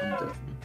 definitely.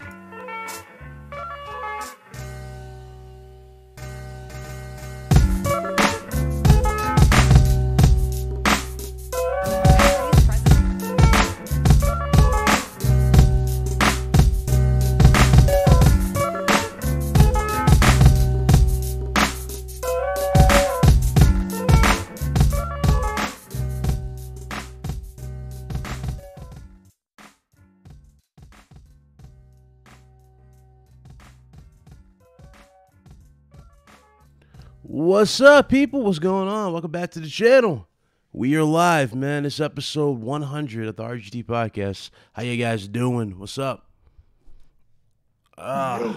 What's up, people? What's going on? Welcome back to the channel. We are live, man. It's episode 100 of the RGT podcast. How you guys doing? What's up? Ah,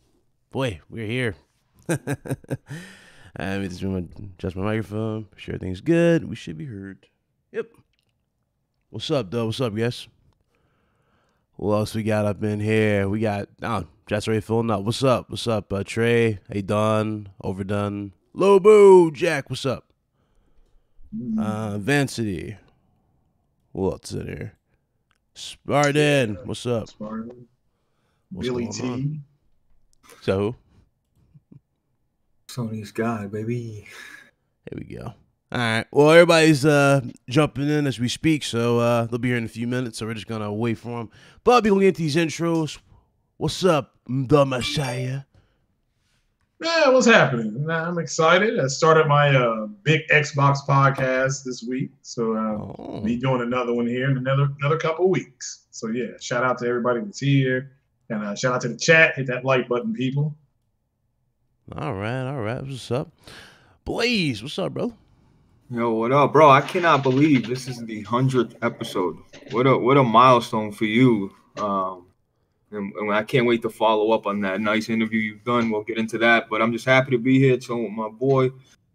boy, we're here. I mean, just adjust my microphone. Sure, everything's good. We should be heard. Yep. What's up, though? What's up, guys? Who else we got up in here? We got oh, Jess already filling up. What's up? What's up, uh, Trey? Hey, Don. Overdone. Lobo. Jack. What's up? Uh, Vancity. Else in here? Spartan. What's up? Spartan. What's Billy T. on? So Sony's guy, baby. here we go. All right. Well, everybody's uh, jumping in as we speak, so uh, they'll be here in a few minutes. So we're just gonna wait for them. But I'll be looking at these intros. What's up, the Messiah? Yeah, what's happening? I'm excited. I started my uh, big Xbox podcast this week, so uh, Oh, be doing another one here in another another couple weeks. So yeah, shout out to everybody that's here, and uh, shout out to the chat. Hit that like button, people. all right, all right. What's up, Blaze? What's up, bro? Yo, what up, bro? I cannot believe this is the hundredth episode. What a what a milestone for you. Um, and, and I can't wait to follow up on that nice interview you've done. We'll get into that, but I'm just happy to be here, chilling with my boy,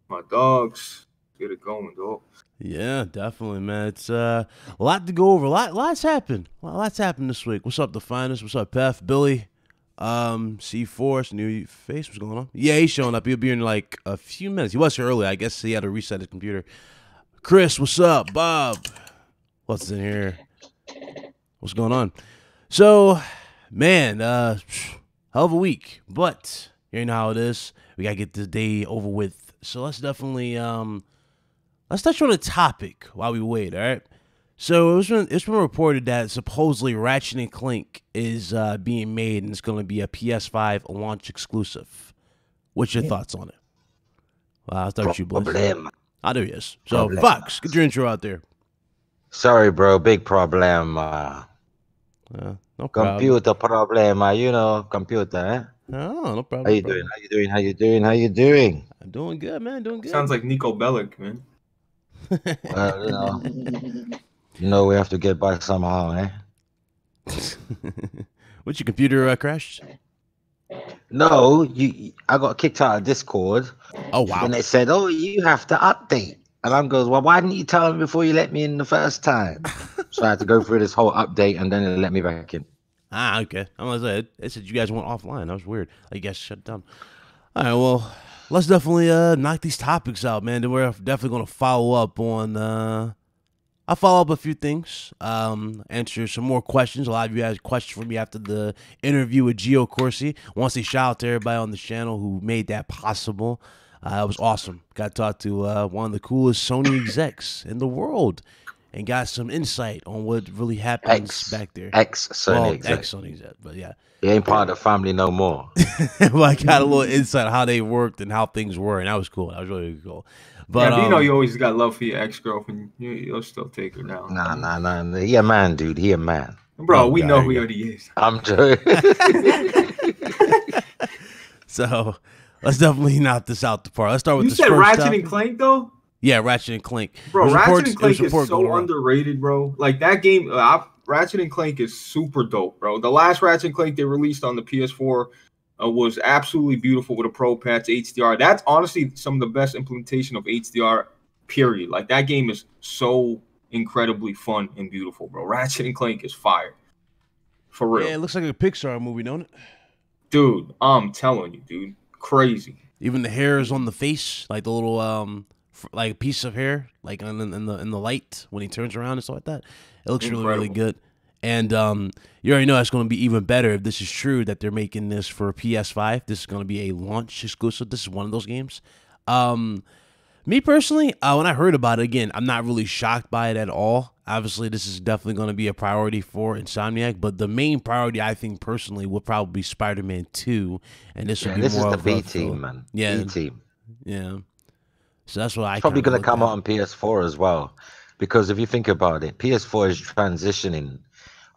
my dogs. Get it going, dog. Yeah, definitely, man. It's uh, a lot to go over. A lot, lots happened. Lots happened this week. What's up, the finest? What's up, Pef? Billy? Um, C Force, new face. What's going on? Yeah, he's showing up. He'll be in like a few minutes. He was here early. I guess he had to reset his computer. Chris, what's up? Bob, what's in here? What's going on? So, man, uh, hell of a week. But you know how it is. We gotta get the day over with. So let's definitely um let's touch on a topic while we wait, all right? So it was been, it's been reported that supposedly Ratchet and Clank is uh, being made and it's going to be a PS5 launch exclusive. What's your thoughts on it? Well, I'll start with you, Blitz. Problem. I do, yes. So, Problem. Fox, get your intro out there. Sorry, bro. Big problem. Uh, Uh, no problem. computer problem. Uh, you know, computer. Eh? No, no problem. How you problem. doing? How you doing? How you doing? How you doing? I'm doing good, man. Doing good. Sounds like Niko Bellic, man. Well, you know, you know, we have to get by somehow, eh? What's your computer uh, crashed? No, you. I got kicked out of Discord, Oh wow. and they said, "Oh, you have to update." And I'm goes, "Well, why didn't you tell me before you let me in the first time?" so I had to go through this whole update, and then they let me back in. Ah, okay. I'm gonna say it said you guys went offline. That was weird. Like you guys shut down. All right, well, let's definitely uh knock these topics out, man. We're definitely gonna follow up on uh I'll follow up a few things, um, answer some more questions. A lot of you guys questions for me after the interview with Gio Corsi. Want to say shout out to everybody on the channel who made that possible. Uh, it was awesome. Got to talk to uh, one of the coolest Sony execs in the world and got some insight on what really happens Ex- back there. Ex Sony well, exec. ex Sony exec, but yeah. He ain't part of the family no more. well, I got a little insight on how they worked and how things were, and that was cool. That was really cool. But yeah, but you know um, you always got love for your ex girlfriend. You, you'll still take her now. Nah, nah, nah. nah. He a man, dude. He a man. Bro, Oh, we God, know who you he is. I'm joking. so let's definitely knock this out the park. Let's start with You the said first Ratchet topic. and Clank though? Yeah, Ratchet and Clank. Bro, Ratchet reports- and Clank is so around. underrated, bro. Like that game, uh, Ratchet and Clank is super dope, bro. The last Ratchet and Clank they released on the PS4 uh, was absolutely beautiful with a pro patch HDR. That's honestly some of the best implementation of HDR. Period. Like that game is so incredibly fun and beautiful, bro. Ratchet and Clank is fire, for real, Yeah, it looks like a Pixar movie, don't it? dude. I'm telling you, dude, crazy. Even the hairs on the face, like the little um, like a piece of hair, like in, the- in the in the light when he turns around and stuff like that. It looks really really good. And um, you already know it's going to be even better if this is true that they're making this for PS5. This is going to be a launch exclusive. This is one of those games. Um, me personally, uh, when I heard about it again, I'm not really shocked by it at all. Obviously, this is definitely going to be a priority for Insomniac, but the main priority, I think personally, will probably be Spider-Man Two, and this will Yeah, be this is more the of B a team, man. Yeah. B team. Yeah, so that's what I It's probably going to come at. out on PS4 as well, because if you think about it, PS4 is transitioning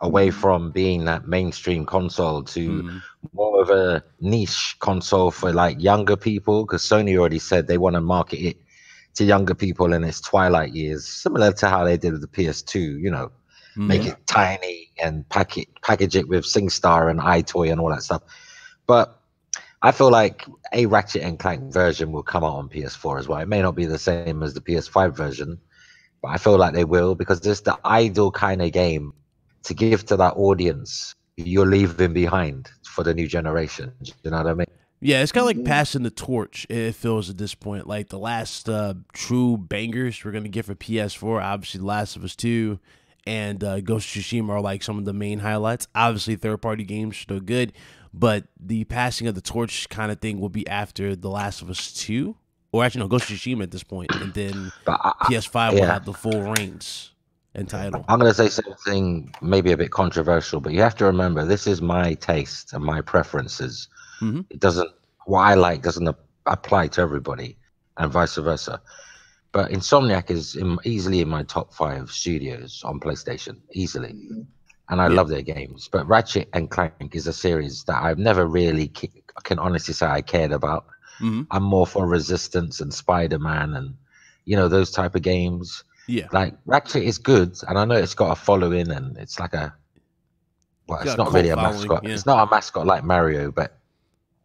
away from being that mainstream console to Mhm. more of a niche console for like younger people. Because Sony already said they want to market it to younger people in its twilight years, similar to how they did with the PS2. You know, make Mhm. it tiny and pack it, package it with SingStar and EyeToy and all that stuff. But I feel like a Ratchet and Clank version will come out on PS4 as well. It may not be the same as the PS5 version, but I feel like they will because it's the ideal kind of game to give to that audience you're leaving behind for the new generation. You know what I mean? Yeah, it's kind of like passing the torch. It feels at this point like the last uh, true bangers we're gonna get for PS4. Obviously, The Last of Us Two and uh, Ghost of Tsushima are like some of the main highlights. Obviously, third party games are still good, but the passing of the torch kind of thing will be after the Last of Us Two, or actually no, Ghost of Tsushima at this point, and then I, I- PS5 will yeah. have the full reigns and title. I'm going to say something maybe a bit controversial, but you have to remember this is my taste and my preferences. Mhm. It doesn't, what I like doesn't apply to everybody and vice versa. But Insomniac is in, easily in my top five studios on PlayStation, easily. And I Yeah. love their games. But Ratchet and Clank is a series that I've never really, can honestly say I cared about. hmm I'm more for Resistance and Spider Man and, you know, those type of games Yeah, like Ratchet is good, and I know it's got a following, and it's like a well, It's it's not really a mascot. yeah. It's not a mascot like Mario, but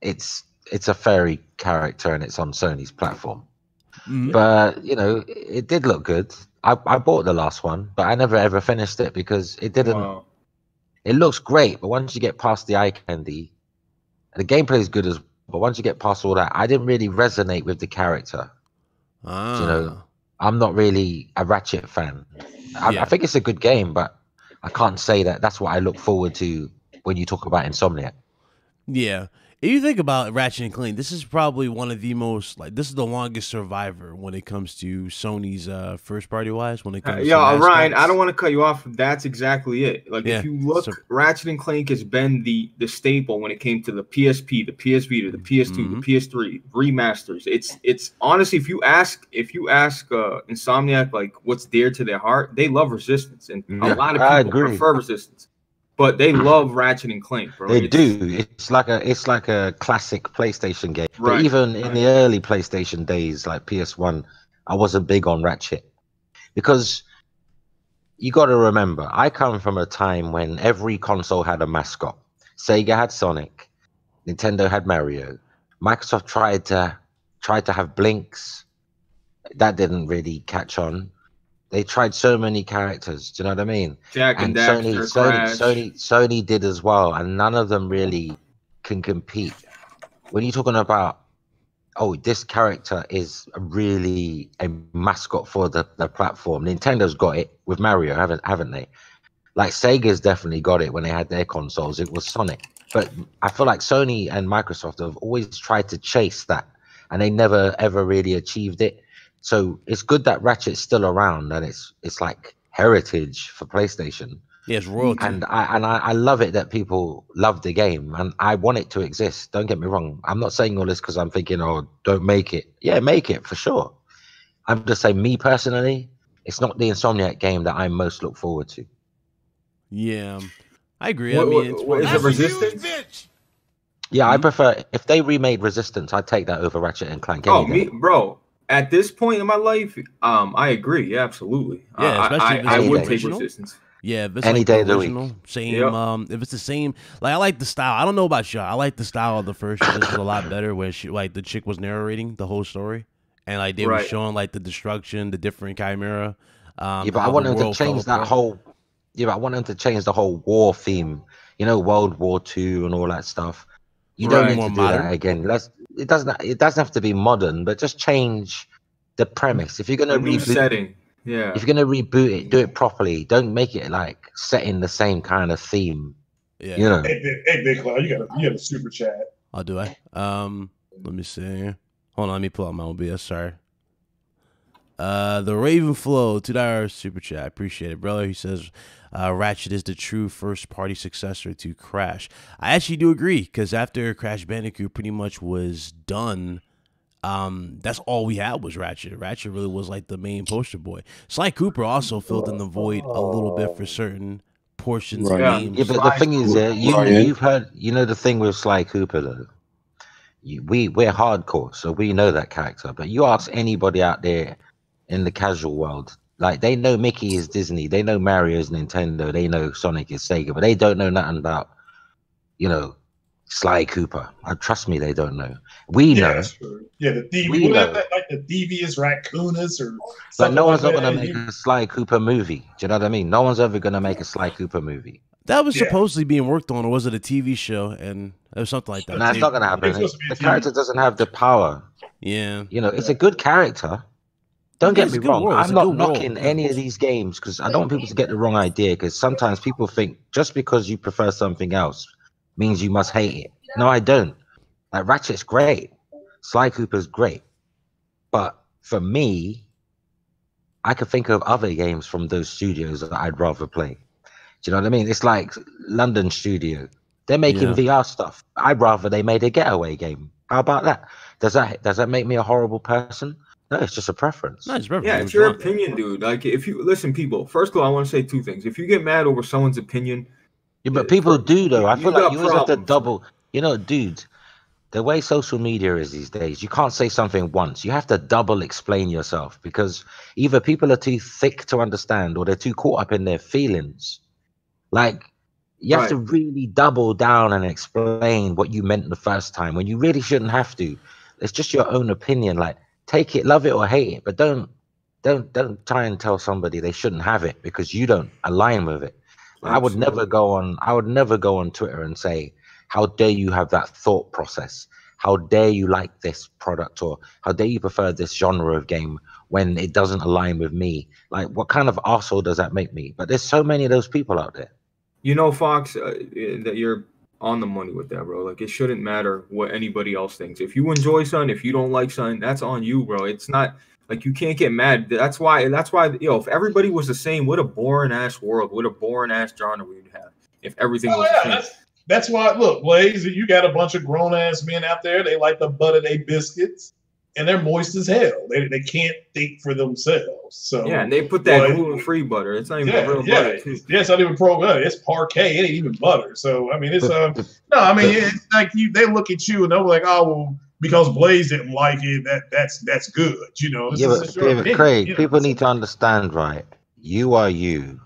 it's it's a fairy character, and it's on Sony's platform. Mhm. But you know, it, it did look good. I, I bought the last one, but I never ever finished it because it didn't. Wow. It looks great, but once you get past the eye candy, the gameplay is good as. But once you get past all that, I didn't really resonate with the character. ah, You know, I'm not really a Ratchet fan. I, Yeah. I think it's a good game, but I can't say that that's what I look forward to when you talk about Insomniac. Yeah. If you think about Ratchet and Clank, this is probably one of the most like this is the longest survivor when it comes to Sony's uh first party wise. When it comes, Uh, comes, Yeah, to Ryan, I don't want to cut you off. That's exactly it. Like Yeah, if you look, so- Ratchet and Clank has been the the staple when it came to the PSP, the PS Vita, the PS2, Mhm. the PS3 remasters. It's it's honestly, if you ask if you ask uh, Insomniac like what's dear to their heart, they love Resistance, and Yeah, a lot of people prefer Resistance, but they mm. love Ratchet and Clank, bro. They It's- do. It's like a it's like a classic PlayStation game. Right, But even in the early PlayStation days, like PS1, I wasn't big on Ratchet because you got to remember, I come from a time when every console had a mascot. Sega had Sonic, Nintendo had Mario, Microsoft tried to tried to have Blinx. That didn't really catch on. They tried so many characters. Do you know what I mean? Jack and, and Sony, Sony, Sony, Sony did as well, and none of them really can compete. When you're talking about, oh, this character is really a mascot for the, the platform. Nintendo's got it with Mario, haven't haven't they? Like Sega's definitely got it when they had their consoles. It was Sonic, but I feel like Sony and Microsoft have always tried to chase that, and they never ever really achieved it. So it's good that Ratchet's still around, and it's it's like heritage for PlayStation. Yeah, it's royalty. And I and I, I love it that people love the game, and I want it to exist. Don't get me wrong. I'm not saying all this because I'm thinking, oh, don't make it. Yeah, make it for sure. I'm just saying, me personally, it's not the Insomniac game that I most look forward to. yeah, I agree. What- I mean, what- it's what one is of it those- Resistance? Yeah, I Mhm. prefer if they remade Resistance, I'd take that over Ratchet and Clank. Oh, me, bro. At this point in my life, um, I agree. Yeah, absolutely. Yeah, I- especially I, if I, it's I would take original. Resistance. Yeah, if it's Any like day the of the week. same. Yep. Um, if it's the same, like I like the style. I don't know about y'all. I like the style of the first. This was a lot better, where she like the chick was narrating the whole story, and like they were showing like the destruction, the different chimera. Um, yeah, but I how want them to change that whole. Yeah, but I want them to change the whole war theme. You know, World War Two and all that stuff. You don't Right. need More to do modern? that again. Let's. It doesn't. It doesn't have to be modern, but just change the premise. If you're gonna A new reboot, setting. Yeah. If you're gonna reboot it, do it properly. Don't make it like set in the same kind of theme. Yeah. You know. Hey, Big- hey, Bit Cloud, you got a you got a super chat. I'll do I. Um, let me see here. Hold on, let me pull out my OBS. Sorry. Uh, the Raven Flow, two dollars super chat. Appreciate it, brother. He says, uh, "Ratchet is the true first party successor to Crash." I actually do agree because after Crash Bandicoot pretty much was done, um, that's all we had was Ratchet. Ratchet really was like the main poster boy. Sly Cooper also filled in the void a little bit for certain portions Right. Yeah. of games. Yeah, but the Sly thing is, uh, you Ryan. you've heard, you know, the thing with Sly Cooper though. You, we we're hardcore, so we know that character. But you ask anybody out there in the casual world, like they know Mickey is Disney, they know Mario is Nintendo, they know Sonic is Sega, but they don't know nothing about, you know, Sly Cooper. Uh, trust me, they don't know. We Yeah, know. Yeah, the devious, We know. like the devious raccoonus or. but no one's like ever gonna make a Sly Cooper movie. Do you know what I mean? No one's ever gonna make a Sly Cooper movie. That was Yeah. supposedly being worked on, or was it a TV show? And it was something like that. No, it's not gonna happen. It's supposed to The character doesn't have the power Yeah. You know, it's a good character. Don't get me wrong. world. I'm not world. knocking any of these games because I don't want people to get the wrong idea. Because sometimes people think just because you prefer something else means you must hate it. No, I don't. Like Ratchet's great, Sly Cooper's great, but for me, I could think of other games from those studios that I'd rather play. Do you know what I mean? It's like London Studio. They're making Yeah. VR stuff. I'd rather they made a getaway game. How about that? Does that does that make me a horrible person? No, it's just a preference. Nice, perfect. Yeah, it's your fun. opinion, dude. Like, if you listen, people. First of all, I want to say two things. If you get mad over someone's opinion, Yeah, but people for- do though. I feel like you always have to double. You know, dude, the way social media is these days, you can't say something once. You have to double explain yourself because either people are too thick to understand or they're too caught up in their feelings. Like you have to really double down and explain what you meant the first time when you really shouldn't have to. It's just your own opinion. Like take it, love it or hate it, but don't don't don't try and tell somebody they shouldn't have it because you don't align with it. I would never go on. I would never go on Twitter and say, "How dare you have that thought process? How dare you like this product, or how dare you prefer this genre of game when it doesn't align with me?" Like, what kind of asshole does that make me? But there's so many of those people out there. You know, Fox, uh, that you're on the money with that, bro. Like, it shouldn't matter what anybody else thinks. If you enjoy something, if you don't like something, that's on you, bro. It's not like you can't get mad. That's why. That's why. You know, if everybody was the same, what a boring ass world, what a boring ass genre we'd have. If everything Oh was yeah, the same. that's that's why. Look, Blaze, you got a bunch of grown ass men out there. They like the butter they biscuits, and they're moist as hell. They they can't think for themselves. So Yeah, and they put that gluten free butter. It's not even yeah, real yeah, butter, too. yeah. It's not even pro butter. It's parquet. It ain't even butter. So I mean, it's uh no. I mean, it's like you. They look at you and they're like, oh well, because Blaze didn't like it. That that's that's good. You know. This yeah, is but, just your yeah, but opinion, Craig, you know? people need to understand, right? You are you,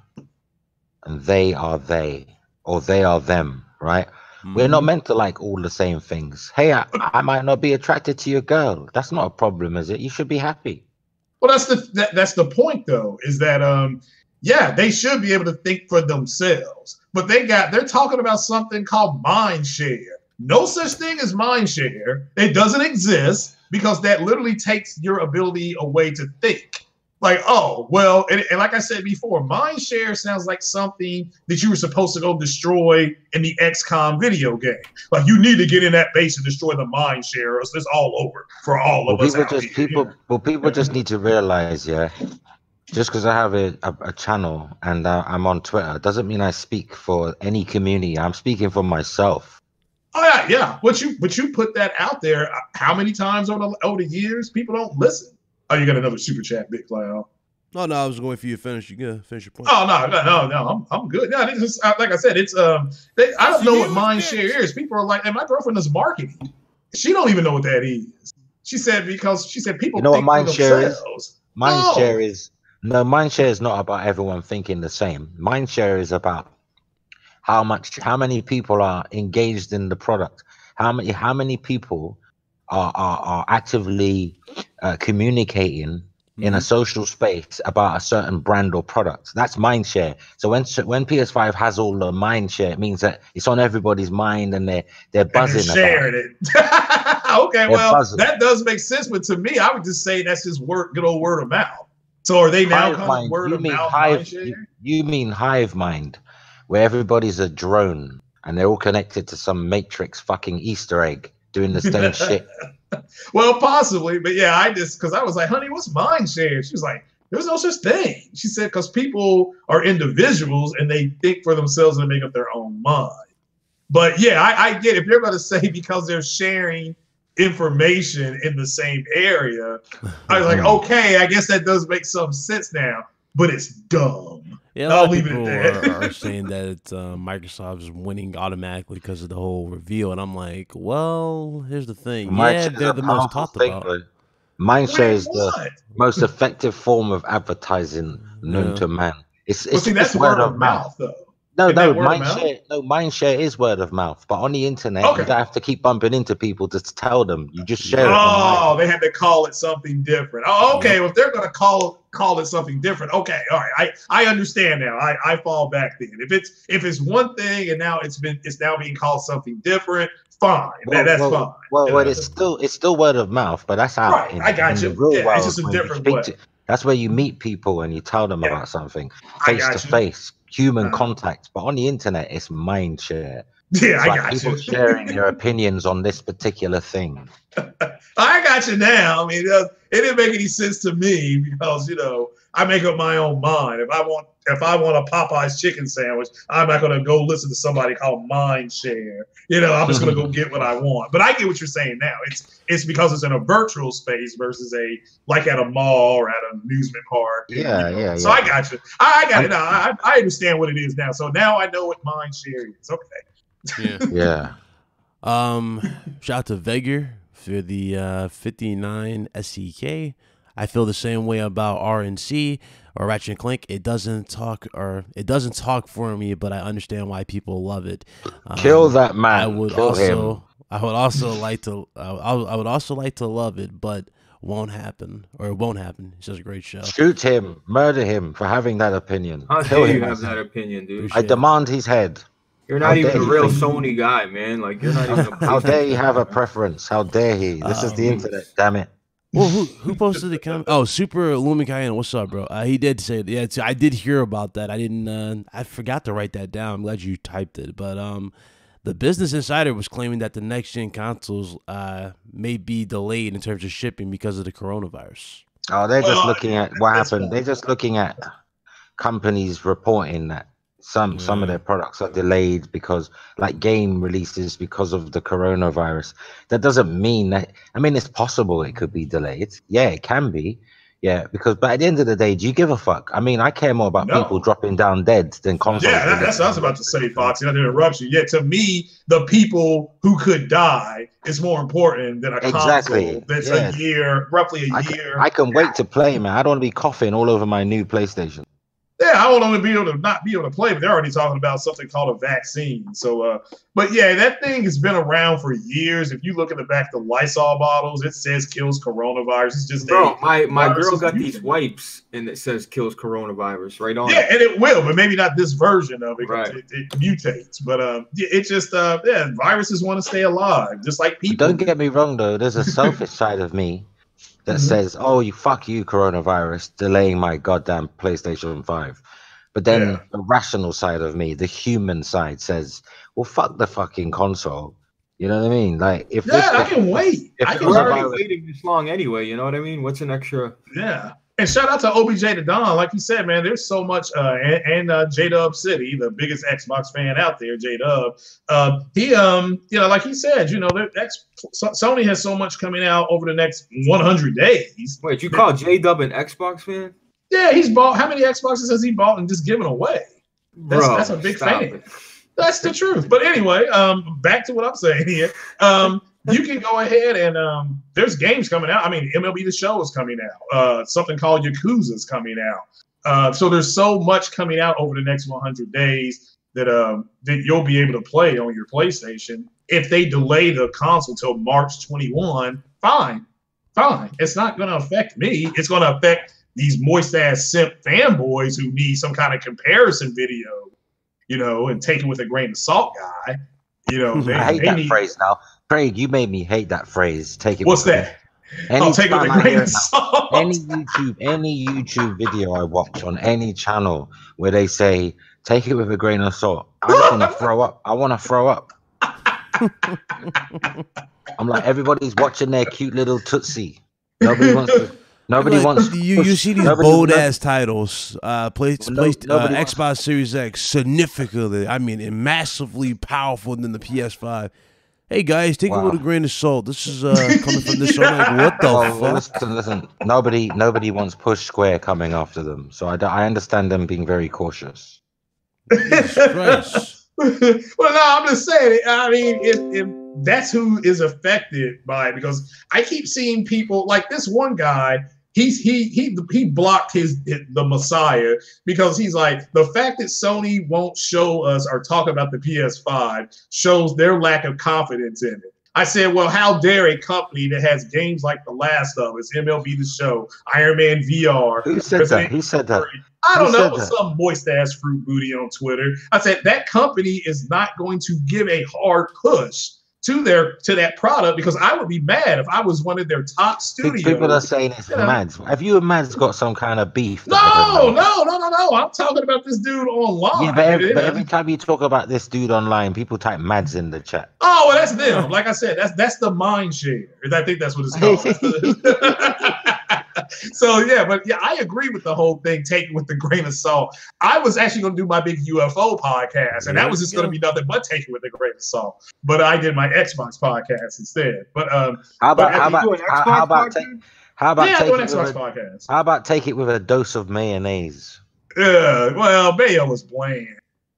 and they are they, or they are them, right? We're Mm-hmm. not meant to like all the same things. Hey, I, I might not be attracted to your girl. That's not a problem, is it? You should be happy. Well, that's the that, that's the point though, is that um yeah, they should be able to think for themselves. But they got they're talking about something called mind share. No such thing as mind share. It doesn't exist because that literally takes your ability away to think. Like, oh, well, and, and like I said before, mind share sounds like something that you were supposed to go destroy in the XCOM video game. Like, you need to get in that base and destroy the mind share, or else it's all over for all Well, of us. people just here, people well people just need to realize, yeah. Just because I have a, a, a channel and uh, I'm on Twitter doesn't mean I speak for any community. I'm speaking for myself. Oh yeah, yeah. But you but you put that out there. uh, How many times over the over the years people don't listen? Oh, you got another super chat, Bit Cloud. No, no, I was going for you to finish. You good? Finish your point. Oh no, no, no, no. I'm I'm good. No, this is like I said. It's um. They, I don't know what mind share is. People are like, and my girlfriend is marketing. She don't even know what that is. She said because she said people. You know what think for mind share is? Mind No. share is no mind share is not about everyone thinking the same. Mind share is about how much how many people are engaged in the product. How many how many people are are, are actively uh, communicating in a social space about a certain brand or product. That's mind share. So when when PS5 has all the mind share, it means that it's on everybody's mind and they're they're And buzzing about. sharing it. okay, They're well, buzzing. that does make sense. But to me, I would just say that's just word, good old word of mouth. So are they now Hive mind. word You of mean mouth hive? mind? You, you mean hive mind, where everybody's a drone and they're all connected to some matrix fucking Easter egg doing the same shit. Well, possibly, but yeah, I just because I was like, honey, what's mind share? She was like, there's no such thing. She said, because people are individuals and they think for themselves and they make up their own mind. But yeah, I, I get if you're going to say because they're sharing information in the same area, I was like, Mhm. okay, I guess that does make some sense now, but it's dumb. Yeah, a I'll of leave it people at that. are, are saying that it's, uh, Microsoft is winning automatically because of the whole reveal, and I'm like, well, here's the thing. Mind yeah, they're the most talked thing, about. though. Mindshare Wait, is the most effective form of advertising known Yeah. to man. It's Well, it's, see, it's that's word of mouth. though. No, no, that word of mouth? mindshare. No, mindshare is word of mouth. But on the internet, Okay. you have to keep bumping into people to tell them. You just share. Oh, they had to call it something different. Oh, okay. Well, if they're going to call call it something different, okay, all right. I I understand now. I I fall back then. If it's if it's one thing and now it's been it's now being called something different, fine. That- that's well, fine. Well, well, it's still it's still word of mouth, but that's how. Right, in, I got you. Yeah, it's just a different way. to- that's where you meet people and you tell them Yeah. about something face to face, human Uh-huh. contact. But on the internet, it's mind share. Yeah, It's I like got people you. sharing their opinions on this particular thing. I got you now. I mean, uh, it didn't make any sense to me because you know I make up my own mind. If I want, if I want a Popeyes chicken sandwich, I'm not going to go listen to somebody called Mind Share. You know, I'm just going to go get what I want. But I get what you're saying now. It's it's because it's in a virtual space versus a like at a mall or at an amusement park. Yeah, you know. yeah, So yeah. I got you. I, I got it now. I, I understand what it is now. So now I know what Mindshare is. Okay. Yeah. Yeah. Um, shout out to Vegger for the uh, 59 SEK. I feel the same way about RNC or Ratchet and Clank. It doesn't talk or it doesn't talk for me, but I understand why people love it. Um, Kill that man. I would Kill him. also, I would also like to, I, I would- also like to love it, but won't happen or it won't happen. It's just a great show. Shoot him, murder him for having that opinion. How Kill dare him. you have that opinion, dude? I demand his head. You're How not even a real think- Sony guy, man. Like you're not even. A How dare he have a preference? How dare he? This is the Um, internet, damn it. Well, who who posted the comment? Oh, Super Lumicayenne. What's up, bro? Uh, he did say, yeah, it's, I did hear about that. I didn't, uh, I forgot to write that down. I'm glad you typed it. But um, the Business Insider was claiming that the next gen consoles uh may be delayed in terms of shipping because of the coronavirus. Oh, they're just Well, looking at what happened. They're just looking at companies reporting that some some of their products are delayed because like game releases because of the coronavirus. That doesn't mean that I mean it's possible it could be delayed. Yeah, it can be. Yeah, because but at the end of the day, do you give a fuck? I mean, I care more about No. people dropping down dead than consoles. Yeah, that, that's what I was about to say, Fox. Not to interrupt you. Yeah, to me, the people who could die is more important than a Exactly. console that's Yeah. a year, roughly a I can, year. I can wait to play, man. I don't want to be coughing all over my new PlayStation. Yeah, I won't only be able to not be able to play, but they're already talking about something called a vaccine. So, uh, but yeah, that thing has been around for years. If you look at the back of the Lysol bottles, it says kills coronavirus. It's just Bro, my my virus girl got mutant. these wipes and it says kills coronavirus right on. Yeah, and it will, but maybe not this version of it. 'cause Right. It, it mutates, but um, it just uh, yeah, viruses want to stay alive, just like people. Don't get me wrong though. There's a selfish side of me that Mhm. says, "Oh, you fuck you, coronavirus, delaying my goddamn PlayStation 5." But then Yeah. the rational side of me, the human side, says, "Well, fuck the fucking console." You know what I mean? Like if this, Yeah, I can wait. if I can was We're already, already waiting this long anyway. You know what I mean? What's an extra? yeah. And shout out to OBJ to Don, like you said, man. There's so much, uh, and, and uh, J Dub City, the biggest Xbox fan out there, J Dub. Uh, he, um, you know, like he said, you know, So- Sony has so much coming out over the next 100 days. Wait, you call J Dub an Xbox fan? Yeah, he's bought. How many Xboxes has he bought and just given away? That's- Bro, that's a big fan. it. That's the truth. But anyway, um, back to what I'm saying here. Um, you can go ahead and um, there's games coming out. I mean, MLB The Show is coming out. Uh, something called Yakuza is coming out. Uh, so there's so much coming out over the next 100 days that um, that you'll be able to play on your PlayStation. If they delay the console till March 21, fine, fine. It's not going to affect me. It's going to affect these moist ass simp fanboys who need some kind of comparison video you know, and take it with a grain of salt, guy. You know, they, I hate that need- phrase now. Craig, you made me hate that phrase. Take it. What's with a- that? I'll take it with a grain of salt. any YouTube, any YouTube video I watch on any channel where they say take it with a grain of salt, I just want to throw up. I want to throw up. I'm like everybody's watching their cute little tootsie. Nobody wants to. Nobody Like, wants. you, you see these bold ass titles. Uh, play, No- play, uh, Xbox Series X significantly. I mean, massively powerful than the PS5. Hey guys, take it with a Wow. grain of salt. This is uh, coming from this. I'm like, what the Oh, fuck? well, listen, listen. Nobody, nobody wants Push Square coming after them. So I, I understand them being very cautious. Jesus well, no, I'm just saying. I mean, if, if that's who is affected by it, because I keep seeing people like this one guy. He's he he he blocked his the Messiah because he's like the fact that Sony won't show us or talk about the PS5 shows their lack of confidence in it. I said, well, how dare a company that has games like The Last of Us, MLB The Show, Iron Man VR, Who said that? Who said that? I don't know, some moist ass fruit booty on Twitter. I said that company is not going to give a hard push to their to that product because I would be mad if I was one of their top studios. People are saying it's You know. Mads. Have you and Mads got some kind of beef? no, know? Um, no, no, no, no. I'm talking about this dude online. Yeah, but every, but every time you talk about this dude online, people type Mads in the chat. Oh, well, that's them. Like I said, that's that's the mind share. I think that's what it's called. so yeah, but yeah, I agree with the whole thing. Take it with the grain of salt. I was actually going to do my big UFO podcast, and that was just going to be nothing but take it with a grain of salt. But I did my Xbox podcast instead. But um, How about But how about an how, how about podcast? take, how about yeah, I take do an it Xbox with a, podcast. how about take it with a dose of mayonnaise? Yeah, well, Mayo was bland.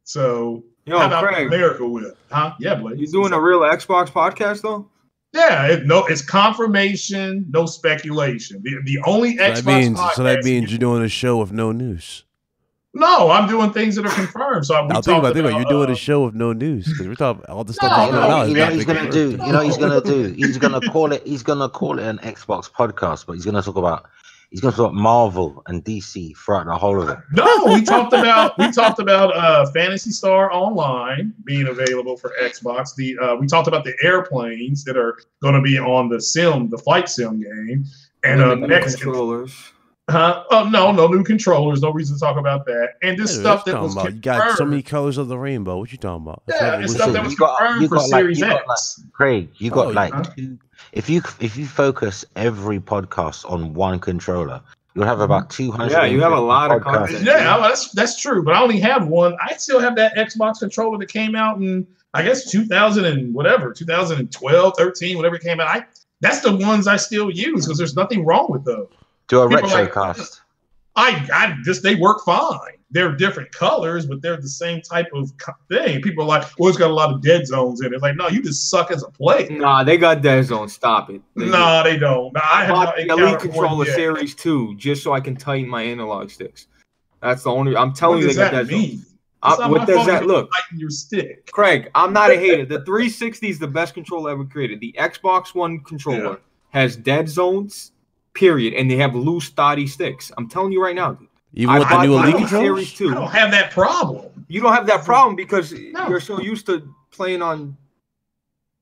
So Yo, how about Craig, Miracle Whip? Huh? Yeah, Blake. you doing a real Xbox podcast though? Yeah, it, no, it's confirmation, no speculation. The, the only So Xbox that means so that means you're doing a show with no news. no, I'm doing things that are confirmed. So I'm think talked about, about you're doing uh, a show with no news because we're talking all the stuff No, You no, you know what he's gonna do. You know he's gonna do. He's gonna call it. He's gonna call it an Xbox podcast, but he's gonna talk about. He's gonna talk Marvel and DC throughout the whole of it. No, we talked about we talked about uh Phantasy Star Online being available for Xbox. The uh we talked about the airplanes that are going to be on the sim, the flight sim game, and uh, new next, controllers. huh? Oh no, no new controllers. No reason to talk about that. And this Hey, stuff what you that was talking about? You got so many colors of the rainbow. What you talking about? That's Yeah, not it's stuff that was You got- confirmed for got like- Series you got X. Craig, you got Oh, like huh? two. If you if you focus every podcast on one controller, you'll have about mm-hmm. two hundred. Yeah, you have a lot of content. Yeah, that's that's true, but I only have one. I still have that Xbox controller that came out in I guess 2000 and whatever, 2012, 13, whatever it came out. I that's the ones I still use because there's nothing wrong with those. Do a people retro like- I I just they work fine. They're different colors, but they're the same type of thing. People are like, well, it's got a lot of dead zones in it. Like, no, you just suck as a player. Nah, they got Dead zones. Stop it. They Nah, they don't. Nah, I I have bought the Elite Controller. Series 2 just so I can tighten my analog sticks. That's the only. I'm What telling you, they got Dead mean? It's not what does that look? tighten your stick. Craig, I'm not a hater. The 360 is the best controller ever created. The Xbox One controller Yeah. has dead zones, period, and they have loose, thotty sticks. I'm telling you right now. Dude. Even I with the bought new the Elite Elite controllers. Series I 2. don't have that problem. You don't have that problem because No. you're so used to playing on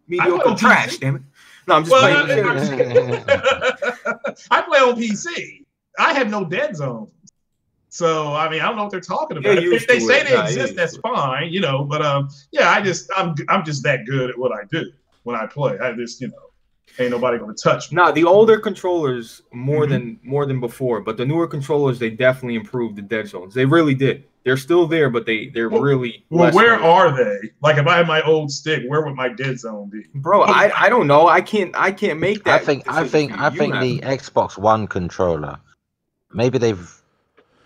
mediocre trash, PC. damn it. No, I'm just Well, playing. I- serious. I play on PC. I have no dead zones. So I mean, I don't know what they're talking about. You're If, they say it. they Nah, exist, used that's fine, you know. But um, yeah, I just I'm I'm just that good at what I do when I play. I just you know, ain't nobody gonna touch me. Nah, the older controllers more Mhm. than more than before, but the newer controllers they definitely improved the dead zones. They really did. They're still there, but they they're Well- really. Well, where so. are they? Like, if I had my old stick, where would my dead zone be? bro? I, I don't know. I can't I can't make that. I that. think I think I think the have- Xbox One controller, maybe they've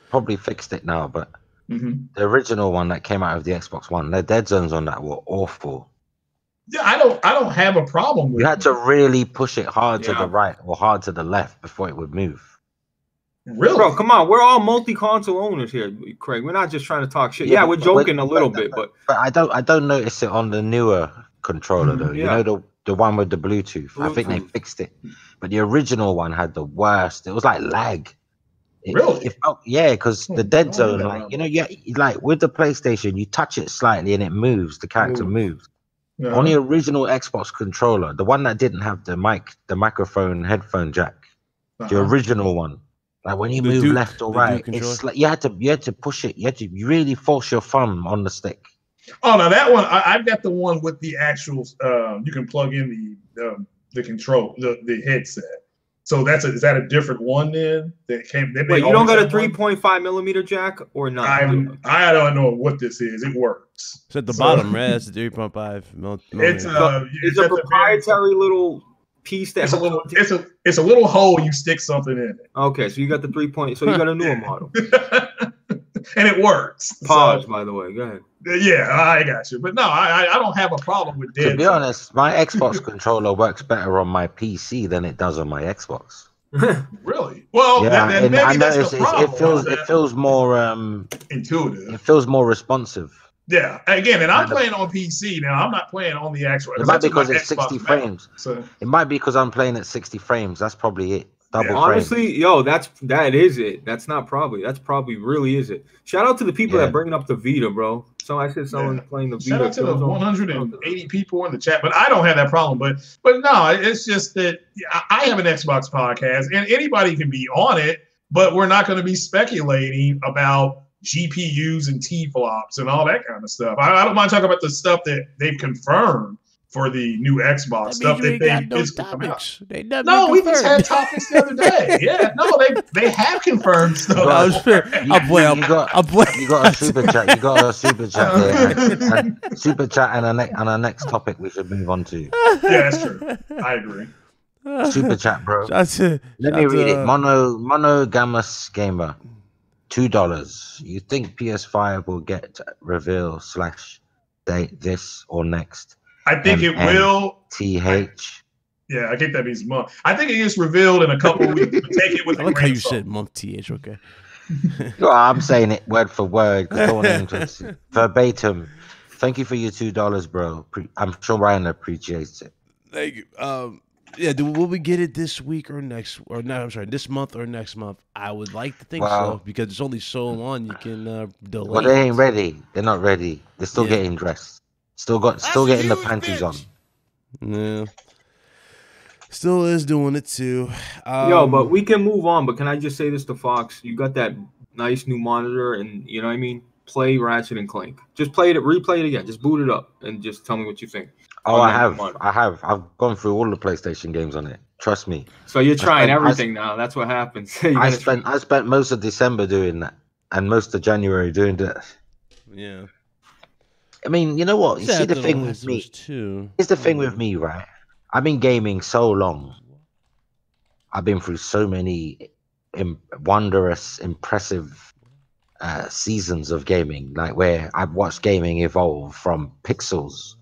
probably fixed it now, but Mhm. the original one that came out of the Xbox One, the dead zones on that were awful. Yeah, I don't I don't have a problem with. You had to really push it hard to the right or hard to the left before it would move. really. Bro, come on. We're all multi-console owners here, Craig. We're not just trying to talk shit. Yeah, Yeah, we're but- joking a little but- bit, but But I don't I don't notice it on the newer controller Mhm. though. You Yeah. know the the one with the Bluetooth. I think they fixed it. But the original one had the worst. It was like lag. It, Really? It felt, yeah, because Hmm, the I dead zone, like you know, yeah, like with the PlayStation, you touch it slightly and it moves. The character Move. moves. Uh, on the original Xbox controller, the one that didn't have the mic, the microphone headphone jack, the uh-huh. original one. Like when you The move Duke- left or right, it's like you had to you had to push it. You had to really force your thumb on the stick. Oh no, that one I, I've got the one with the actual. Um, you can plug in the um, the control the the headset. So that's a, is that a different one then? That came. That they Wait, you don't always got a three point five millimeter jack or not? I'm I don't know what this is. It works. It's at the So- bottom, right? That's the 3.5 mil- It's millimeter. uh, It's it's a at the very- proprietary little piece that It's a little. It's a. It's a little hole. You stick something in Okay, so you got the three point. So you got a newer model. it, and it works. Pause, So, by the way. Go ahead. yeah, I got you. But no, I I- I don't have a problem with dead. To be honest, my Xbox controller works better on my PC than it does on my Xbox. really. Well, yeah, that, that, and maybe I that's the it, problem. it feels it feels more um intuitive. it feels more responsive. Yeah. Again, and I'm Kind of. playing on PC now. I'm not playing on the actual. It might be because it's 60 Xbox Max. frames. So It might be because I'm playing at 60 frames. That's probably it. Double Yeah, frame. Honestly, yo, that's that is it. That's not probably. That's probably really is it. Shout out to the people Yeah. that bringing up the Vita, bro. So I said someone Yeah. playing the Vita. shout out to the kills all- 180 people in the chat, but I don't have that problem. But but no, it's just that I- I have an Xbox podcast, and anybody can be on it, but we're not going to be speculating about GPUs and T flops and all that kind of stuff. I, I don't mind talking about the stuff that they've confirmed for the new Xbox stuff that they physically come out. They never No, we just had topics the other day. Yeah, no, they they have confirmed stuff. I was fair. You- I'm playing. you got- I'm playing. You got a super chat. You got a super chat there. And, and super chat and a ne- and our next topic we should move on to. yeah, that's true. I agree. Super chat, bro. Shout out to- Let shout me read to, it. Uh, Mono monogamous gamer, two dollars. You think PS5 will get reveal slash date this or next? I think And- it will. TH. Yeah, I think that means month. I think it gets revealed in a couple of weeks. But take it with I a like how you of said month th. Okay. Well, I'm saying it word for word. 'cause I don't want to interest you. verbatim. Thank you for your two dollars, bro. Pre- I'm sure Ryan appreciates it. Thank you. Um, yeah, do will we get it this week or next? Or no, I'm sorry, this month or next month? I would like to think so because it's only so long you can uh, delay. Well, they ain't ready. They're not ready. They're still Yeah. getting dressed. Still got. Still That's getting the huge panties on. bitch. Yeah. Still is doing it too. Um, Yo, but we can move on. But can I just say this to Fox? You got that nice new monitor, and you know what I mean. Play Ratchet and Clank. Just play it, replay it again. Just boot it up and just tell me what you think. Oh, I have. monitor. I have. I've gone through all the PlayStation games on it. Trust me. So you're trying spent- I everything now. That's what happens. I gotta try- spent. I spent most of December doing that, and most of January doing that. yeah. I mean, you know what? You see, the thing with me. was. Here's the thing with me, right? I've been gaming so long. I've been through so many Im- wondrous, impressive uh, seasons of gaming, like where I've watched gaming evolve from pixels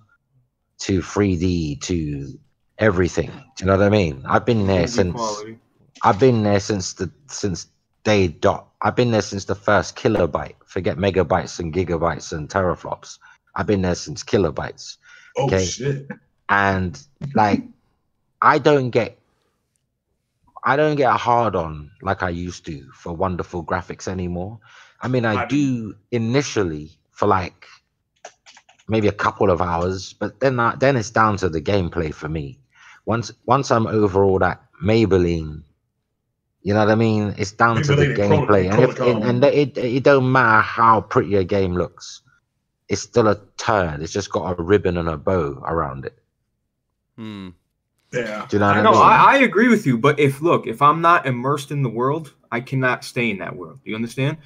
to 3D to everything. Do you know what I mean? I've been there since. quality. I've been there since the since day dot. I've been there since the first kilobyte. Forget megabytes and gigabytes and teraflops. I've been there since kilobytes Oh Okay. shit! and like I don't get I don't get hard on like I used to for wonderful graphics anymore. I mean I I- do initially for like maybe a couple of hours, but then I, then it's down to the gameplay for me. Once once I'm over all that Maybelline, you know what I mean? It's down to the Maybelline and Pro- gameplay, and if, and, and it it don't matter how pretty a game looks, it's still a turd. It's just got a ribbon and a bow around it. Hmm. Yeah, Do you know what I I, know. mean? I, I agree with you. But if look, if I'm not immersed in the world, I cannot stay in that world. Do you understand?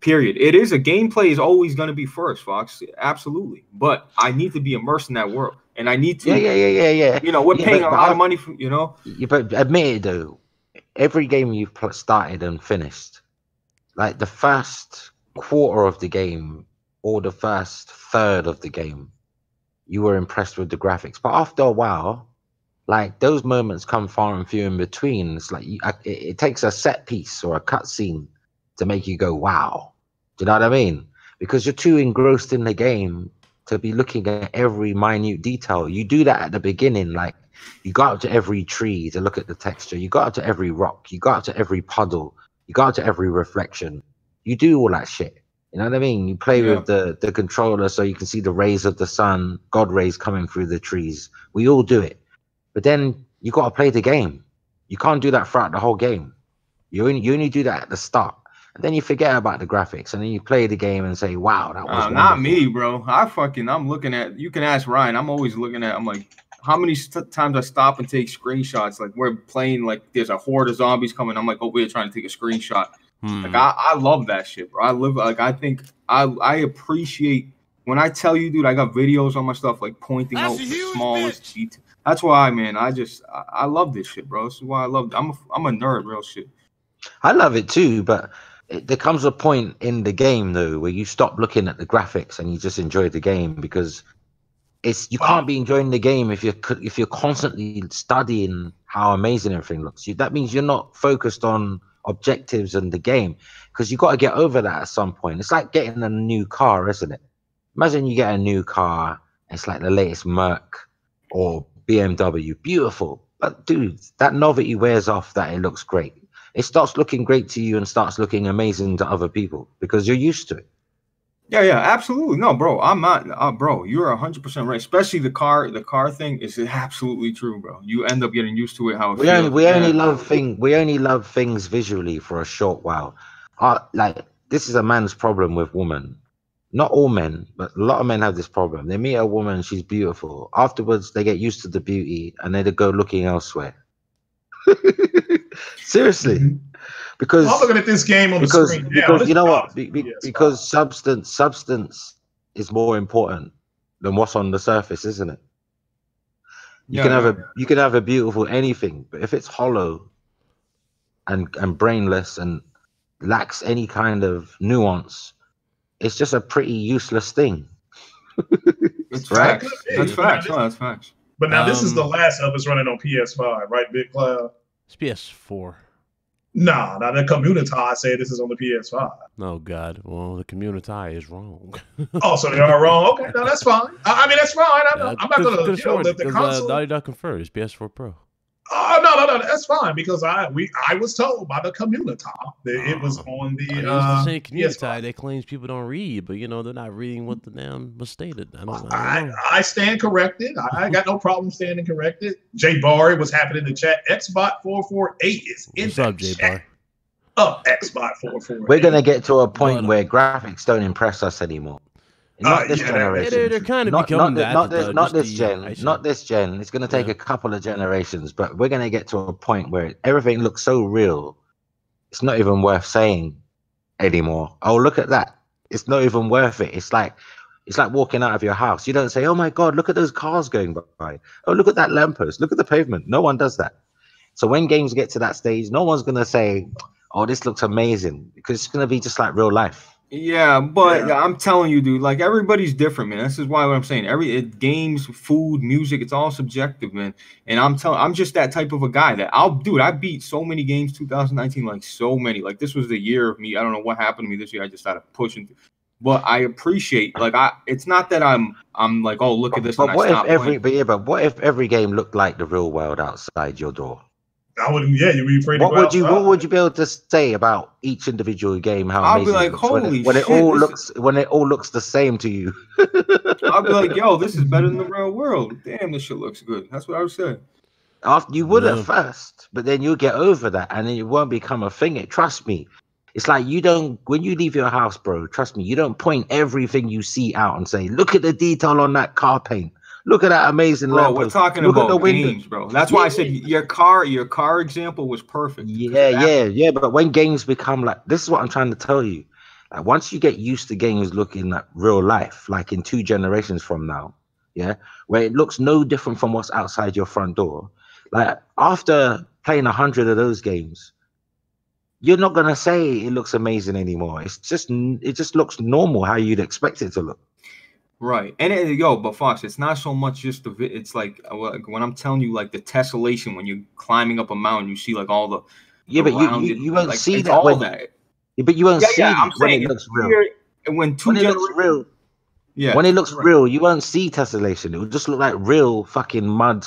Period. It is a gameplay is always going to be first, Fox. Absolutely. But I need to be immersed in that world, and I need to. yeah, yeah, yeah, yeah, yeah. You know, we're Yeah, paying but- a lot I- of money for. You know. Yeah, but admit it though, every game you've started and finished, like the first quarter of the game or the first third of the game, you were impressed with the graphics. But after a while, like those moments come far and few in between. It's like you, I- it, it takes a set piece or a cutscene to make you go, "Wow!" Do you know what I mean? Because you're too engrossed in the game to be looking at every minute detail. You do that at the beginning, like you go up to every tree to look at the texture. You go up to every rock. You go up to every puddle. You go up to every reflection. You do all that shit You know what I mean? You play Yeah. with the the controller so you can see the rays of the sun, God rays coming through the trees. We all do it, but then you got to play the game. You can't do that throughout the whole game. You only you only do that at the start, and then you forget about the graphics, and then you play the game and say, "Wow, that was Uh, not me, bro. I fucking I'm looking at. You can ask Ryan. I'm always looking at. I'm like, how many st- times I stop and take screenshots? Like we're playing. Like there's a horde of zombies coming. I'm like, oh, we're trying to take a screenshot. Hmm. Like I, I love that shit, bro. I live like I think I I appreciate when I tell you, dude. I got videos on my stuff like pointing That's out a the smallest detail. That's why, man. I just I, I love this shit, bro. This is why I love. I'm a I'm a nerd, real shit. I love it too, but it, there comes a point in the game though where you stop looking at the graphics and you just enjoy the game because it's you can't be enjoying the game if you're if you're constantly studying how amazing everything looks. You, that means you're not focused on objectives and the game because you got to get over that at some point. It's like getting a new car, isn't it? Imagine you get a new car, it's like the latest Merc or BMW, beautiful. But dude, that novelty wears off. That it looks great it starts looking great to you and starts looking amazing to other people because you're used to it. Yeah, yeah, absolutely. No, bro, I'm not, uh, bro. You're hundred percent right. Especially the car, the car thing is absolutely true, bro. You end up getting used to it. How it We feels. only we Yeah. only love thing we only love things visually for a short while. Uh, like this is a man's problem with women. Not all men, but a lot of men have this problem. They meet a woman, she's beautiful. Afterwards, they get used to the beauty and they go looking elsewhere. Seriously, Mhm. Because I'm looking at this game on the because screen. now. because This you know what. Be- be- Yes, because substance substance is more important than what's on the surface isn't it you Yeah, can have yeah. a you can have a beautiful anything but if it's hollow and and brainless and lacks any kind of nuance it's just a pretty useless thing That's Right. facts. That's facts. No, that's facts. But now this is the Um, last of us running on PS5, right, Bit Cloud? It's PS4. Nah, now the community say this is on the PS5. Oh God. Well, the community is wrong. Oh, so they are wrong. Okay, no, that's fine. I, I mean, that's fine. I'm, Yeah, I'm not gonna, you know, the, the because, console. Uh, Naughty Dog confirmed it's PS4 Pro. Oh no, no, no, that's fine because I we I was told by the community that it was on the. mean, Uh, it's the same community PS5. that claims people don't read, but you know they're not reading what the damn was stated. I don't, I don't I, know. I stand corrected. I, I got no problem standing corrected. Jay Barry was happening in the chat. Xbot four four eight is in What's the up, J chat. Bar? Up Xbot four four. we're gonna get to a point But- where graphics don't impress us anymore not Uh, this yeah, generation. they're- they're kinda not, becoming not, that, not though, this, not this the, gen I not this gen. It's going to take Yeah. a couple of generations but we're going to get to a point where everything looks so real it's not even worth saying anymore. Oh look at that. It's not even worth it. It's like it's like walking out of your house. You don't say oh my god look at those cars going by. Oh look at that lamppost. Look at the pavement. No one does that. So when games get to that stage no one's going to say oh this looks amazing because it's going to be just like real life Yeah, but Yeah. I'm telling you, dude. Like everybody's different, man. This is why what I'm saying. Every it, games, food, music, it's all subjective, man. And I'm telling, I'm just that type of a guy that I'll, dude. I beat so many games 2019, like so many. Like this was the year of me. I don't know what happened to me this year. I just started pushing. But I appreciate, like I. It's not that I'm, I'm like, oh, look at this. but what if every playing. but yeah but what if every game looked like the real world outside your door I wouldn't. Yeah, you'd be afraid what to go would you what would you be able to say about each individual game how I'll be amazing it like, looks when, "Holy it, when it all this looks when it all looks the same to you I'd be like, yo, this is better than the real world. Damn, this shit looks good. That's what I would say. after you would Yeah. at first but then you'll get over that and then it won't become a thing it trust me it's like you don't when you leave your house bro trust me you don't point everything you see out and say look at the detail on that car paint look at that amazing Bro, we're talking look about games, bro. That's why I said your car, your car example was perfect. Yeah, That- yeah, yeah. But when games become like this is what I'm trying to tell you. Like once you get used to games looking like real life, like in two generations from now, yeah, where it looks no different from what's outside your front door. Like after playing a hundred of those games, you're not gonna say it looks amazing anymore. It's just it just looks normal how you'd expect it to look. Right. And it, yo, but Fox, it's not so much just the it's like uh, like, when I'm telling you like the tessellation when you're climbing up a mountain, you see like all the Yeah, but you, you, you won't like, see it's that all when that. Yeah, but you won't Yeah, see yeah, that I'm when saying it looks real. and when two When it looks real, yeah, when it looks right. real, you won't see tessellation. It will just look like real fucking mud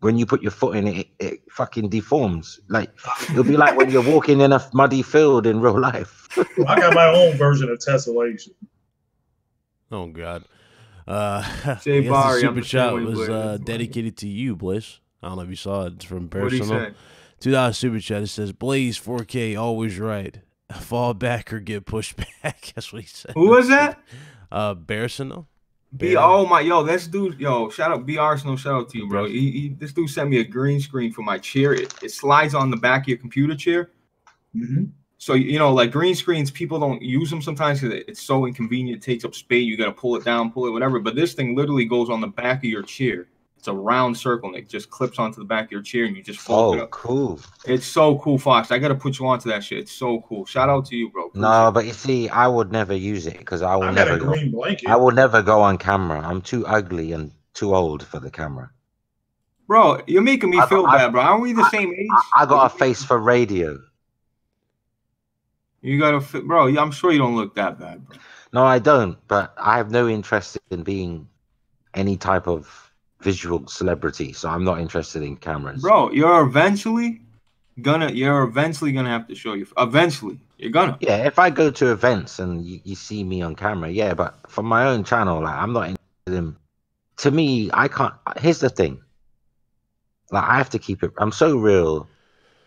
when you put your foot in it, it, it fucking deforms. Like it'll be like when you're walking in a muddy field in real life. I got my own version of tessellation. Oh God. Uh, I Jay guess Barry, the super the chat same was uh, dedicated to you, Blaze. I don't know if you saw it. It's from What do personal. Two dollars super chat. It says Blaze 4K always right. Fall back or get pushed back. That's what he said. Who was that? Uh, Barrisonal. B oh my yo, this dude yo, shout out B Arsenal, shout out to you, bro. He, he, this dude sent me a green screen for my chair. It, it slides on the back of your computer chair. hmm So you know, like green screens, people don't use them sometimes because it's so inconvenient. It takes up space. You got to pull it down, pull it, whatever. But this thing literally goes on the back of your chair. It's a round circle, and it just clips onto the back of your chair, and you just fold it Oh, up. cool. It's so cool, Fox. I got to put you onto that shit. It's so cool. Shout out to you, bro. No, but you see, I would never use it because I will I got never a go. green blanket. I will never go on camera. I'm too ugly and too old for the camera. bro, you're making me I- feel I- bad, bro. Aren't we the same age? I, I got a face for radio. You got to, fit, bro. yeah, I'm sure you don't look that bad, bro. No, I don't. But I have no interest in being any type of visual celebrity, so I'm not interested in cameras. Bro, you're eventually gonna, you're eventually gonna have to show you. Eventually, you're gonna. Yeah, if I go to events and you, you see me on camera, yeah, but for my own channel, like I'm not interested in. To me, I can't. Here's the thing. Like I have to keep it. I'm so real,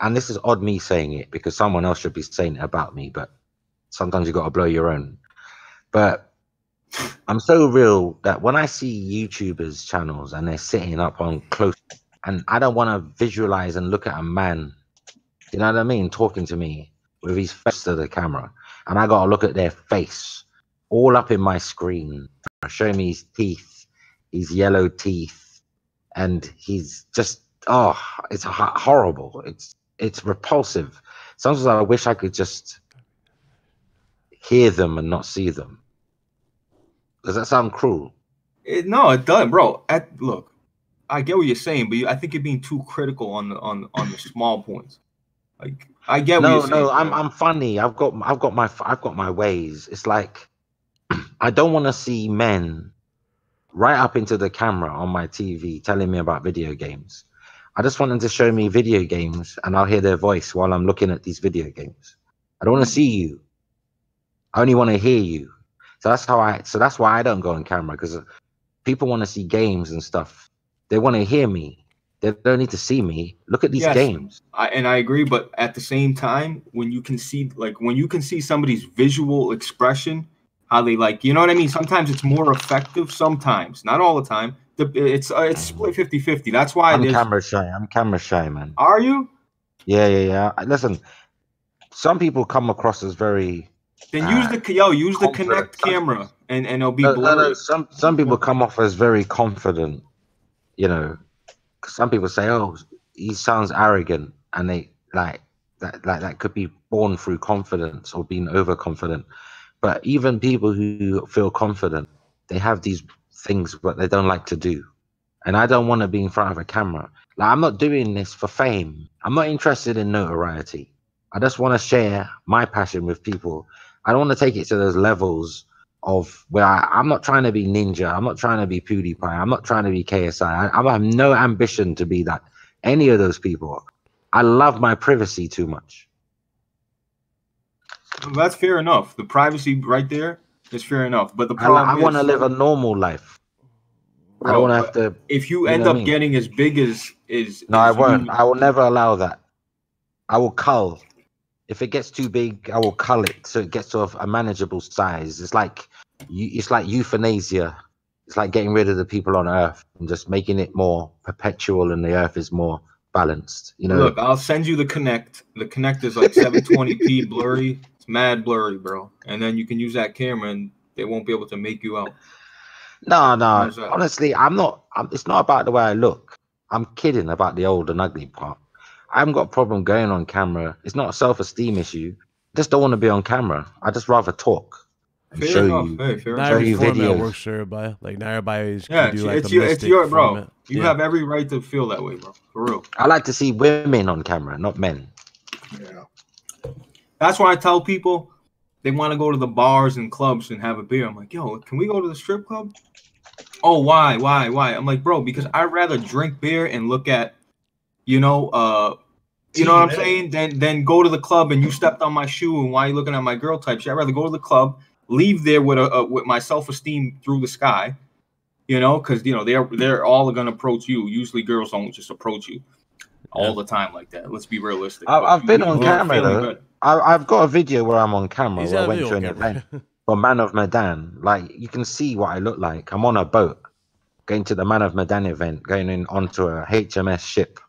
and this is odd me saying it because someone else should be saying it about me, but sometimes you got to blow your own. But I'm so real that when I see YouTubers channels and they're sitting up on close, and I don't want to visualize and look at a man, you know what I mean, talking to me with his face to the camera, and I gotta look at their face all up in my screen, showing me his teeth, his yellow teeth, and he's just oh, it's horrible. It's it's repulsive. Sometimes I wish I could just hear them and not see them. Does that sound cruel? It, no, it doesn't, bro. At, look, I get what you're saying, but you, I think you're being too critical on the on on the small points. Like, I get what no, you're saying. no, I'm bro. I'm funny. I've got I've got my I've got my ways. It's like I don't want to see men right up into the camera on my TV telling me about video games. I just want them to show me video games and I'll hear their voice while I'm looking at these video games. I don't want to see you. I only want to hear you. So that's how I so that's why I don't go on camera because people want to see games and stuff. They want to hear me. They don't need to see me. Look at these Yes. games. I, and I agree, but at the same time, when you can see like when you can see somebody's visual expression, how they like, you know what I mean? Sometimes it's more effective, sometimes, not all the time. The, it's uh, it's split 50-50. That's why I'm camera shy. I'm camera shy, man. Are you? Yeah, yeah, yeah. Listen, some people come across as very. Then use Ah, the yo, use the Kinect camera and, and it'll be No, no, blurry. no, Some some people come off as very confident. You know, some people say, "Oh, he sounds arrogant," and they like that. Like that could be born through confidence or being overconfident. But even people who feel confident, they have these things what they don't like to do. And I don't want to be in front of a camera. Like I'm not doing this for fame. I'm not interested in notoriety. I just want to share my passion with people. I don't want to take it to those levels of where I, I'm not trying to be ninja. I'm not trying to be PewDiePie. I'm not trying to be KSI. I, I have no ambition to be that any of those people. I love my privacy too much. That's fair enough. The privacy right there is fair enough. But the problem I want to live a normal life. I Bro, don't want to have to. if you you end up I mean? getting as big as is No, I won't. you- I will never allow that. I will cull. If it gets too big, I will cull it so it gets to a, a manageable size. It's like you. It's like euthanasia. It's like getting rid of the people on Earth and just making it more perpetual, and the Earth is more balanced. You know. Look, I'll send you the Kinect. The Kinect is like 720p blurry. It's mad blurry, bro. And then you can use that camera, and they won't be able to make you out. No, no. Honestly, I'm not. I'm, it's not about the way I look. I'm kidding about the old and ugly part. I haven't got a problem going on camera. It's not a self-esteem issue. I just don't want to be on camera. I just rather talk and Fair show enough. you. Hey, fair Not show every you videos. works for everybody. Like not everybody is Yeah, can it's, do like it's the your, it's your, bro. format. You Yeah. have every right to feel that way, bro. For real. I like to see women on camera, not men. Yeah. That's why I tell people they want to go to the bars and clubs and have a beer. I'm like, yo, can we go to the strip club? Oh, why, why, why? I'm like, bro, because I'd rather drink beer and look at, you know, uh, you know what I'm saying? Then then go to the club and you stepped on my shoe and why are you looking at my girl type shit? I'd rather go to the club, leave there with a, a with my self esteem through the sky, you know, because you know they're they're all gonna approach you. Usually girls don't just approach you all the time like that. Let's be realistic. I, I've been you- on camera, though. good. I, I've got a video where I'm on camera where I went to an camera. event for Man of Medan. Like you can see what I look like. I'm on a boat going to the Man of Medan event, going in onto a HMS ship,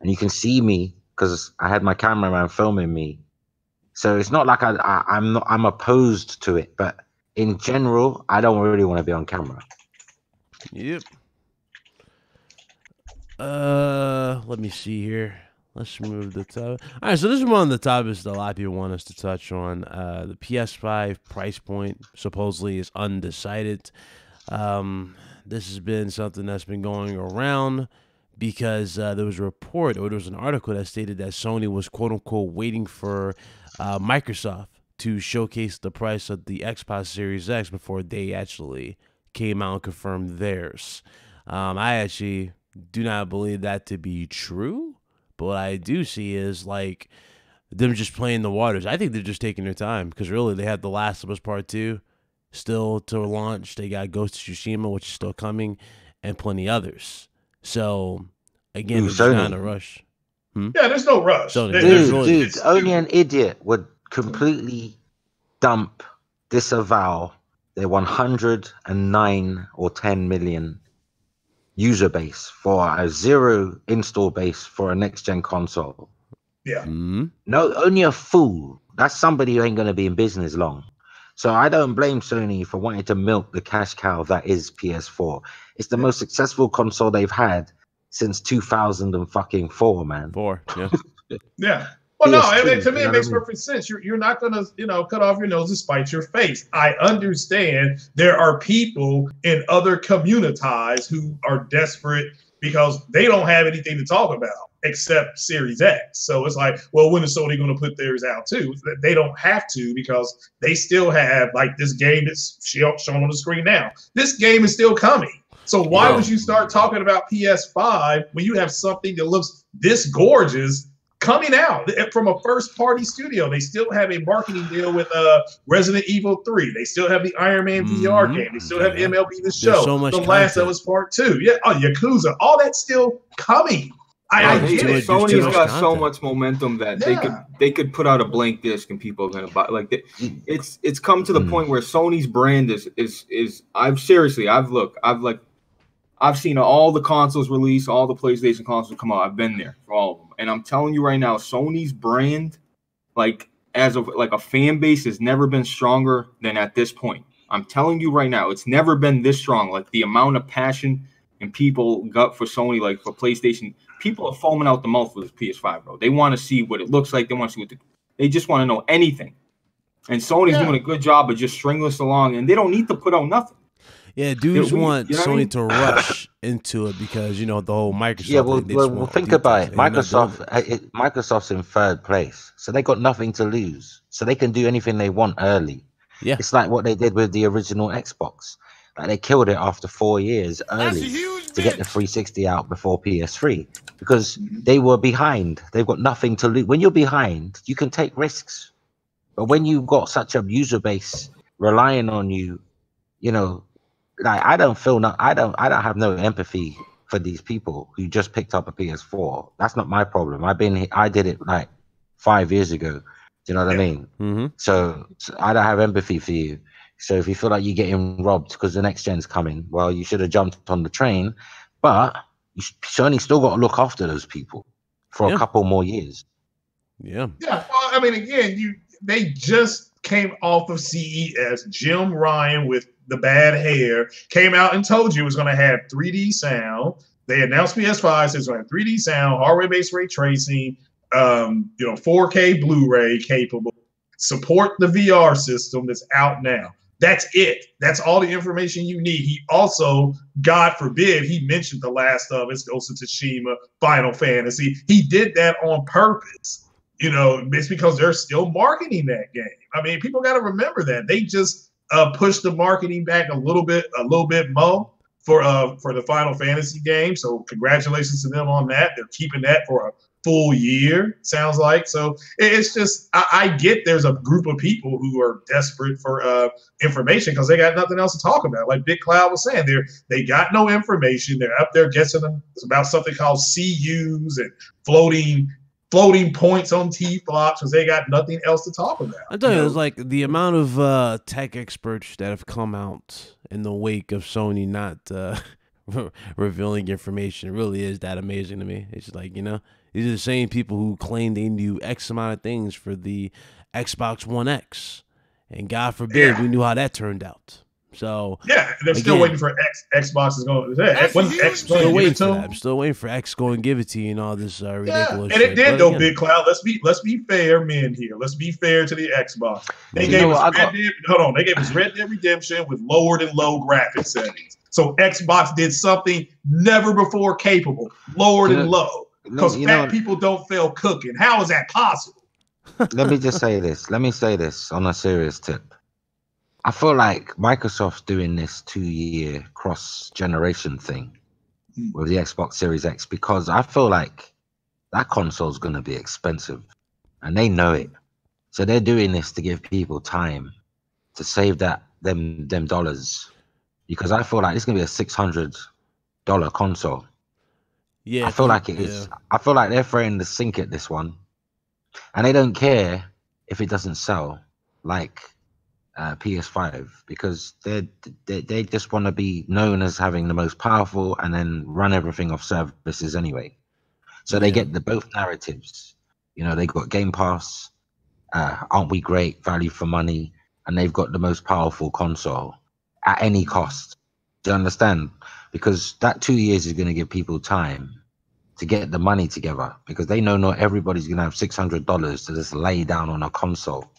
and you can see me because I had my cameraman filming me. So it's not like I, I I'm not I'm opposed to it, but in general, I don't really want to be on camera. Yep. Uh, let me see here. Let's move the top. All right, so this is one of the topics that a lot of people want us to touch on. Uh, the PS5 price point supposedly is undecided. Um, this has been something that's been going around because uh, there was a report or there was an article that stated that Sony was quote unquote waiting for uh, Microsoft to showcase the price of the Xbox Series X before they actually came out and confirmed theirs. Um, I actually do not believe that to be true, but what I do see is like them just playing the waters. I think they're just taking their time because really they have The Last of Us Part 2 still to launch. They got Ghost of Tsushima, which is still coming, and plenty others. So again, Ooh, they're just not a rush. Hmm? Yeah, there's no rush. So, dude, there's- really- dude, only an idiot would completely dump, disavow their 109 or 10 million user base for a zero install base for a next gen console. yeah. hmm No, only a fool. That's somebody who ain't going to be in business long. So I don't blame Sony for wanting to milk the cash cow that is PS4. It's the most successful console they've had since 2000 and fucking four, man. Four. Yeah. Yeah. Well, no, PS2, and, and to me, it makes perfect sense. You're, you're not going to, you know, cut off your nose to spite your face. I understand there are people in other communities who are desperate because they don't have anything to talk about except Series X. So it's like, well, when is Sony going to put theirs out too? They don't have to because they still have like this game that's shown on the screen now. This game is still coming. So why Yeah. would you start talking about PS5 when you have something that looks this gorgeous coming out from a first party studio? They still have a marketing deal with uh Resident Evil 3. They still have the Iron Man VR Mhm. game. They still have MLB the show. so much the Last of content. Us Part 2. Yeah, oh Yakuza. All that's still coming. I, I Oh, get it. there's too Sony's much got so much momentum that they could they could put out a blank disc and people are gonna buy. Like they, it's it's come to the Mm. point where Sony's brand is is is. I've seriously I've looked I've like I've seen all the consoles release, all the PlayStation consoles come out. I've been there for all of them, and I'm telling you right now, Sony's brand, like as of like a fan base, has never been stronger than at this point. I'm telling you right now, it's never been this strong. Like the amount of passion and people got for Sony, like for PlayStation, people are foaming out the mouth with this PS5, bro. They want to see what it looks like. They want to see what the, they just want to know anything. And Sony's Yeah. doing a good job of just stringing us along, and they don't need to put out nothing. Yeah, dudes we- want you know what I Sony mean? to rush into it because you know the whole Microsoft. Yeah, well, thing, they well, well think details, about it. and they're not doing Microsoft, uh, it, Microsoft's in third place, so they got nothing to lose. So they can do anything they want early. Yeah. it's like what they did with the original Xbox. Like they killed it after four years early to get the 360 out before PS3 because they were behind. They've got nothing to lose. When you're behind, you can take risks, but when you've got such a user base relying on you, you know, like I don't feel no, I don't, I don't have no empathy for these people who just picked up a PS4. That's not my problem. I've been, I did it like five years ago. Do you know what I mean? Mm-hmm. So, so I don't have empathy for you. So if you feel like you're getting robbed because the next gen's coming, well, you should have jumped on the train. But you sh- Sony still got to look after those people for Yeah. a couple more years. Yeah. Yeah, well, I mean, again, you they just came off of CES. Jim Ryan with the bad hair came out and told you it was going to have 3D sound. They announced PS5 says it's going to have 3D sound, hardware-based ray tracing, um, you know, 4K Blu-ray capable, support the VR system that's out now. That's it. That's all the information you need. He also, God forbid, he mentioned the last of us, Ghost of Tsushima, Final Fantasy. He did that on purpose. You know, it's because they're still marketing that game. I mean, people got to remember that they just uh, pushed the marketing back a little bit, a little bit more. for uh for the Final Fantasy game. So congratulations to them on that. They're keeping that for a full year. Sounds like so. It's just I, I get there's a group of people who are desperate for uh information because they got nothing else to talk about. Like Bit Cloud was saying, they they got no information. They're up there guessing them It's about something called CUs and floating floating points on T flops because they got nothing else to talk about. I tell you, it's like the amount of uh, tech experts that have come out in the wake of Sony not uh, revealing information really is that amazing to me. It's like you know these are the same people who claim they knew X amount of things for the Xbox One X, and God forbid Yeah. we knew how that turned out. So Yeah, they're still Again. waiting for X. Xbox is going. Yeah, That's when. X still going to waiting give it to them. I'm still waiting for X go and give it to you and all this uh, Yeah, ridiculous. and it shit. did But though, again, Bit Cloud. Let's be let's be fair, men here. Let's be fair to the Xbox. They You gave us what, Red got- Dead. Hold on, they gave us Red Dead Redemption with lowered and low graphic settings. So Xbox did something never before capable, lowered You than know- low. Because you fat know, people don't fail cooking. How is that possible? let me just say this. Let me say this on a serious tip. I feel like Microsoft's doing this two year cross generation thing Hmm. with the Xbox Series X because I feel like that console's going to be expensive and they know it. So they're doing this to give people time to save that them them dollars because I feel like it's going to be a six hundred dollar console. yeah, I feel like it is. yeah. I feel like they're throwing the sink at this one, and they don't care if it doesn't sell like uh, PS5 because they they they just want to be known as having the most powerful and then run everything off services anyway. So they get the both narratives. You know, they got Game Pass, uh, aren't we great? Value for money, and they've got the most powerful console at any cost. Do you understand? Because that two years is going to give people time to get the money together because they know not everybody's going to have six hundred dollars to just lay down on a console.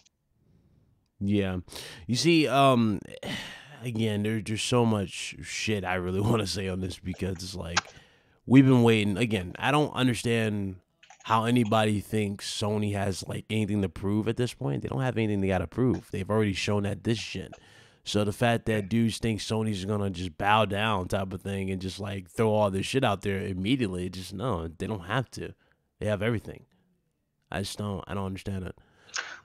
Yeah. You see, um again, there's just so much shit I really want to say on this because it's like we've been waiting again, I don't understand how anybody thinks Sony has like anything to prove at this point. They don't have anything they gotta prove. They've already shown that this shit. So the fact that dudes think Sony's gonna just bow down type of thing and just like throw all this shit out there immediately, just no, they don't have to. They have everything. I just don't I don't understand it.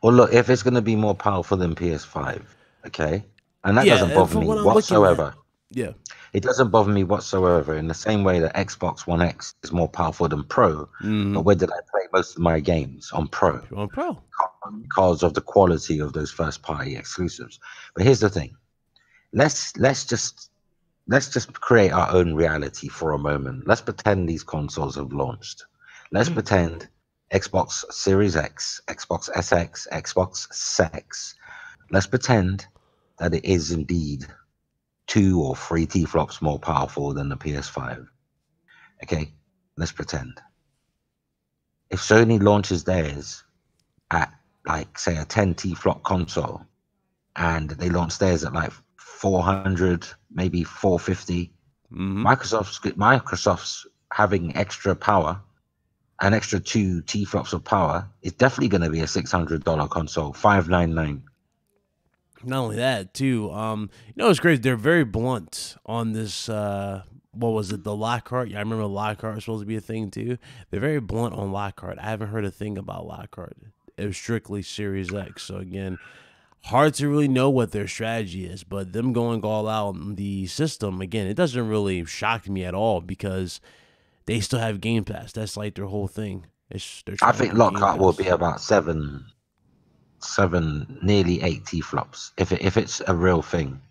Well, look, if it's going to be more powerful than PS5, okay, and that Yeah, doesn't bother me what I'm at- whatsoever. Yeah. It doesn't bother me whatsoever. In the same way that Xbox One X is more powerful than Pro, Mm-hmm. but where did I play most of my games on Pro? On Pro. because of the quality of those first party exclusives. But here's the thing. Let's let's just let's just create our own reality for a moment. Let's pretend these consoles have launched. Let's pretend Xbox Series X, Xbox SX, Xbox Sex. Let's pretend that it is indeed two or three T flops more powerful than the PS5. Okay, let's pretend. If Sony launches theirs at like say a 10 T flop console and they launch theirs at like 400 maybe 450 Mm-hmm. microsoft's microsoft's having extra power an extra two T flops of power is definitely going to be a $600 console 599 Not only that, too. Um, you know, it's crazy. They're very blunt on this. Uh, what was it? The Lockhart. Yeah, I remember Lockhart was supposed to be a thing too. They're very blunt on Lockhart. I haven't heard a thing about Lockhart. It was strictly Series X. So again, hard to really know what their strategy is. But them going all out on the system again, it doesn't really shock me at all because they still have Game Pass. That's like their whole thing. It's they're i think do lockhart will be about seven seven nearly eight T flops if it, if it's a real thing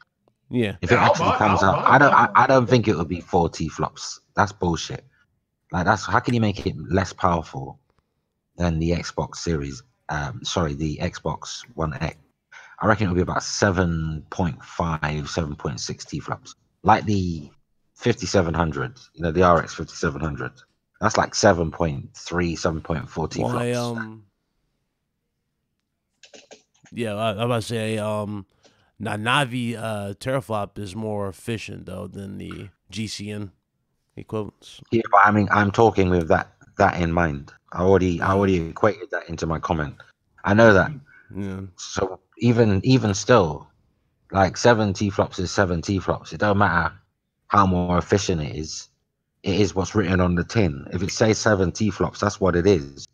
Yeah. If it I'll actually buy- comes I'll out, buy I don't. I, I don't think it would be forty T flops. That's bullshit. Like that's how can you make it less powerful than the Xbox Series? Um, sorry, the Xbox One X. I reckon it would be about 7.5, 7.6 T flops, like the 5700. You know, the RX 5700. That's like 7.3, 7.4 T Well, flops. I, um, yeah, I, I'm about to say, um, now Navi uh, teraflop is more efficient though than the GCN equivalents. Yeah, but I mean, I'm talking with that that in mind. I already, I already equated that into my comment. I know that. Yeah, So even even still, like seven T flops is seven T flops. It don't matter how more efficient it is. It is what's written on the tin. If it says seven T flops, that's what it is.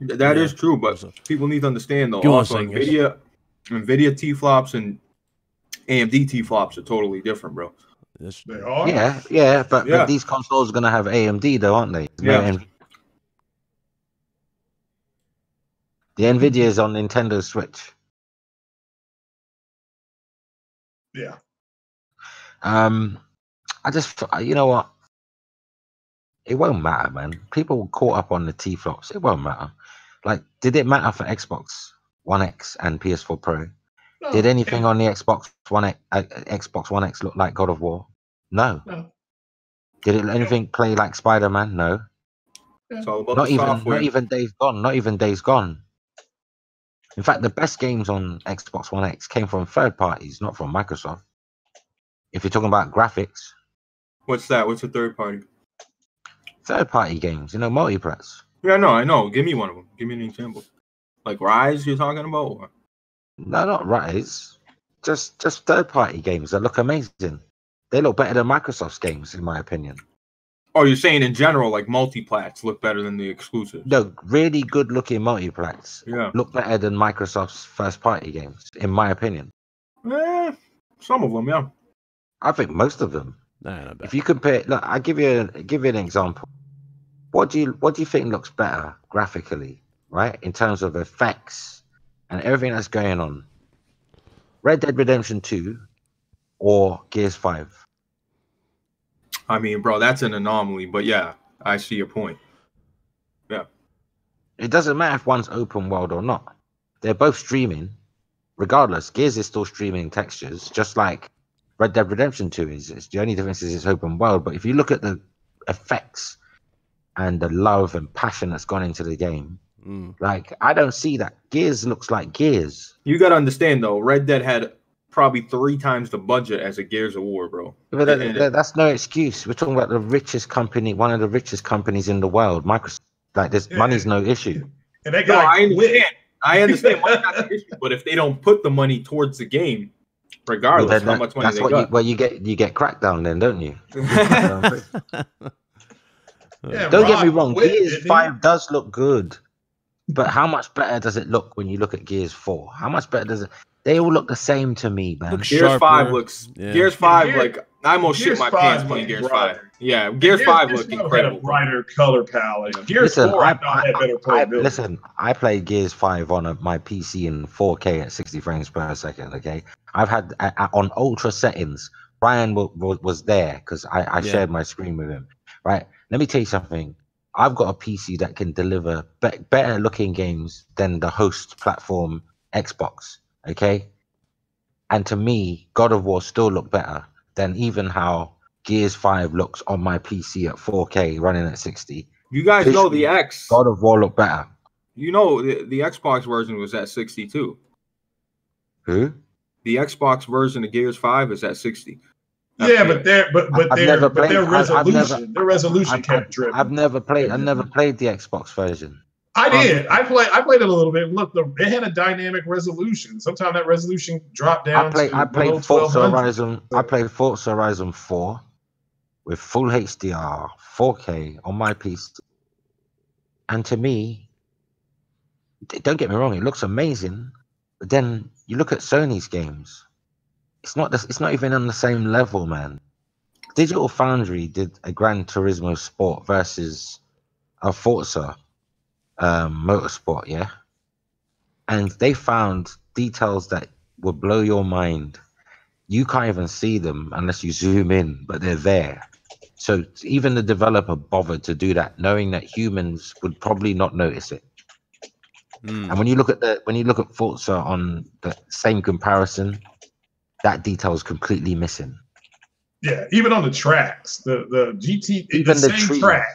That is Yeah. true, but people need to understand though. Go Also, Singers. Nvidia, Nvidia T flops and AMD T flops are totally different, bro. This- They are. Yeah, yeah, but, Yeah. but these consoles are gonna have AMD though, aren't they? Yeah. The Nvidia is on Nintendo Switch. Yeah. Um, I just, you know what? It won't matter, man. People caught up on the T flops. It won't matter. Like, did it matter for Xbox One X and PS4 Pro? No, Did anything and- on the Xbox One X, uh, Xbox One X look like God of War? No. No. Did it anything play like Spider Man? No. It's all about Not even, software. not even Days Gone. Not even Days Gone. In fact, the best games on Xbox One X came from third parties, not from Microsoft. If you're talking about graphics, What's that? What's a third party? third party games, you know, multiplats. Yeah, no, I know. Give me one of them. Give me an example. Like Rise, you're talking about? Or? No, not Rise. Just just third party games that look amazing. They look better than Microsoft's games, in my opinion. Oh, you're saying in general, like multiplats look better than the exclusives? No, really good looking multiplats Yeah. look better than Microsoft's first party games, in my opinion. Eh, some of them, yeah. I think most of them. Nah, not. If you compare, look, I give you a, give you an example. What do you what do you think looks better graphically, right? In terms of effects and everything that's going on. Red Dead Redemption Two or Gears Five. I mean, bro, that's an anomaly, but yeah, I see your point. Yeah, it doesn't matter if one's open world or not. They're both streaming, regardless. Gears is still streaming textures, just like Red Dead Redemption 2 is. It's, the only difference is it's open world. But if you look at the effects and the love and passion that's gone into the game, Mm. like I don't see that. Gears looks like Gears. You got to understand, though, Red Dead had probably three times the budget as a Gears of War, bro. But that- And- that- that's no excuse. We're talking about the richest company, one of the richest companies in the world, Microsoft. Like this, Yeah. money's no issue. And that No, I understand. I understand money's not the issue, but if they don't put the money towards the game, Well, regardless then of how that- much money that's they what you, well, you get. You get crackdown, then, don't you? Yeah, Don't get me wrong, quit, Gears didn't he? 5 does look good. But how much better does it look when you look at Gears 4? How much better does it? They all look the same to me, man. Looks Gears sharper. Five looks. Yeah. Gears Five, Gear- like I almost shit Gears my pants playing Gears brighter. Five. Yeah, Gears Five looked incredible. Had a brighter color palette. Gears Listen, Four, I, I- thought had better I, playability. listen, I played Gears 5 on a, my PC in 4K at 60 frames per second, okay? I've had, on ultra settings, Brian w- w- was there because I, I Yeah. shared my screen with him, right? Let me tell you something. I've got a PC that can deliver be- better looking games than the host platform Xbox, okay? And to me, God of War still look better than even how Gears 5 looks on my PC at 4K running at 60. You guys know the Visually, X. God of War look better. You know the, the Xbox version was at 62. Who? The Xbox version of Gears Five is at 60. yeah, but their but but I've their never but their played- I've- I've resolution never- their resolution I've, kept I've- dripping. I've never played. I've never played the Xbox version. I um, did. I played. I played it a little bit. Look, the, it had a dynamic resolution. Sometimes that resolution dropped down. I played. I played Forza Horizon. I played Forza Horizon Four with full HDR, 4K on my PC, and to me, don't get me wrong, it looks amazing. But then you look at Sony's games. It's not. the- It's not even on the same level, man. Digital Foundry did a Gran Turismo Sport versus a Forza um, Motorsport, yeah, and they found details that will blow your mind. You can't even see them unless you zoom in, but they're there. So even the developer bothered to do that, knowing that humans would probably not notice it. Mm. And when you look at the when you look at Forza on the same comparison, that detail is completely missing. Yeah, even on the tracks, the the GT, Even the, the same trees. track.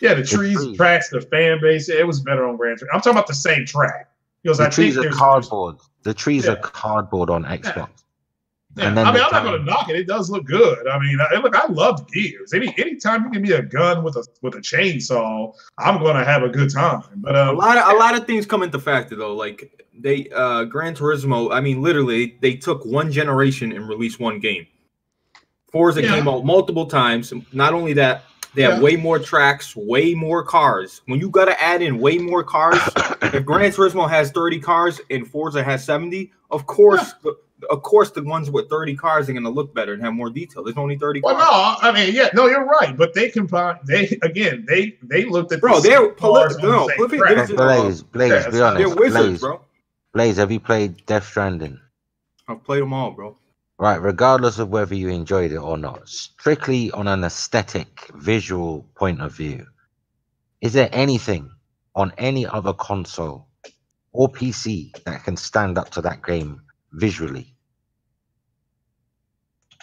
Yeah, the, trees, trees. tracks, the fan base. It was better on Grand Turismo. I'm talking about the same track. Because The I trees think are cardboard. The trees are cardboard on Xbox. Yeah, And then I mean, I'm not going to knock it. It does look good. I mean, I, look, I love Gears. Any anytime you give me a gun with a with a chainsaw, I'm going to have a good time. But A um, lot of a lot of things come into factor though. Like they uh Gran Turismo, I mean literally they took one generation and released one game. Forza Yeah. came out multiple times. Not only that, they have Yeah. way more tracks, way more cars. When you got to add in way more cars, if Gran Turismo has 30 cars and Forza has 70, of course, the, of course, the ones with 30 cars are going to look better and have more detail. There's only 30 Well, cars. no, I mean, yeah, no, you're right. But they combine. They again, they they looked at Bro, the they're same cars politi- on the no, same politi- track. this is- Blaze, Blaze, be honest. They're wizards, Blaze, bro. Blaze, have you played Death Stranding? I've played them all, bro. Right, regardless of whether you enjoyed it or not, strictly on an aesthetic, visual point of view, is there anything on any other console or PC that can stand up to that game visually?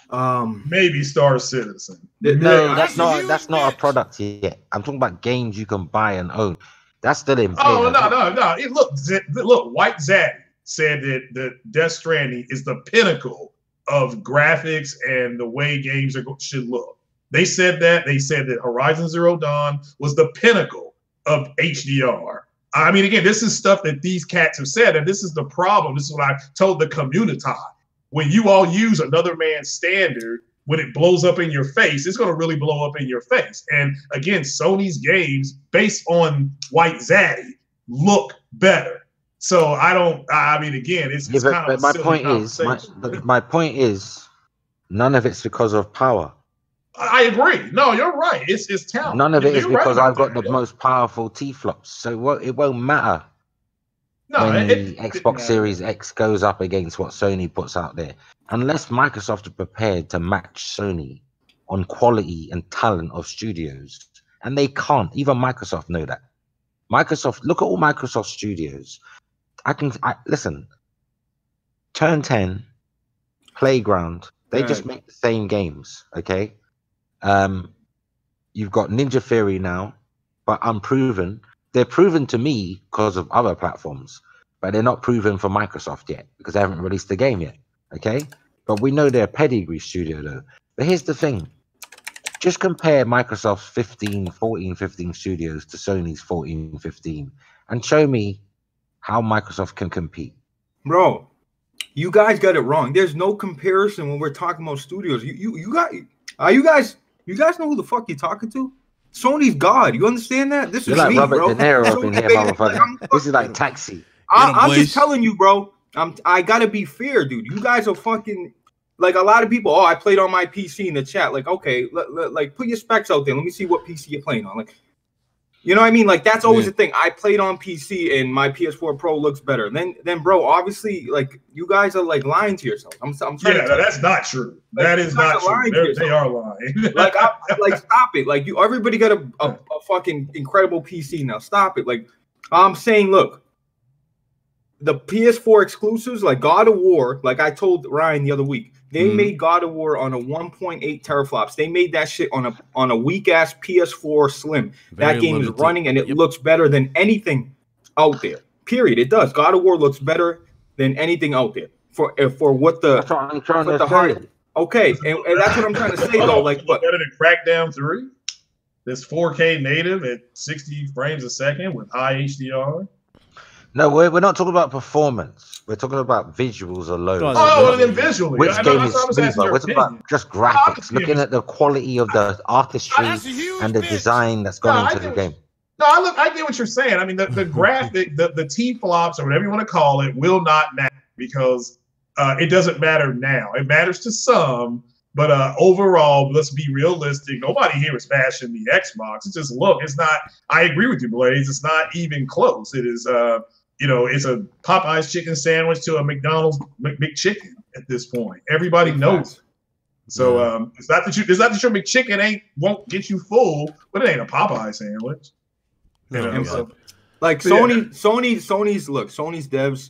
Um, Maybe Star Citizen. th- No, that's not that's not a product yet. I'm talking about games you can buy and own. That's still in. Oh no, no, no! It, look, look, White Zaddy said that the Death Stranding is the pinnacle of graphics and the way games are should look. They said that. They said that Horizon Zero Dawn was the pinnacle of HDR. I mean, again, this is stuff that these cats have said, and this is the problem. This is what I told the community. When you all use another man's standard, when it blows up in your face, it's going to really blow up in your face. And again, Sony's games, based on White Zaddy, look better. So I don't. I mean, again, it's, Yeah, it's but, kind but of my point is, my, my point is, none of it's because of power. I agree. No, you're right. It's it's talent. None of it is right because about I've got that. the most powerful T flops. So what? It won't matter No, when it- the it- Xbox Series X goes up against what Sony puts out there, unless Microsoft are prepared to match Sony on quality and talent of studios, and they can't. Even Microsoft know that. Microsoft, look at all Microsoft studios. I can I, listen. Turn ten, Playground. They just make the same games. Okay. Um, you've got Ninja Theory now, but unproven. They're proven to me because of other platforms, but they're not proven for Microsoft yet because they haven't released the game yet. Okay. But we know they're a pedigree studio though. But here's the thing just compare Microsoft's 15, 14, 15 studios to Sony's 14, 15 and show me how Microsoft can compete. bro, you guys got it wrong. There's no comparison when we're talking about studios. You you you got are you guys you guys know who the fuck you're talking to? Sony's God. You understand that? This You're is like me, Robert bro. De Niro up in here, motherfucker. I'm- This is like taxi. I, I'm just telling you, bro. I'm I gotta be fair, dude. You guys are fucking like a lot of people. Oh, I played on my PC in the chat. Like, okay, let, let- like put your specs out there. Let me see what PC you're playing on. Like, you know what I mean? Like that's always Yeah. the thing. I played on PC and my PS4 Pro looks better. Then then, bro, obviously, like you guys are like lying to yourselves. I'm I'm trying Yeah, to no, that's not true. That is not true. They're, they are lying. like I, like stop it like you everybody got a, a, a fucking incredible pc now stop it like i'm saying look the ps4 exclusives like god of war like i told ryan the other week they Mhm. made god of war on a 1.8 teraflops they made that shit on a on a weak ass ps4 slim Very that game limited. is running and it Yep. looks better than anything out there period it does god of war looks better than anything out there for uh, for what the what I'm trying But to the say. hard- okay and, and that's what i'm trying to say though like look but better than Crackdown Three. This 4K native at 60 frames a second with high HDR. No, we're, we're not talking about performance. We're talking about visuals alone. Oh, Oh, well, then visually. Which I game that's is I was smoother? We're talking about just graphics, just looking at the quality of the artistry That's a and the bitch. design that's No, gone I into the game. No, I look. I get what you're saying. I mean, the, the graphic, the the T flops or whatever you want to call it, will not matter because uh, it doesn't matter now. It matters to some, but uh, overall, let's be realistic. Nobody here is bashing the Xbox. It's just look. It's not. I agree with you, Blaze. It's not even close. It is. Uh, you know, it's a Popeyes chicken sandwich to a McDonald's McChicken at this point. Everybody knows. So Yeah. um, it's not that you. It's not that your McChicken ain't won't get you full, but it ain't a Popeye sandwich. No, know, yeah. so- Like So, yeah. Sony, Sony, Sony's look, Sony's devs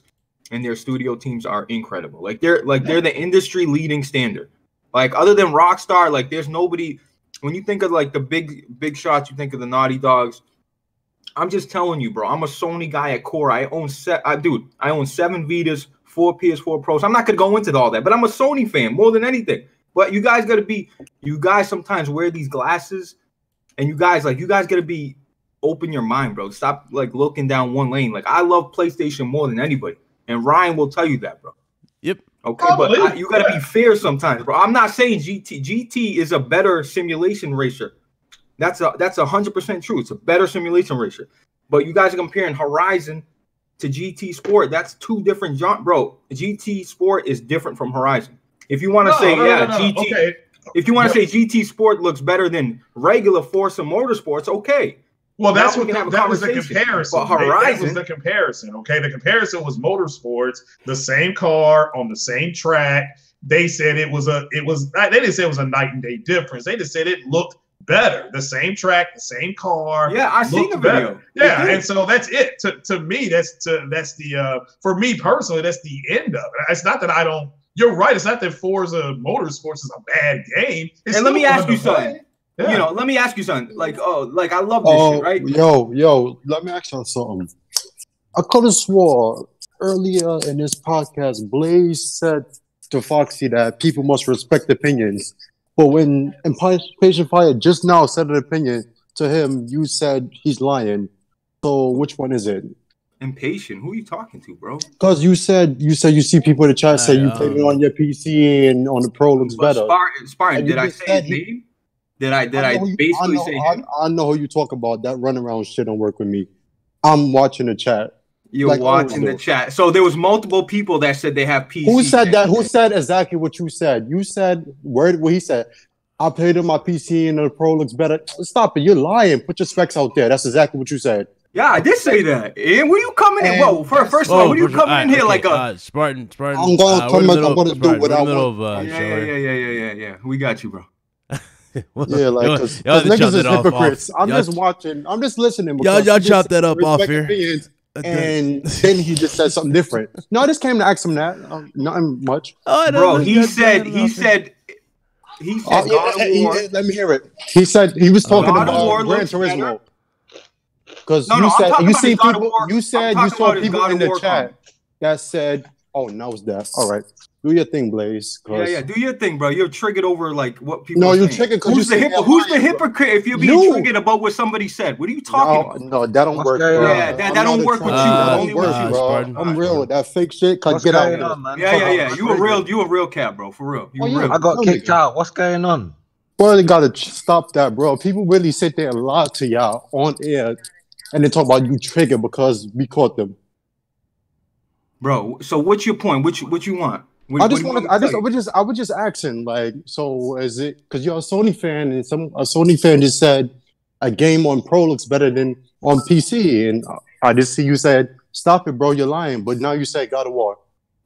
and their studio teams are incredible. Like they're like they're the industry leading standard. Like other than Rockstar, like there's nobody. When you think of like the big big shots, you think of the Naughty Dogs. I'm just telling you, bro. I'm a Sony guy at core. I own set. I dude. I own seven Vitas, four PS4 Pros. I'm not gonna go into all that, but I'm a Sony fan more than anything. But you guys gotta be. You guys sometimes wear these glasses, and you guys like you guys gotta be open your mind, bro. Stop like looking down one lane. Like I love PlayStation more than anybody, and Ryan will tell you that, bro. Yep. Okay, but I, you got to be fair sometimes, bro. I'm not saying GT. GT is a better simulation racer. That's a that's a hundred percent true. It's a better simulation ratio. But you guys are comparing Horizon to GT Sport. That's two different genre, bro. GT Sport is different from Horizon. If you want to No, say no, yeah, no. GT. Okay. If you want to say GT Sport looks better than regular Forza Motorsports, okay. Well, that's what the, that was the comparison. But that Horizon- was the comparison. Okay, the comparison was motorsports, the same car on the same track. They said it was a, it was. They didn't say it was a night and day difference. They just said it looked better. The same track, the same car. Yeah, I seen the video. better. It Yeah, and so that's it. To, to me, that's to that's the uh for me personally, that's the end of it. It's not that I don't. You're right. It's not that Forza Motorsports is a bad game. It's And let me ask you play. something. Yeah. You know, let me ask you something. Like, oh, like I love this Oh, shit, right? yo, yo, let me ask you something. I could have swore earlier in this podcast, Blaze said to Foxy that people must respect opinions. But when Impatient Fire just now said an opinion to him, you said he's lying. So which one is it? Impatient. Who are you talking to, bro? Because you said you said you see people in the chat say you I, uh, played it on your PC and on the Pro looks But better. Spartan, Spartan did I say said his he- name? Did I did I, know who you- basically know, say I, him? I know who you talk about. That runaround shit don't work with me. I'm watching the chat. You're like watching the chat. So there was multiple people that said they have PC. Who said that? Who said exactly what you said? You said word what he said. I played on my PC and the Pro looks better. Stop it! You're lying. Put your specs out there. That's exactly what you said. Yeah, I did say that. And where you coming in? And Whoa, first, first of all, what are you first- coming in here okay, like a? uh, Spartan? Spartan. I'm gonna uh, come we're in the in, I'm gonna do what I want. middle of uh, yeah, yeah, yeah, yeah, yeah, yeah, yeah. We got you, bro. Yeah, like Y'all- because y'all just niggas is it off- hypocrites. off- I'm y'all- just watching. I'm just listening. Y'all- because y'all he just chopped that up off here. opinions, And then he just said something different. No, I just came to ask him that. Um, nothing much. Oh, Bro, he y'all- said he said he said Oh, God yeah, of he- War. he- let me hear it. He said he was talking God about War Gran Turismo. Because No, you no, said you about see his God of people. You said you saw people in the War chat comment. that said, "Oh, now it's that." All right, do your thing, Blaze. Yeah, yeah. Do your thing, bro. You're triggered over like what people. No, are you're saying. triggered 'cause Who's you the said hypo- they're Who's the lying, bro. hypocrite if you're being You. triggered about what somebody said? What are you talking No, about? no, that don't work. bro. Yeah, that- that don't work with you. That don't work, bro. Spartan. I'm real. With that fake shit. Cause get out going here. on, man? Yeah, yeah, yeah. You a real, you a real cat, bro. For real. You Oh, yeah. real. I got kicked out. What's going on? Bro, you gotta stop that, bro. People really sit there and lie to y'all on air, and they talk about you triggered because we caught them. Bro, so what's your point? What you what you want? What, I just do you I just, I was just, I would just asking, like, so is it because you're a Sony fan and some a Sony fan just said a game on Pro looks better than on PC, and I just see you said, "Stop it, bro, you're lying." But now you say God of War.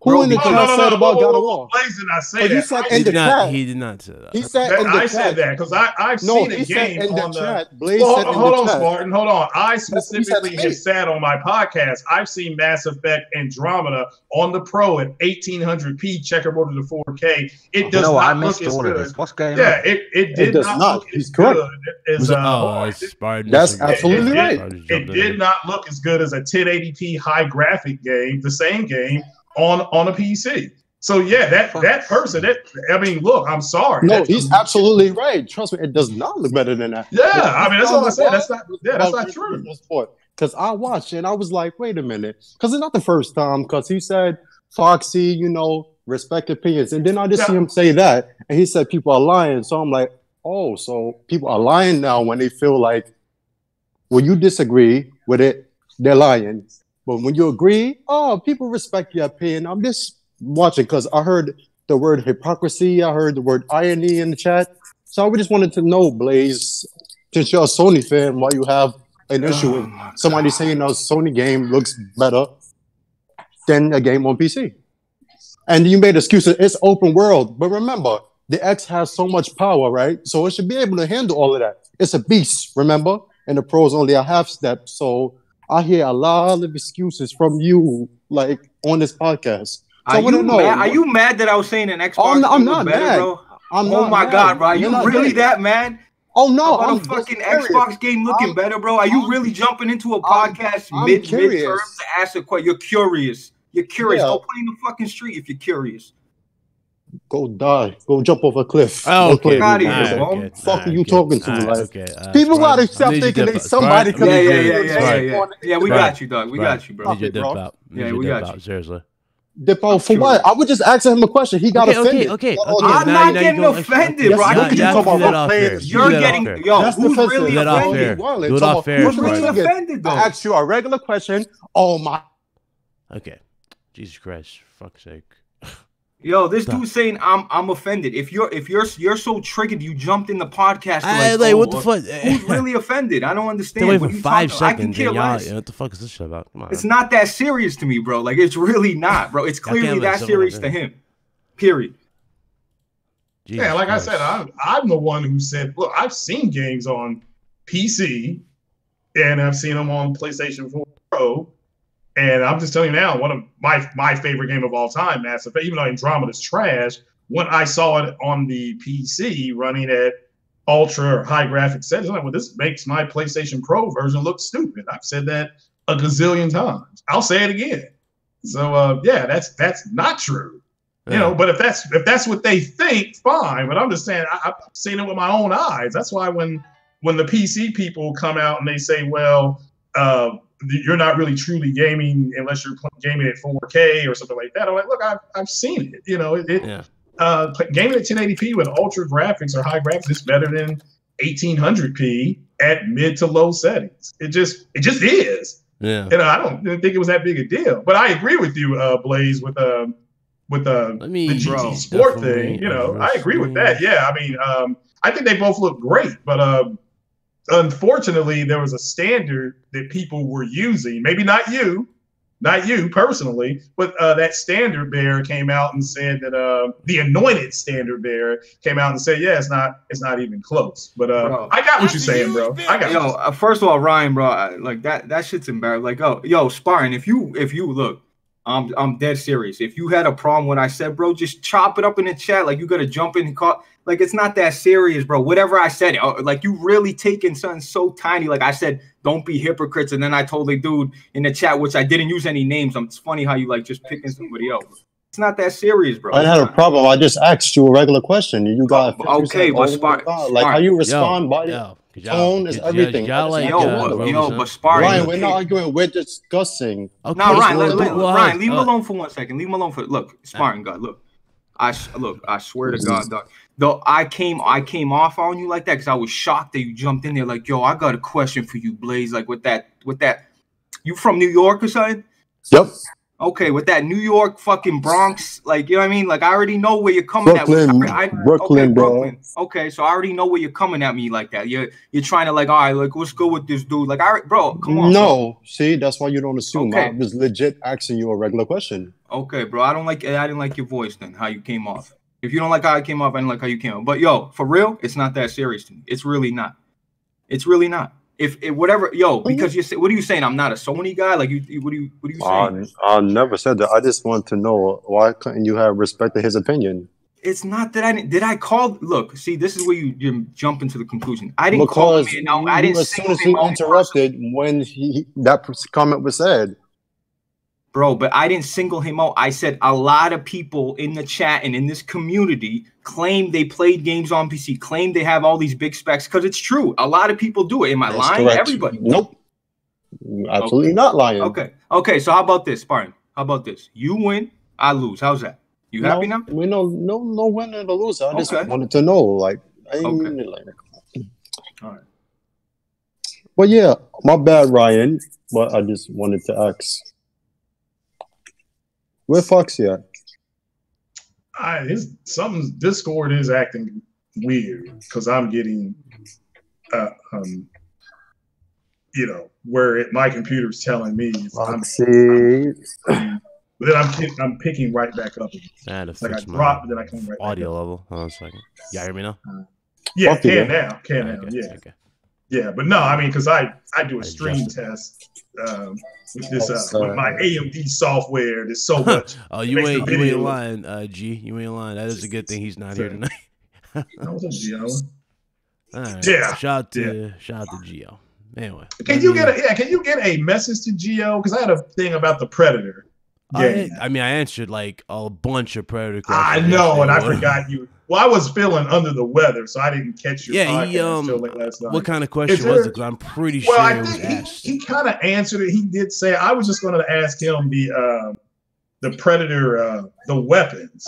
Who Bro, in the because- chat said about God of War? Blaze did not say Oh, that. you said I He in the did not. chat. He did not say that. He said That- in the I chat. said that because I I've No, seen he a game in the on the. chat. Blaze Well, said in hold the on, chat. Spartan. Hold on. I what said specifically have said on my podcast. I've seen Mass Effect Andromeda on the Pro at 1800p checkerboard to 4K. It does know what? I not look missed as all of good. this. What's going Yeah, on? it, it did does not, not. look He's as correct. good as Was uh, oh, oh, Spartan. That's absolutely right. It, just it jumped in did not look as good as a 1080p high graphic game, the same game on on a PC. So yeah, that that person, that I mean, look, I'm sorry. No, That- he's absolutely right. Trust me, it does not look better than that. Yeah, I mean, that's all I said. That's not. Yeah, that's not true. Because I watched it and I was like, wait a minute. Because it's not the first time. Because he said, Foxy, you know, respect opinions. And then I just see him say that. And he said, people are lying. So I'm like, oh, so people are lying now when they feel like, when you disagree with it, they're lying. But when you agree, oh, people respect your opinion. I'm just watching because I heard the word hypocrisy. I heard the word irony in the chat. So I just wanted to know, Blaze, since you're a Sony fan, why you have an issue with oh somebody saying a Sony game looks better than a game on PC. And you made excuses. It's open world, but remember, the X has so much power, right? So it should be able to handle all of that. It's a beast, remember? And the Pro is only a half step. So I hear a lot of excuses from you, like on this podcast. So Are want you, know. mad? are you mad that I was saying an Xbox? Oh, I'm not- I'm not better, mad. bro? I'm oh my mad. god, bro! Are you really mad. that mad? Oh no, about I'm a fucking curious. Xbox game looking I'm- better, bro? Are you I'm- really jumping into a podcast I'm mid midterm to ask a question? You're curious. You're curious. Yeah. Go put in the fucking street if you're curious. Go die. Go jump off a cliff. Oh, Don't okay. play with outta me, here, bro. bro. Fuck are you talking to, Alright, like- okay. uh, People Spartan, gotta stop thinking they out. somebody Spartan, Come Yeah, yeah, yeah, You're yeah, yeah, yeah. we got you, dog. We got you, bro. Need you to Stop dip out. Yeah, Need you we dip got out, Seriously. Dippo, for what? I would just ask him a question. He got Okay, okay, offended. okay, Oh, okay. I'm now- not now getting offended, bro. I now- don't give now a do fuck that about off players. You're getting yo. That's Who's defensive. really that offended? air. Well, Do it talk off about- air, Who's Who's really offended though? I asked you a regular question. Oh my! Okay. Jesus Christ. Fuck's sake. Yo, this dude saying I'm I'm offended. If you're if you're you're so triggered, you jumped in the podcast. to I, like, like, oh, what the uh, fuck? Who's really offended? I don't understand. Stay away What for you five talking- I can seconds. care less. what the fuck is this shit about? Come on. It's not that serious to me, bro. Like it's really not, bro. It's clearly that serious to him. Period. Jesus Yeah, like Christ. I said, I'm I'm the one who said, look, I've seen games on PC, and I've seen them on PlayStation 4 Pro, and I'm just telling you now, one of my my favorite game of all time, Mass Effect. Even though Andromeda's trash, when I saw it on the PC running at ultra high graphic settings, I'm like, well, this makes my PlayStation Pro version look stupid. I've said that a gazillion times. I'll say it again. So uh, yeah, that's that's not true you know but if that's if that's what they think fine but i'm just saying I, i've seen it with my own eyes that's why when when the pc people come out and they say well uh you're not really truly gaming unless you're gaming at 4k or something like that i'm like look i've, I've seen it you know it, it Yeah. Uh gaming at 1080p with ultra graphics or high graphics is better than 1800p at mid to low settings it just it just is Yeah. and I don't think it was that big a deal. But I agree with you, uh, Blaze, with um, with uh, I mean, the GT bro, Sport thing. You know, I agree with that. Yeah, I mean, um, I think they both look great, but um, unfortunately, there was a standard that people were using. Maybe not you, not you personally, but uh, that standard bearer came out and said that uh, the anointed standard bearer came out and said, yeah, it's not, it's not even close. But uh, Bro. I got what you're saying, bro. I got. Yo, what uh, first of all, Ryan, bro, like that that shit's embarrassing. Like, oh, yo, sparring. if you if you look, I'm I'm dead serious. If you had a problem with what I said, bro, just chop it up in the chat. Like you gotta jump in and call. Like it's not that serious, bro. Whatever I said, uh, like you really taking something so tiny. Like I said, don't be hypocrites, and then I told the dude in the chat, which I didn't use any names. Um, it's funny how you like just picking somebody else. It's not that serious, bro. I didn't a problem. I just asked you a regular question, and you got Oh, okay, but my Spart- like how you respond, body. Yo, 'cause y'all- tone is 'cause y'all- everything. Y'all, like, yo, uh, but, Rose, yo, huh? but Spartan, Ryan, we're not arguing. We're discussing. Okay, No, Ryan, well, let, let- Ryan, leave him uh, alone for one second. Leave him alone for look, Spartan God. Look, I s- look. I swear to God, dog. Though I came, I came off on you like that because I was shocked that you jumped in there like, yo, I got a question for you, Blaze. Like with that, with that. You from New York or something? Yep. Okay, with that New York fucking Bronx, like you know what I mean? Like I already know where you're coming Brooklyn, at. I, I- Brooklyn, okay, bro. Brooklyn. Okay, so I already know where you're coming at me like that. You're you're trying to like, all right, like what's good with this dude. Like, all right, bro, come on. bro. No, see, that's why you don't assume. Okay. I was legit asking you a regular question. Okay, bro. I don't like. I didn't like your voice then. How you came off. If you don't like how I came off, I didn't like how you came off. But yo, for real, it's not that serious to me. It's really not. It's really not. If, if whatever, yo, mm-hmm. because you say, what are you saying? I'm not a Sony guy. Like you, you- what are you, what are you saying? I, I never said that. I just want to know why couldn't you have respected his opinion? it's not that I didn't. Did I call? Look, see, this is where you, you jump into the conclusion. I didn't call him. Because in. No, I didn't. as soon as he him out interrupted when he that comment was said. Bro. But I didn't single him out. I said a lot of people in the chat and in this community claim they played games on PC, claim they have all these big specs because it's true. A lot of people do it. Am I That's lying? correct. Everybody. Nope. Absolutely not lying. Okay. Okay. So how about this, Spartan? How about this? You win, I lose. How's that? You No, happy now? We know no no winner or loser. I just wanted to know. Like I Okay. mean it like All right. But yeah, my bad, Ryan. But I just wanted to ask. Where Foxy at? I, his something Discord is acting weird because I'm getting, uh, um, you know, where it, my computer's telling me, I'm, Foxy. but then I'm pick, I'm picking right back up. Again. I had to It's like I my drop, then I come right audio back up. level. Hold on a second. Y'all hear me now? Yeah, Okay, can then. now, can now, yeah, okay. Yeah. But no, I mean, because I I do a I stream test um, with this uh, Oh, with my AMD software. There's so much. Oh, you ain't you ain't lying, uh, G. You ain't lying. That is a good thing he's not here tonight. I was a Geo. All right. Yeah. Shout out to shout out to Gio. Anyway. Can you get a yeah? Can you get a message to Gio? Because I had a thing about the Predator. I, game. I mean, I answered like a bunch of predator I know, and I forgot you. Well, I was feeling under the weather, so I didn't catch your Yeah, he, um, late last night. What kind of question there- was it? Because I'm pretty sure I think he, he kind of answered it. He did say I was just going to ask him the um, the Predator uh, the weapons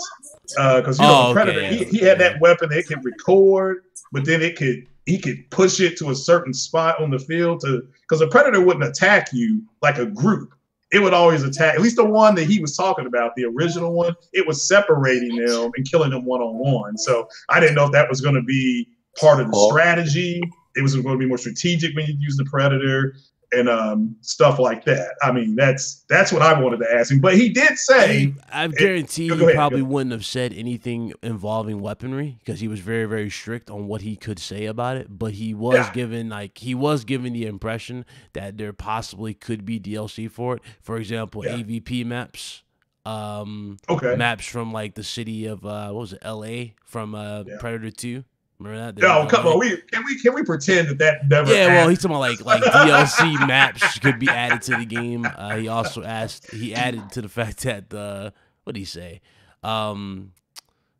because you know Oh, the Predator okay, he, he had that weapon that could record, but then it could he could push it to a certain spot on the field to because the Predator wouldn't attack you like a group. It would always attack. At least the one that he was talking about, the original one, it was separating them and killing them one on one. So I didn't know if that was going to be part of the strategy. It was going to be more strategic when you use the Predator and um, stuff like that. I mean, that's that's what I wanted to ask him. But he did say, He- I guarantee he ahead, probably wouldn't have said anything involving weaponry because he was very, very strict on what he could say about it. But he was Yeah. given like he was given the impression that there possibly could be DLC for it. For example, Yeah. AVP maps, um, okay, maps from like the city of uh, what was it, L.A. from uh, Yeah. Predator Two. Remember that? No, come on, we can we can we pretend that that never? Yeah, well, he's talking about like like DLC maps could be added to the game. Uh, he also asked he added to the fact that the what did he say? Um,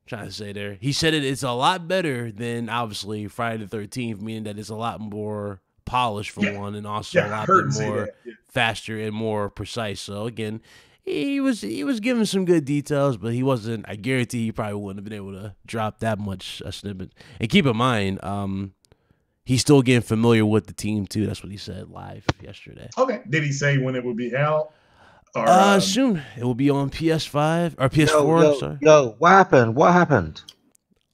trying to say there, he said it, it's a lot better than obviously Friday the Thirteenth, meaning that it's a lot more polished for Yeah. one, and also yeah, a lot heard bit him say more. Yeah. faster and more precise. So again, he was he was giving some good details, but he wasn't. I guarantee he probably wouldn't have been able to drop that much a snippet. And keep in mind, um, he's still getting familiar with the team too. That's what he said live yesterday. Okay, did he say when it would be out? Or, Uh, um, soon it will be on PS5 or PS4. yo, sorry. yo, what happened? What happened?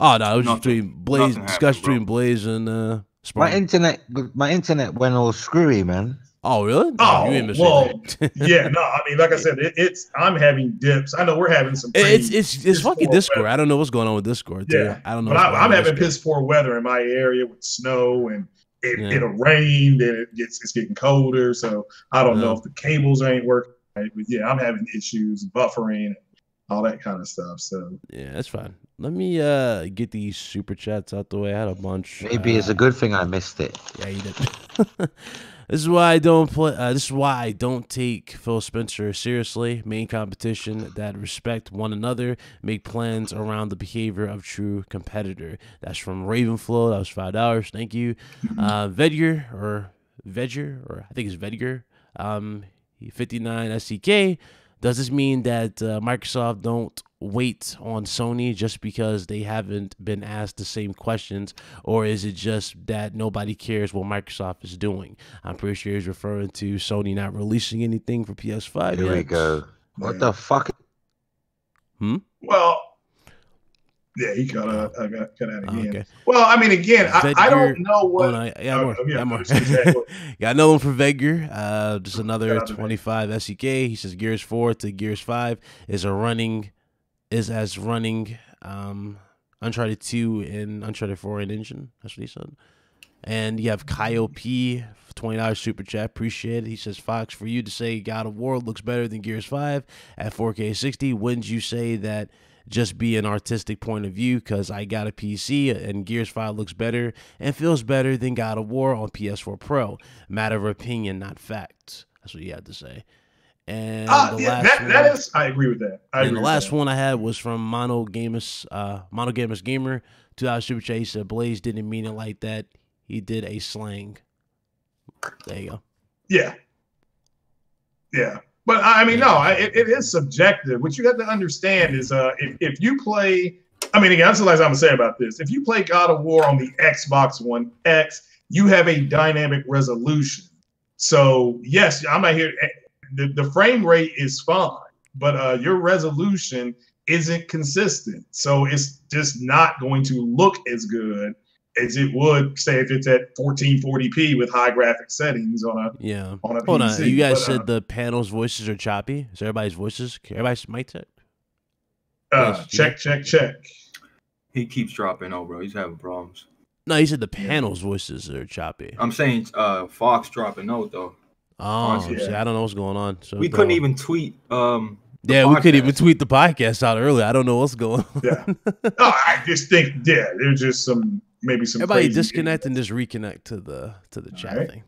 Oh no, it was just Nothing. between Blaze Nothing discussion happened, bro. between Blaze and uh. My internet, my internet went all screwy, man. Oh really? Oh, you ain't miss well, yeah, no, I mean, like I said, it, it's I'm having dips. I know we're having some. it's pretty it's it's piss fucking Discord. weather. I don't know what's going on with Discord. Too. Yeah, I don't know. But I, I'm having piss poor weather in my area with snow and it, Yeah. it'll rain, then it gets it's getting colder. So I don't know if the cables ain't working. Right, but yeah, I'm having issues buffering, and all that kind of stuff. So Yeah, that's fine. Let me uh get these super chats out the way. I had a bunch. Maybe it's uh, a good thing I missed it. Yeah, you did. this is why I don't play. Uh, this is why I don't take Phil Spencer seriously. Main competition that respect one another, make plans around the behavior of true competitor. That's from Ravenflow. That was five dollars. Thank you. Uh, Vedger or Vedger or I think it's Vedger. Um, fifty nine SEK. Does this mean that uh, Microsoft don't wait on Sony just because they haven't been asked the same questions, or is it just that nobody cares what Microsoft is doing? I'm pretty sure he's referring to Sony not releasing anything for PS5. Here we go. What Yeah. the fuck? Hmm. well, yeah, he got uh, I got cut out Oh, again. okay. Well, I mean, again, I, I don't know Oh, what. no, I got more. Oh, yeah, more. exactly. got another one for Vegger. Uh, just another out 25 SEK. He says Gears 4 to Gears 5 is a running, is as running um, Uncharted 2 and Uncharted 4 in engine. That's what he said. And you have Kyle P, twenty dollars super chat. Appreciate it. He says Fox for you to say God of War looks better than Gears Five at 4K 60. Wouldn't you say that just be an artistic point of view? Because I got a PC and Gears Five looks better and feels better than God of War on PS4 Pro. Matter of opinion, not fact. That's what you had to say. And Ah, the yeah, last that, one, that is. I agree with that. I and the last that. one I had was from Mono Gamers, uh, Mono Gamers Gamer, two dollars super chat. He said Blaze didn't mean it like that. He did a slang. There you go. Yeah. Yeah. But I mean, no, it, it is subjective. What you have to understand is uh, if, if you play, I mean, again, that's the last I'm going to say about this. If you play God of War on the Xbox One X, you have a dynamic resolution. So, yes, I'm not here. eh, The, the frame rate is fine, but uh, your resolution isn't consistent. So, it's just not going to look as good as it would, say, if it's at 1440p with high graphic settings on a Yeah. on a Hold on. PC, You guys but, said uh, the panel's voices are choppy. Is everybody's voices? Everybody's mic check? Uh, Yes, check, check, check. He keeps dropping out, bro. He's having problems. No, he said the panel's voices are choppy. I'm saying uh Fox dropping out though. Oh, honestly, see. I don't know what's going on. So We bro. couldn't even tweet um the Yeah, we couldn't even tweet the podcast out earlier. I don't know what's going on. Yeah. Oh, I just think, yeah, there's just some maybe some. Everybody disconnect and just reconnect to the to the chat thing.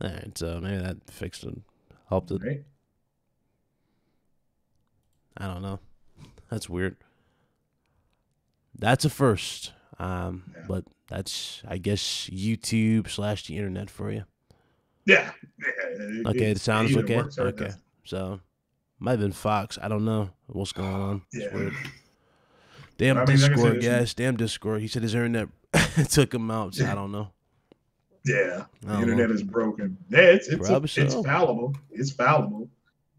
All right, so maybe that fixed it, helped it. Right? I don't know. That's weird. That's a first. Um, Yeah. but that's I guess YouTube slash the internet for you. Yeah. yeah, Okay, it- it sounds okay. works or it Okay. So might have been Fox. I don't know what's going on. It's Yeah. weird. Damn I mean, like Discord, it's- guys. Damn Discord. He said his internet took him out. So I don't know. Yeah, the internet know. is broken. Yeah, it's it's Probably it's fallible. It's fallible.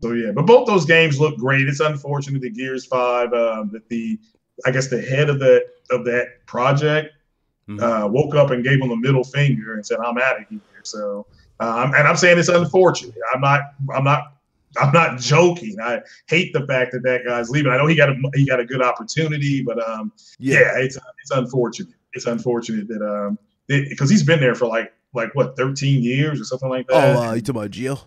So yeah, but both those games look great. It's unfortunate that Gears Five, um, that the I guess the head of the of that project Mhm. uh, woke up and gave him the middle finger and said, "I'm out of here." So, um, and I'm saying it's unfortunate. I'm not. I'm not. I'm not joking. I hate the fact that that guy's leaving. I know he got a he got a good opportunity, but um, yeah, it's it's unfortunate. It's unfortunate that um because he's been there for like like what 13 years or something like that. Oh, uh, you talking about Gio?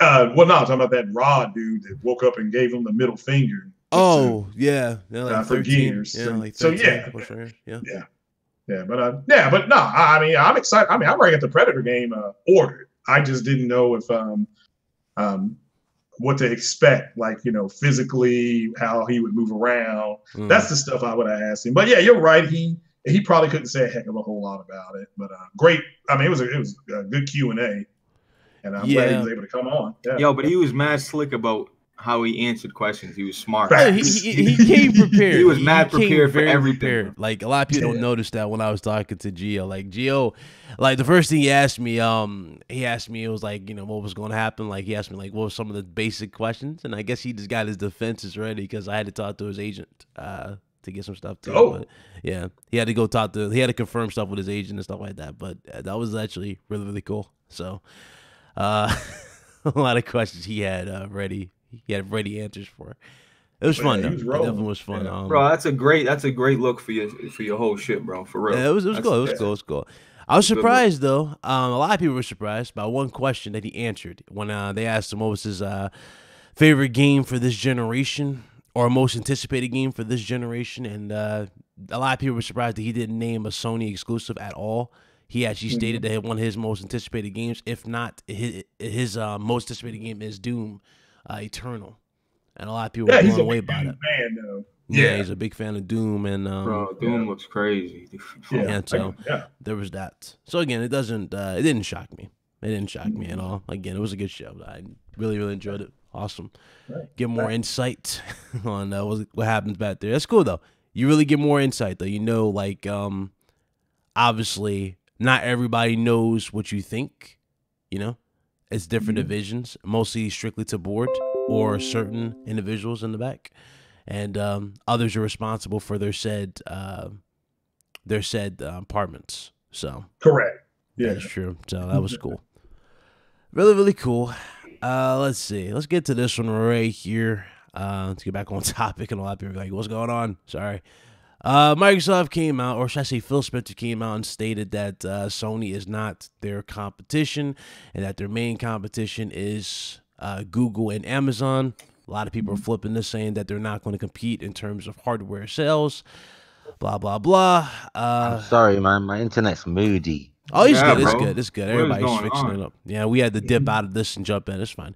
Uh, well, no, I'm talking about that Rod dude that woke up and gave him the middle finger. Oh, yeah. yeah like Uh, for 13. Gears. Yeah, So- like so 13, yeah. 14, yeah. Yeah, but uh, yeah, but no, I, I mean, I'm excited. I mean, I'm already got the Predator game uh, ordered. I just didn't know if um um what to expect, like you know, physically how he would move around. Mm. That's the stuff I would have asked him. But yeah, you're right. He he probably couldn't say a heck of a whole lot about it. But uh, great. I mean, it was a, it was a good Q and A, and I'm glad he was able to come on. Yeah. Yo, but he was mad slick about how he answered questions. He was smart. Fact. He, he, he came prepared. He was mad came prepared for everything, prepared. Like a lot of people don't notice that when I was talking to Gio. Like Gio, like the first thing he asked me, um, he asked me it was like, you know, what was going to happen. Like he asked me like, what were some of the basic questions, and I guess he just got his defenses ready because I had to talk to his agent, uh, to get some stuff too. Oh. But yeah, he had to go talk to, he had to confirm stuff with his agent and stuff like that. But uh, that was actually really really cool. So, uh, a lot of questions he had uh, ready. He had ready answers for. It it was Yeah, fun he though. was It definitely was fun. Yeah. Um, Bro, that's a great that's a great look for your for your whole shit, bro. For real. yeah, it was it was That's- cool. It was yeah. cool. It was cool. I was surprised though. Um, a lot of people were surprised by one question that he answered when uh, they asked him what was his uh, favorite game for this generation or most anticipated game for this generation, and uh, a lot of people were surprised that he didn't name a Sony exclusive at all. He actually Mm-hmm. stated that one of his most anticipated games, if not his, his uh, most anticipated game, is Doom uh, Eternal, and a lot of people yeah, were blown away by fan, it. though. Yeah, Yeah. he's a big fan of Doom, and um, Bro, Doom yeah. looks crazy. Yeah, Yeah, so- yeah. there was that. So again, it doesn't uh, it didn't shock me. It didn't shock me at all. Again, it was a good show. I really really enjoyed it. Awesome. Right. Get more Right. insight on uh, what, what happens back there. That's cool though. You really get more insight though. You know, like um, obviously not everybody knows what you think. You know, it's different Mhm. divisions, mostly strictly to board or certain individuals in the back, and um, others are responsible for their said uh, their said uh, apartments. So Correct. Yeah. that's true. So that was cool. Really, really cool. Uh, let's see. Let's get to this one right here. Uh, let's get back on topic. And a lot of people like, what's going on? Sorry. Uh, Microsoft came out, or should I say Phil Spencer came out and stated that uh, Sony is not their competition and that their main competition is uh, Google and Amazon. A lot of people are flipping this, saying that they're not going to compete in terms of hardware sales. Blah, blah, blah. Uh, I'm sorry, man. My internet's moody. Oh, it's Yeah, good. It's good. It's good. Everybody's fixing on? it up. Yeah, we had to dip out of this and jump in. It's fine.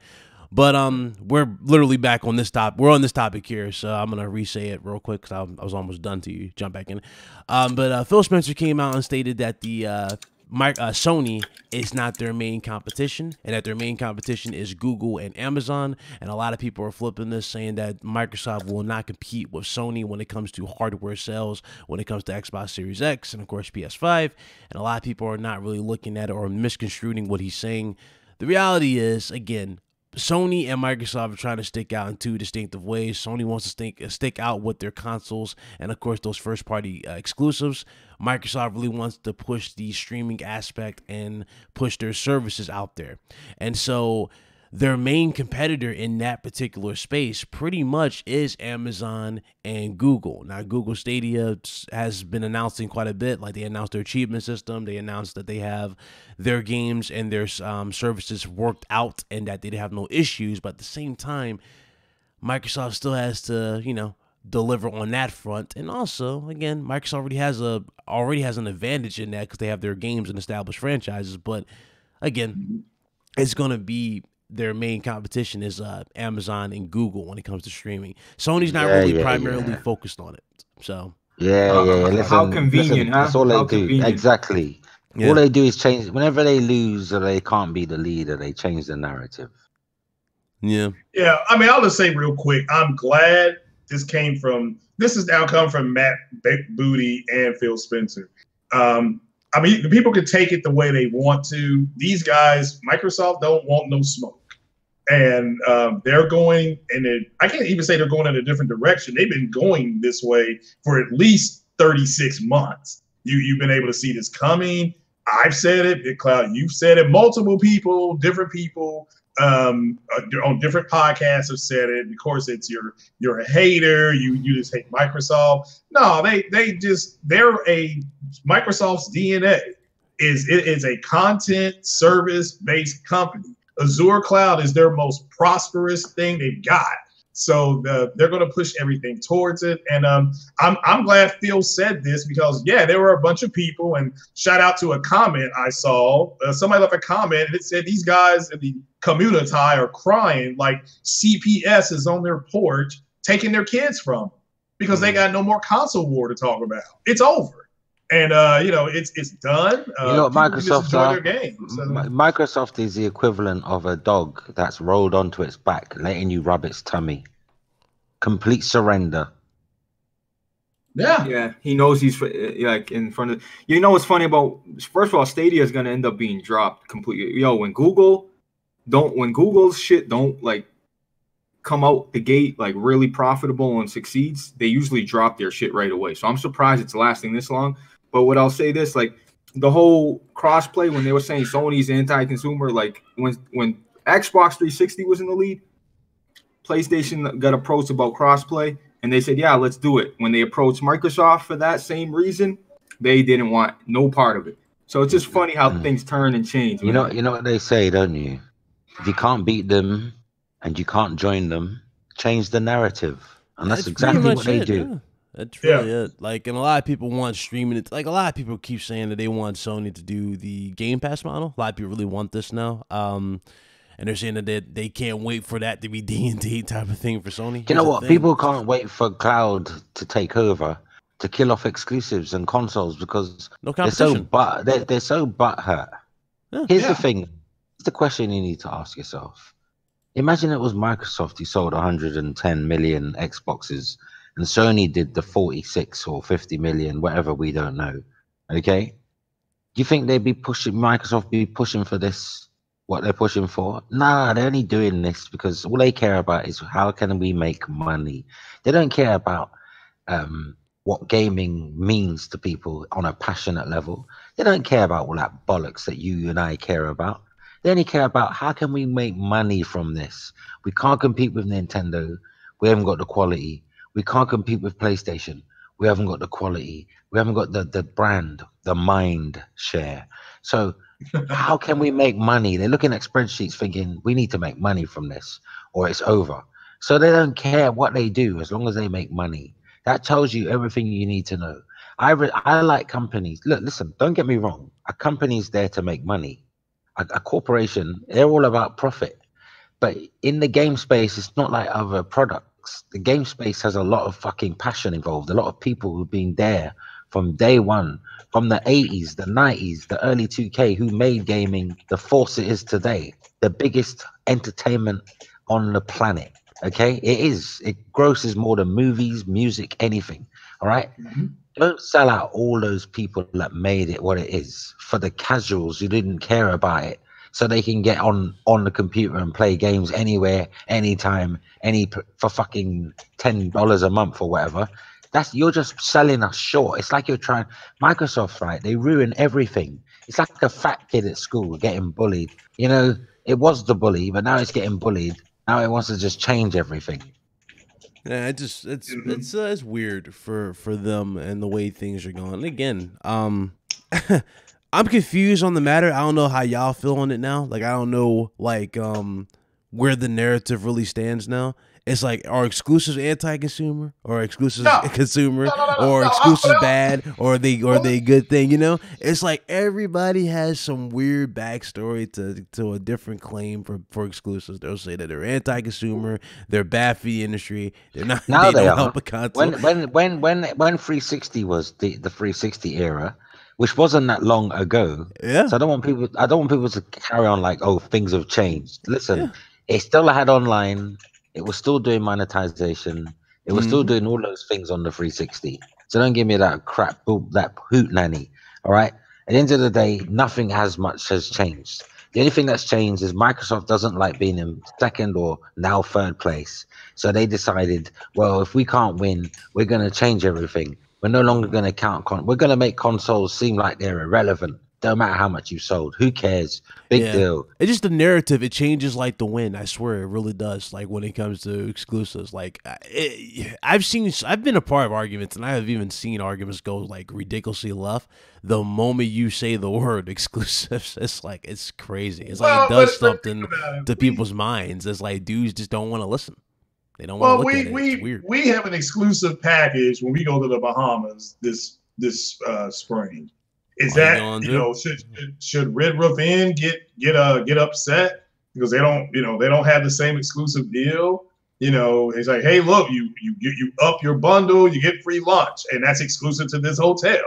But um, we're literally back on this topic. We're on this topic here, so I'm gonna re-say it real quick because I, was almost done to you. Jump back in. Um, but uh, Phil Spencer came out and stated that the uh, Mic- uh, Sony is not their main competition, and that their main competition is Google and Amazon. And a lot of people are flipping this, saying that Microsoft will not compete with Sony when it comes to hardware sales, when it comes to Xbox Series X and of course PS5. And a lot of people are not really looking at it or misconstruing what he's saying. The reality is, again, Sony and Microsoft are trying to stick out in two distinctive ways. Sony wants to stick stick out with their consoles and of course those first party uh, exclusives. Microsoft really wants to push the streaming aspect and push their services out there. And so their main competitor in that particular space pretty much is Amazon and Google. Now, Google Stadia has been announcing quite a bit. Like they announced their achievement system, they announced that they have their games and their um, services worked out and that they have no issues. But at the same time, Microsoft still has to, you know, deliver on that front. And also, again, Microsoft already has a already has an advantage in that because they have their games and established franchises. But again, it's gonna be their main competition is uh, Amazon and Google when it comes to streaming. Sony's not Yeah, really yeah, primarily yeah. focused on it. So Yeah, Uh, yeah. how convenient, listen, huh? That's all How they do. convenient. Exactly. yeah. All they do is change. Whenever they lose or they can't be the leader, they change the narrative. Yeah. Yeah, I mean, I'll just say real quick. I'm glad this came from. This is now come from Matt Booty and Phil Spencer. Um, I mean, the people can take it the way they want to. These guys, Microsoft, don't want no smoke, and um, they're going in I can't even say they're going in a different direction. They've been going this way for at least 36 months. You you've been able to see this coming. I've said it, Bit Cloud. You've said it. Multiple people, different people um, uh, on different podcasts have said it. Of course, it's you're you're a hater. You you just hate Microsoft. No, they they just they're a Microsoft's DNA is it is a content service based company. Azure Cloud is their most prosperous thing they've got. So the, they're going to push everything towards it, and um, I'm I'm glad Phil said this because yeah, there were a bunch of people, and shout out to a comment I saw. Uh, somebody left a comment and it said these guys in the community are crying like CPS is on their porch taking their kids from them because they got no more console war to talk about. It's over, and uh, you know it's it's done. Uh, You know what people can just Microsoft are? their games. So- Microsoft is the equivalent of a dog that's rolled onto its back, letting you rub its tummy. Complete surrender. yeah, Yeah, he knows he's uh, like in front of. You know what's funny about? First of all, Stadia is gonna end up being dropped completely. Yo, when Google don't, when Google's shit don't like come out the gate like really profitable and succeeds, they usually drop their shit right away. So I'm surprised it's lasting this long. But what I'll say this, like the whole crossplay when they were saying Sony's anti-consumer, like when when Xbox 360 was in the lead, PlayStation got approached about crossplay, and they said, "Yeah, let's do it." When they approached Microsoft for that same reason, they didn't want no part of it. So it's just funny how Mm. things turn and change. You know, you know what they say, don't you? If you can't beat them and you can't join them, change the narrative, and that's, pretty exactly much what they do. yeah. That's Yeah. really it. Like, and a lot of people want streaming. It's like a lot of people keep saying that they want Sony to do the Game Pass model. A lot of people really want this now. Um, and they're saying that they, they can't wait for that to be D and D type of thing for Sony. You know Here's the what? thing. People can't wait for cloud to take over to kill off exclusives and consoles because no they're so but they're, they're so butthurt. Yeah. Here's Yeah. the thing. Here's the question you need to ask yourself. Imagine it was Microsoft who sold 110 million Xboxes and Sony did the 46 or 50 million, whatever we don't know. Okay? Do you think they'd be pushing Microsoft be pushing for this? What they're pushing for? Nah, they're only doing this because all they care about is how can we make money. They don't care about um, what gaming means to people on a passionate level. They don't care about all that bollocks that you and I care about. They only care about how can we make money from this. We can't compete with Nintendo. We haven't got the quality. We can't compete with PlayStation. We haven't got the quality. We haven't got the, the brand, the mind share. So how can we make money? They're looking at spreadsheets thinking we need to make money from this or it's over. So they don't care what they do as long as they make money. That tells you everything you need to know. I re- I like companies. Look, listen, don't get me wrong. A company's there to make money. A, a corporation, they're all about profit. But in the game space, it's not like other products. The game space has a lot of fucking passion involved. A lot of people who've been there from day one, from the 80s, the 90s, the early 2K, who made gaming the force it is today, the biggest entertainment on the planet. Okay, it is. It grosses more than movies, music, anything. All right. Mhm. Don't sell out all those people that made it what it is for the casuals who didn't care about it, so they can get on on the computer and play games anywhere, anytime, any for fucking ten dollars a month or whatever. That's you're just selling us short. It's like you're trying. Microsoft, right? They ruin everything. It's like a fat kid at school getting bullied. You know, it was the bully, but now it's getting bullied. Now it wants to just change everything. Yeah, it just it's Mhm. it's uh, it's weird for for them and the way things are going. And again, um, I'm confused on the matter. I don't know how y'all feel on it now. Like I don't know like um where the narrative really stands now. It's like are exclusives anti-consumer or exclusives No. consumer No, no, no, no, or no, exclusives no. bad or are they or they good thing? You know, it's like everybody has some weird backstory to to a different claim for for exclusives. They'll say that they're anti-consumer, they're bad for the industry, they're not. Now they, they don't are. help a console. when when when when when 360 was the the 360 era which wasn't that long ago yeah, so i don't want people i don't want people to carry on like oh things have changed listen Yeah. It still had online. It was still doing monetization. It was still Mhm. doing all those things on the 360. So don't give me that crap, that hoot nanny. All right. At the end of the day, nothing as much has changed. The only thing that's changed is Microsoft doesn't like being in second or now third place. So they decided, well, if we can't win, we're going to change everything. We're no longer going to count. Con- we're going to make consoles seem like they're irrelevant. Don't matter how much you sold. Who cares? Big Yeah. deal. It's just the narrative. It changes like the wind. I swear, it really does. Like when it comes to exclusives, like I- it, I've seen, I've been a part of arguments, and I have even seen arguments go like ridiculously left. The moment you say the word exclusives, it's like it's crazy. It's like Well, it does but- but think something it. to people's minds. It's like dudes just don't want to listen. They don't want Well, to look we at it. we we have an exclusive package when we go to the Bahamas this this uh, spring. Is that going you know should should- should Red Roof Inn get get uh get upset because they don't you know they don't have the same exclusive deal? You know, it's like, hey, look, you you you you up your bundle, you get free lunch, and that's exclusive to this hotel.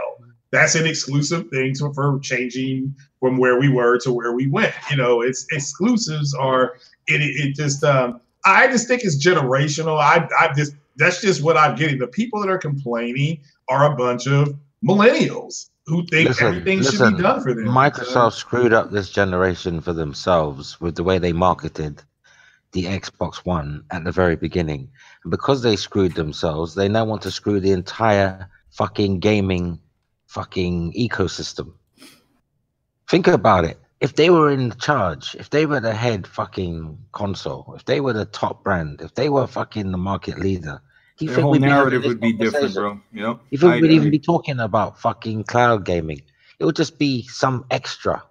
That's an exclusive thing to, for changing from where we were to where we went. You know, it's exclusives are it it, it just um I just think it's generational. I I just that's just what I'm getting. The people that are complaining are a bunch of millennials who think Listen, everything should be done for them. Microsoft screwed up this generation for themselves with the way they marketed the Xbox One at the very beginning. And because they screwed themselves, they now want to screw the entire fucking gaming fucking ecosystem. Think about it. If they were in charge, if they were the head fucking console, if they were the top brand, if they were fucking the market leader, you think whole narrative would be different, bro. Yep. You think I we'd even be talking about fucking cloud gaming? It would just be some extra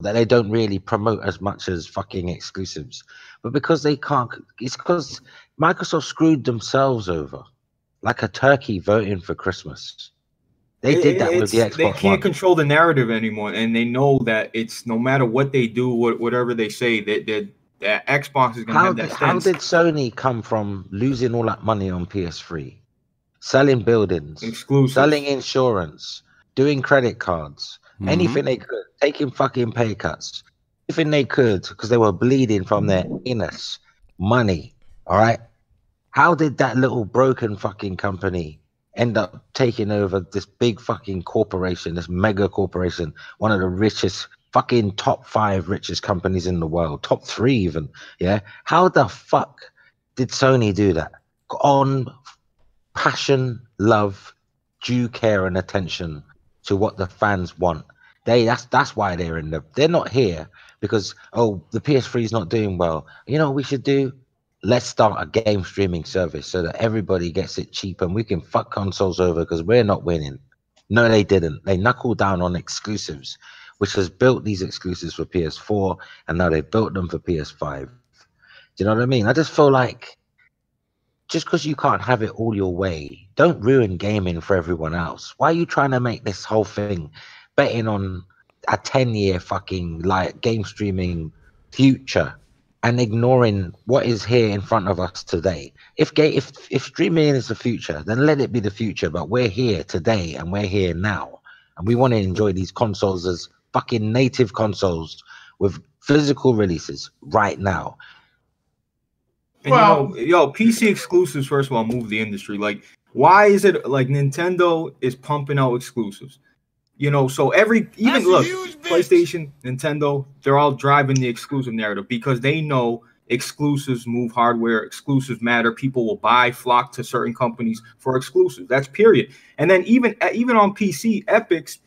that they don't really promote as much as fucking exclusives. But because they can't, it's because Microsoft screwed themselves over, like a turkey voting for Christmas. They It- did that with the it's- They can't One. control the narrative anymore, and they know that it's no matter what they do, whatever they say, that that that Xbox is gonna How have did, that how did Sony come from losing all that money on PS3, selling buildings, exclusive. selling insurance, doing credit cards, Mhm. anything they could, taking fucking pay cuts, anything they could, because they were bleeding from their inners, money. All right. How did that little broken fucking company end up taking over this big fucking corporation, this mega corporation, one of the richest, fucking top five richest companies in the world, top three even? Yeah. How the fuck did Sony do that? On passion, love, due care, and attention to what the fans want. They that's that's why they're in the they're not here because oh the PS3 is not doing well. You know we should do? Let's start a game streaming service so that everybody gets it cheap and we can fuck consoles over because we're not winning. No, they didn't. They knuckled down on exclusives, which has built these exclusives for PS4 and now they've built them for PS5. Do you know what I mean? I just feel like just because you can't have it all your way, don't ruin gaming for everyone else. Why are you trying to make this whole thing betting on a 10 year fucking like game streaming future and ignoring what is here in front of us today? If ga- if if streaming is the future, then let it be the future. But we're here today and we're here now, and we want to enjoy these consoles as fucking native consoles with physical releases right now. And Well- you know, yo, PC exclusives first of all move the industry. Like, why is it like Nintendo is pumping out exclusives? You know, so every even That's look. PlayStation, Nintendo, they're all driving the exclusive narrative because they know exclusives move hardware, exclusives matter. People will buy, flock to certain companies for exclusives. That's period. And then even even on PC, Epics,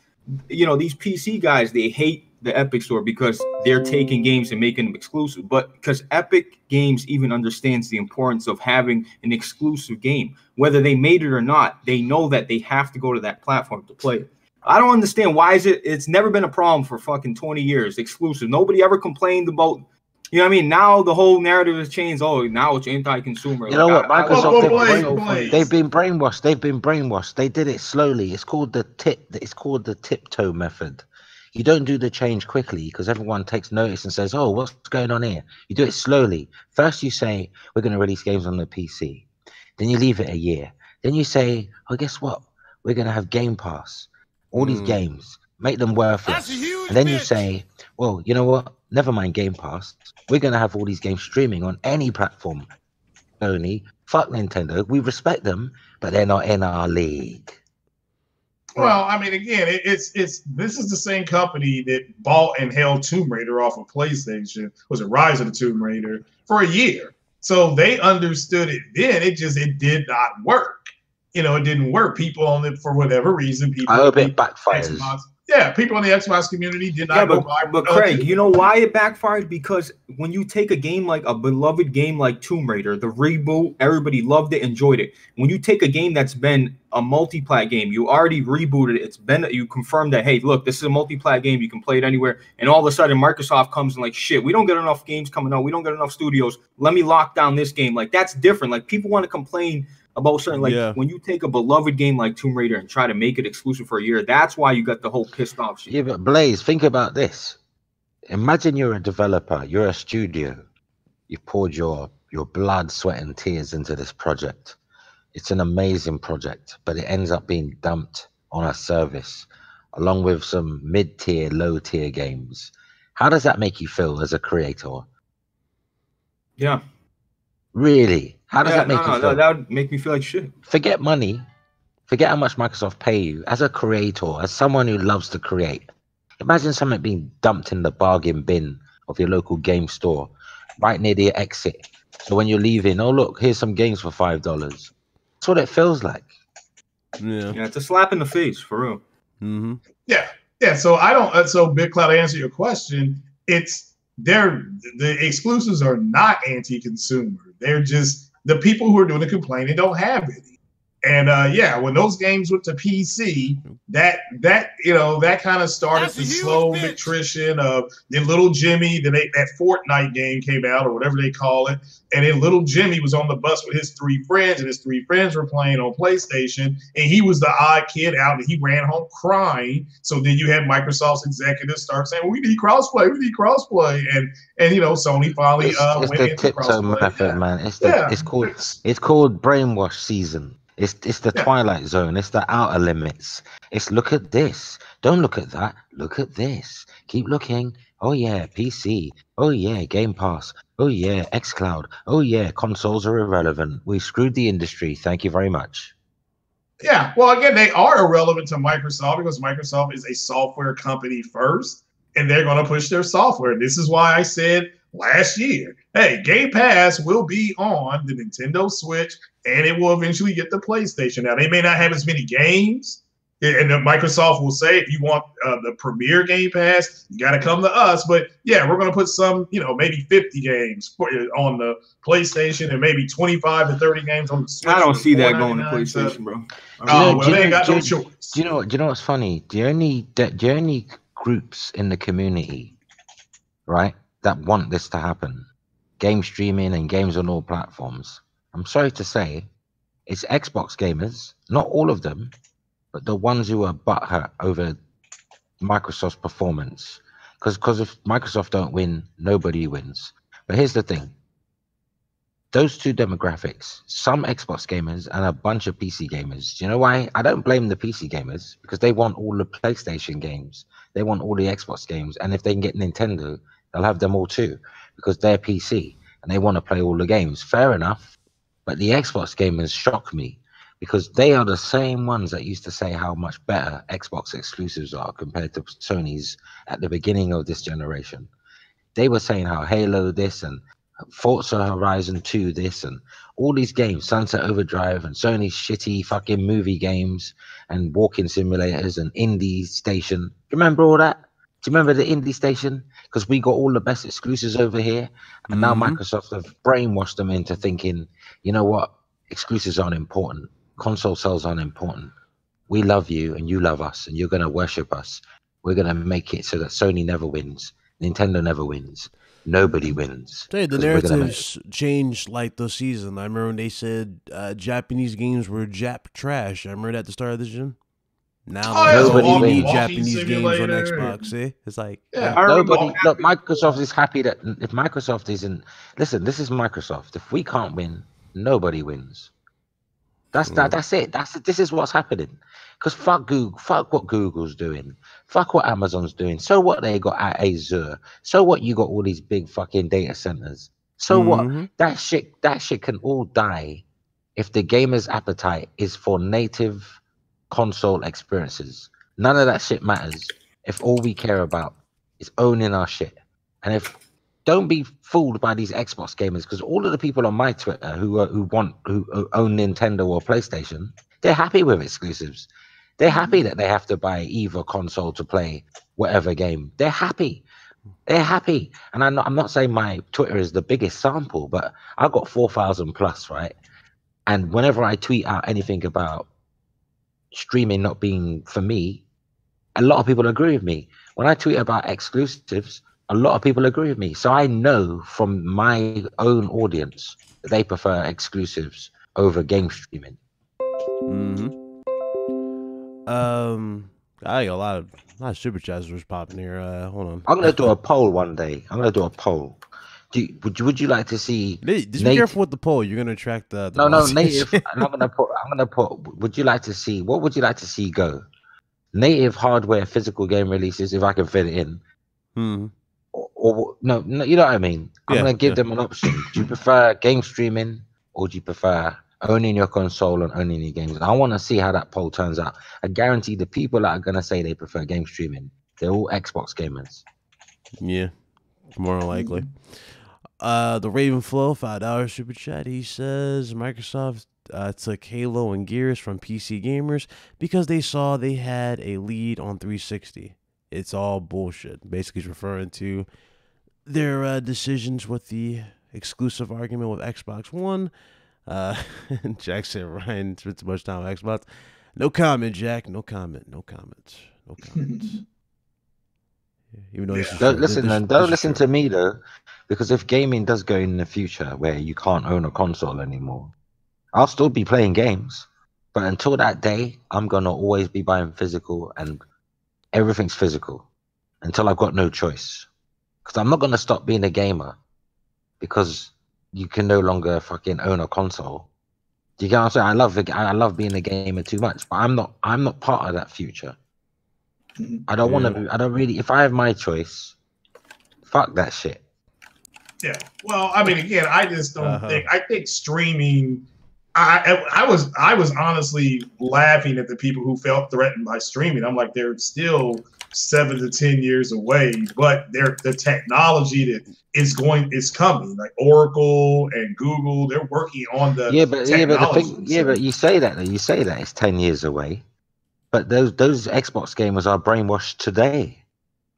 you know, these PC guys, they hate the Epic store because they're taking games and making them exclusive. But because Epic Games even understands the importance of having an exclusive game, whether they made it or not, they know that they have to go to that platform to play it. I don't understand why is it it's never been a problem for fucking 20 years exclusive. Nobody ever complained about you know what I mean? Now the whole narrative has changed. Oh, now it's anti-consumer. You know what, I- I- Microsoft, Well, they've, well, brain- Blaze, Blaze. they've been brainwashed. They've been brainwashed. They did it slowly. It's called the tip. It's called the tiptoe method. You don't do the change quickly because everyone takes notice and says, "Oh, what's going on here?" You do it slowly. First, you say, "We're going to release games on the PC." Then you leave it a year. Then you say, "Oh, guess what? We're going to have Game Pass. All these Mm. games. Make them worthless." That's a huge And then you say, well, you know what? Never mind Game Pass. We're gonna have all these games streaming on any platform. Sony, fuck Nintendo. We respect them, but they're not in our league. Well, I mean, again, it, it's it's this is the same company that bought and held Tomb Raider off of PlayStation. Was it Rise of the Tomb Raider for a year? So they understood it then. It just it did not work. You know, it didn't work. People on it for whatever reason. People I hope it backfires. Xbox, yeah, people in the Xbox community did not Yeah, go but, buy. but Craig, you know why it backfired? Because when you take a game like a beloved game like Tomb Raider, the reboot, everybody loved it, enjoyed it. When you take a game that's been a multi-plat game, you already rebooted it. It's been you confirmed that hey, look, this is a multi-plat game. You can play it anywhere. And all of a sudden, Microsoft comes and like, shit, we don't get enough games coming out. We don't get enough studios. Let me lock down this game. Like that's different. Like people want to complain about certain like Yeah. when you take a beloved game like Tomb Raider and try to make it exclusive for a year. That's why you got the whole pissed off shit. Yeah, but Blaze, think about this. Imagine you're a developer, you're a studio. You've poured your your blood, sweat, and tears into this project. It's an amazing project, but it ends up being dumped on a service along with some mid-tier, low-tier games. How does that make you feel as a creator? Yeah. Really? How does Yeah, that make no, you no, feel? that, that would make me feel like shit. forget money, forget how much Microsoft pay you as a creator, as someone who loves to create. Imagine something being dumped in the bargain bin of your local game store, right near the exit. So when you're leaving, oh look, here's some games for five dollars. That's what it feels like. Yeah. Yeah, it's a slap in the face for real. Mm-hmm. Yeah, yeah. So I don't. uh, So Bit Cloud, to answer your question, it's they're the exclusives are not anti-consumer. They're just the people who are doing the complaining don't have any. And uh, yeah, when those games went to PC, that that you know that kind of started That's the slow bitch. attrition of the little Jimmy. Then they, that Fortnite game came out or whatever they call it, and then little Jimmy was on the bus with his three friends, and his three friends were playing on PlayStation, and he was the odd kid out, and he ran home crying. So then you had Microsoft's executives start saying, well, "We need crossplay, we need crossplay," and and you know Sony finally It's, uh, it's went the into tiptoe crossplay. method, man. It's the Yeah. it's called It's- it's called brainwash season. It's it's the Yeah. twilight zone. It's the outer limits. It's look at this. Don't look at that. Look at this. Keep looking. Oh yeah, PC. Oh yeah, Game Pass. Oh yeah, XCloud. Oh yeah, consoles are irrelevant. We screwed the industry. Thank you very much. Yeah, well, again, they are irrelevant to Microsoft because Microsoft is a software company first, and they're going to push their software. This is why I said last year, hey, Game Pass will be on the Nintendo Switch, and it will eventually get the PlayStation. Now, they may not have as many games, and Microsoft will say, if you want uh, the premier Game Pass, you got to come to us. But yeah, we're going to put some, you know, maybe 50 games for, on the PlayStation and maybe 25 to 30 games on the Switch. I don't see that going to $4.99. So- PlayStation, bro. Oh, Do you know- well, do you they ain't know- got do no you- choice. Do you know? Do you know what's funny? The only the, the only groups in the community, right, that want this to happen, game streaming and games on all platforms. I'm sorry to say, it's Xbox gamers. Not all of them, but the ones who are butthurt over Microsoft's performance. Because because if Microsoft don't win, nobody wins. But here's the thing. Those two demographics, some Xbox gamers and a bunch of PC gamers. Do you know why? I don't blame the PC gamers because they want all the PlayStation games. They want all the Xbox games. And if they can get Nintendo, they'll have them all too because they're PC and they want to play all the games. Fair enough. But the Xbox gamers shock me because they are the same ones that used to say how much better Xbox exclusives are compared to Sony's at the beginning of this generation. They were saying how Halo this and Forza Horizon 2 this and all these games, Sunset Overdrive and Sony's shitty fucking movie games and walking simulators and Indie Station. Remember all that? Do you remember the Indie Station? Because we got all the best exclusives over here, and now Mhm. Microsoft have brainwashed them into thinking, you know what, exclusives aren't important, console sales aren't important. We love you, and you love us, and you're gonna worship us. We're gonna make it so that Sony never wins, Nintendo never wins, nobody wins. You, the narratives changed like the season. I remember when they said uh, Japanese games were Jap trash. I remember that at the start of this gen. Now Oh, like, yeah, nobody walking- need walking Japanese games on Xbox. See, it's like Yeah. I remember Nobody, look, Microsoft is happy that if Microsoft isn't, listen, this is Microsoft. If we can't win, nobody wins. That's that. That's it. That's this is what's happening. Because fuck Google, fuck what Google's doing, fuck what Amazon's doing. So what they got at Azure. So what you got all these big fucking data centers. So what Mhm. that shit that shit can all die if the gamer's appetite is for native console experiences. None of that shit matters if all we care about is owning our shit. And if don't be fooled by these Xbox gamers because all of the people on my Twitter who are, who want who, own Nintendo or PlayStation, they're happy with exclusives. They're happy that they have to buy either console to play whatever game. They're happy. They're happy. And I'm not, I'm not saying my Twitter is the biggest sample, but I've got 4,000 plus, right? And whenever I tweet out anything about streaming not being for me, a lot of people agree with me. When I tweet about exclusives, a lot of people agree with me. So I know from my own audience that they prefer exclusives over game streaming. Mm-hmm. Um, I got a lot of a lot of super chats was popping here. Uh, hold on. I'm gonna do a poll one day. I'm gonna do a poll. Do you, would you would you like to see? Nate, just be careful with the poll. You're gonna attract the, the No, no, native. I'm gonna put. I'm gonna put. Would you like to see? What would you like to see go? Native hardware physical game releases, if I can fit it in, Mhm. or, or no, no, you know what I mean. I'm Yeah, gonna give yeah. them an option. Do you prefer game streaming or do you prefer owning your console and owning your games? I want to see how that poll turns out. I guarantee the people that are gonna say they prefer game streaming, they're all Xbox gamers. Yeah, more likely. Uh, the Raven Flow five dollars super chat. He says Microsoft uh, took Halo and Gears from PC gamers because they saw they had a lead on 360. It's all bullshit. Basically, he's referring to their uh, decisions with the exclusive argument with Xbox One. Uh, Jack said Ryan spent too much time on Xbox. No comment, Jack. No comment. No comment. No comment. Even though this Yeah. is Don't true. listen, This- man. this Don't listen true. to me though, because if gaming does go in the future where you can't own a console anymore, I'll still be playing games. But until that day, I'm gonna always be buying physical, and everything's physical until I've got no choice. Because I'm not gonna stop being a gamer because you can no longer fucking own a console. Do you get what I'm saying? I love I love being a gamer too much, but I'm not. I'm not part of that future. I don't want to. I don't really. If I have my choice, fuck that shit. Yeah. Well, I mean, again, I just don't Uh-huh. think. I think streaming. I I was I was honestly laughing at the people who felt threatened by streaming. I'm like, they're still seven to ten years away, but they're the technology that is going is coming. Like Oracle and Google, they're working on the yeah, but yeah, but the thing, yeah, but you say that though, you say that it's ten years away, but those those Xbox gamers are brainwashed today.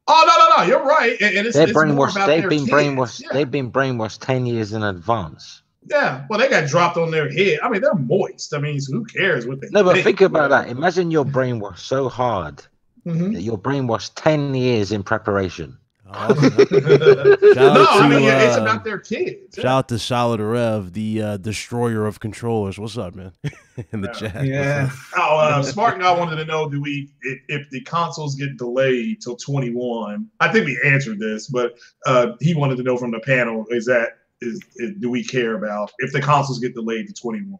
Oh no no no, you're right. And, it's, They're it's brainwashed. about They've been kids. brainwashed. Yeah. They've been brainwashed ten years in advance. yeah. Well, they got dropped on their head. I mean, they're moist. I mean, so who cares what they No, but think, think about that. Imagine you're brainwashed so hard Mhm. that you're brainwashed ten years in preparation. Awesome. no, out I mean to, yeah, it's uh, about their kids. Shout out to Solid Rev, the uh, destroyer of controllers. What's up, man? In the Yeah. chat. Yeah. Oh, uh, Smart Guy wanted to know: Do we, if, if the consoles get delayed till 21? I think we answered this, but uh, he wanted to know from the panel: Is that is, is do we care about if the consoles get delayed to 21?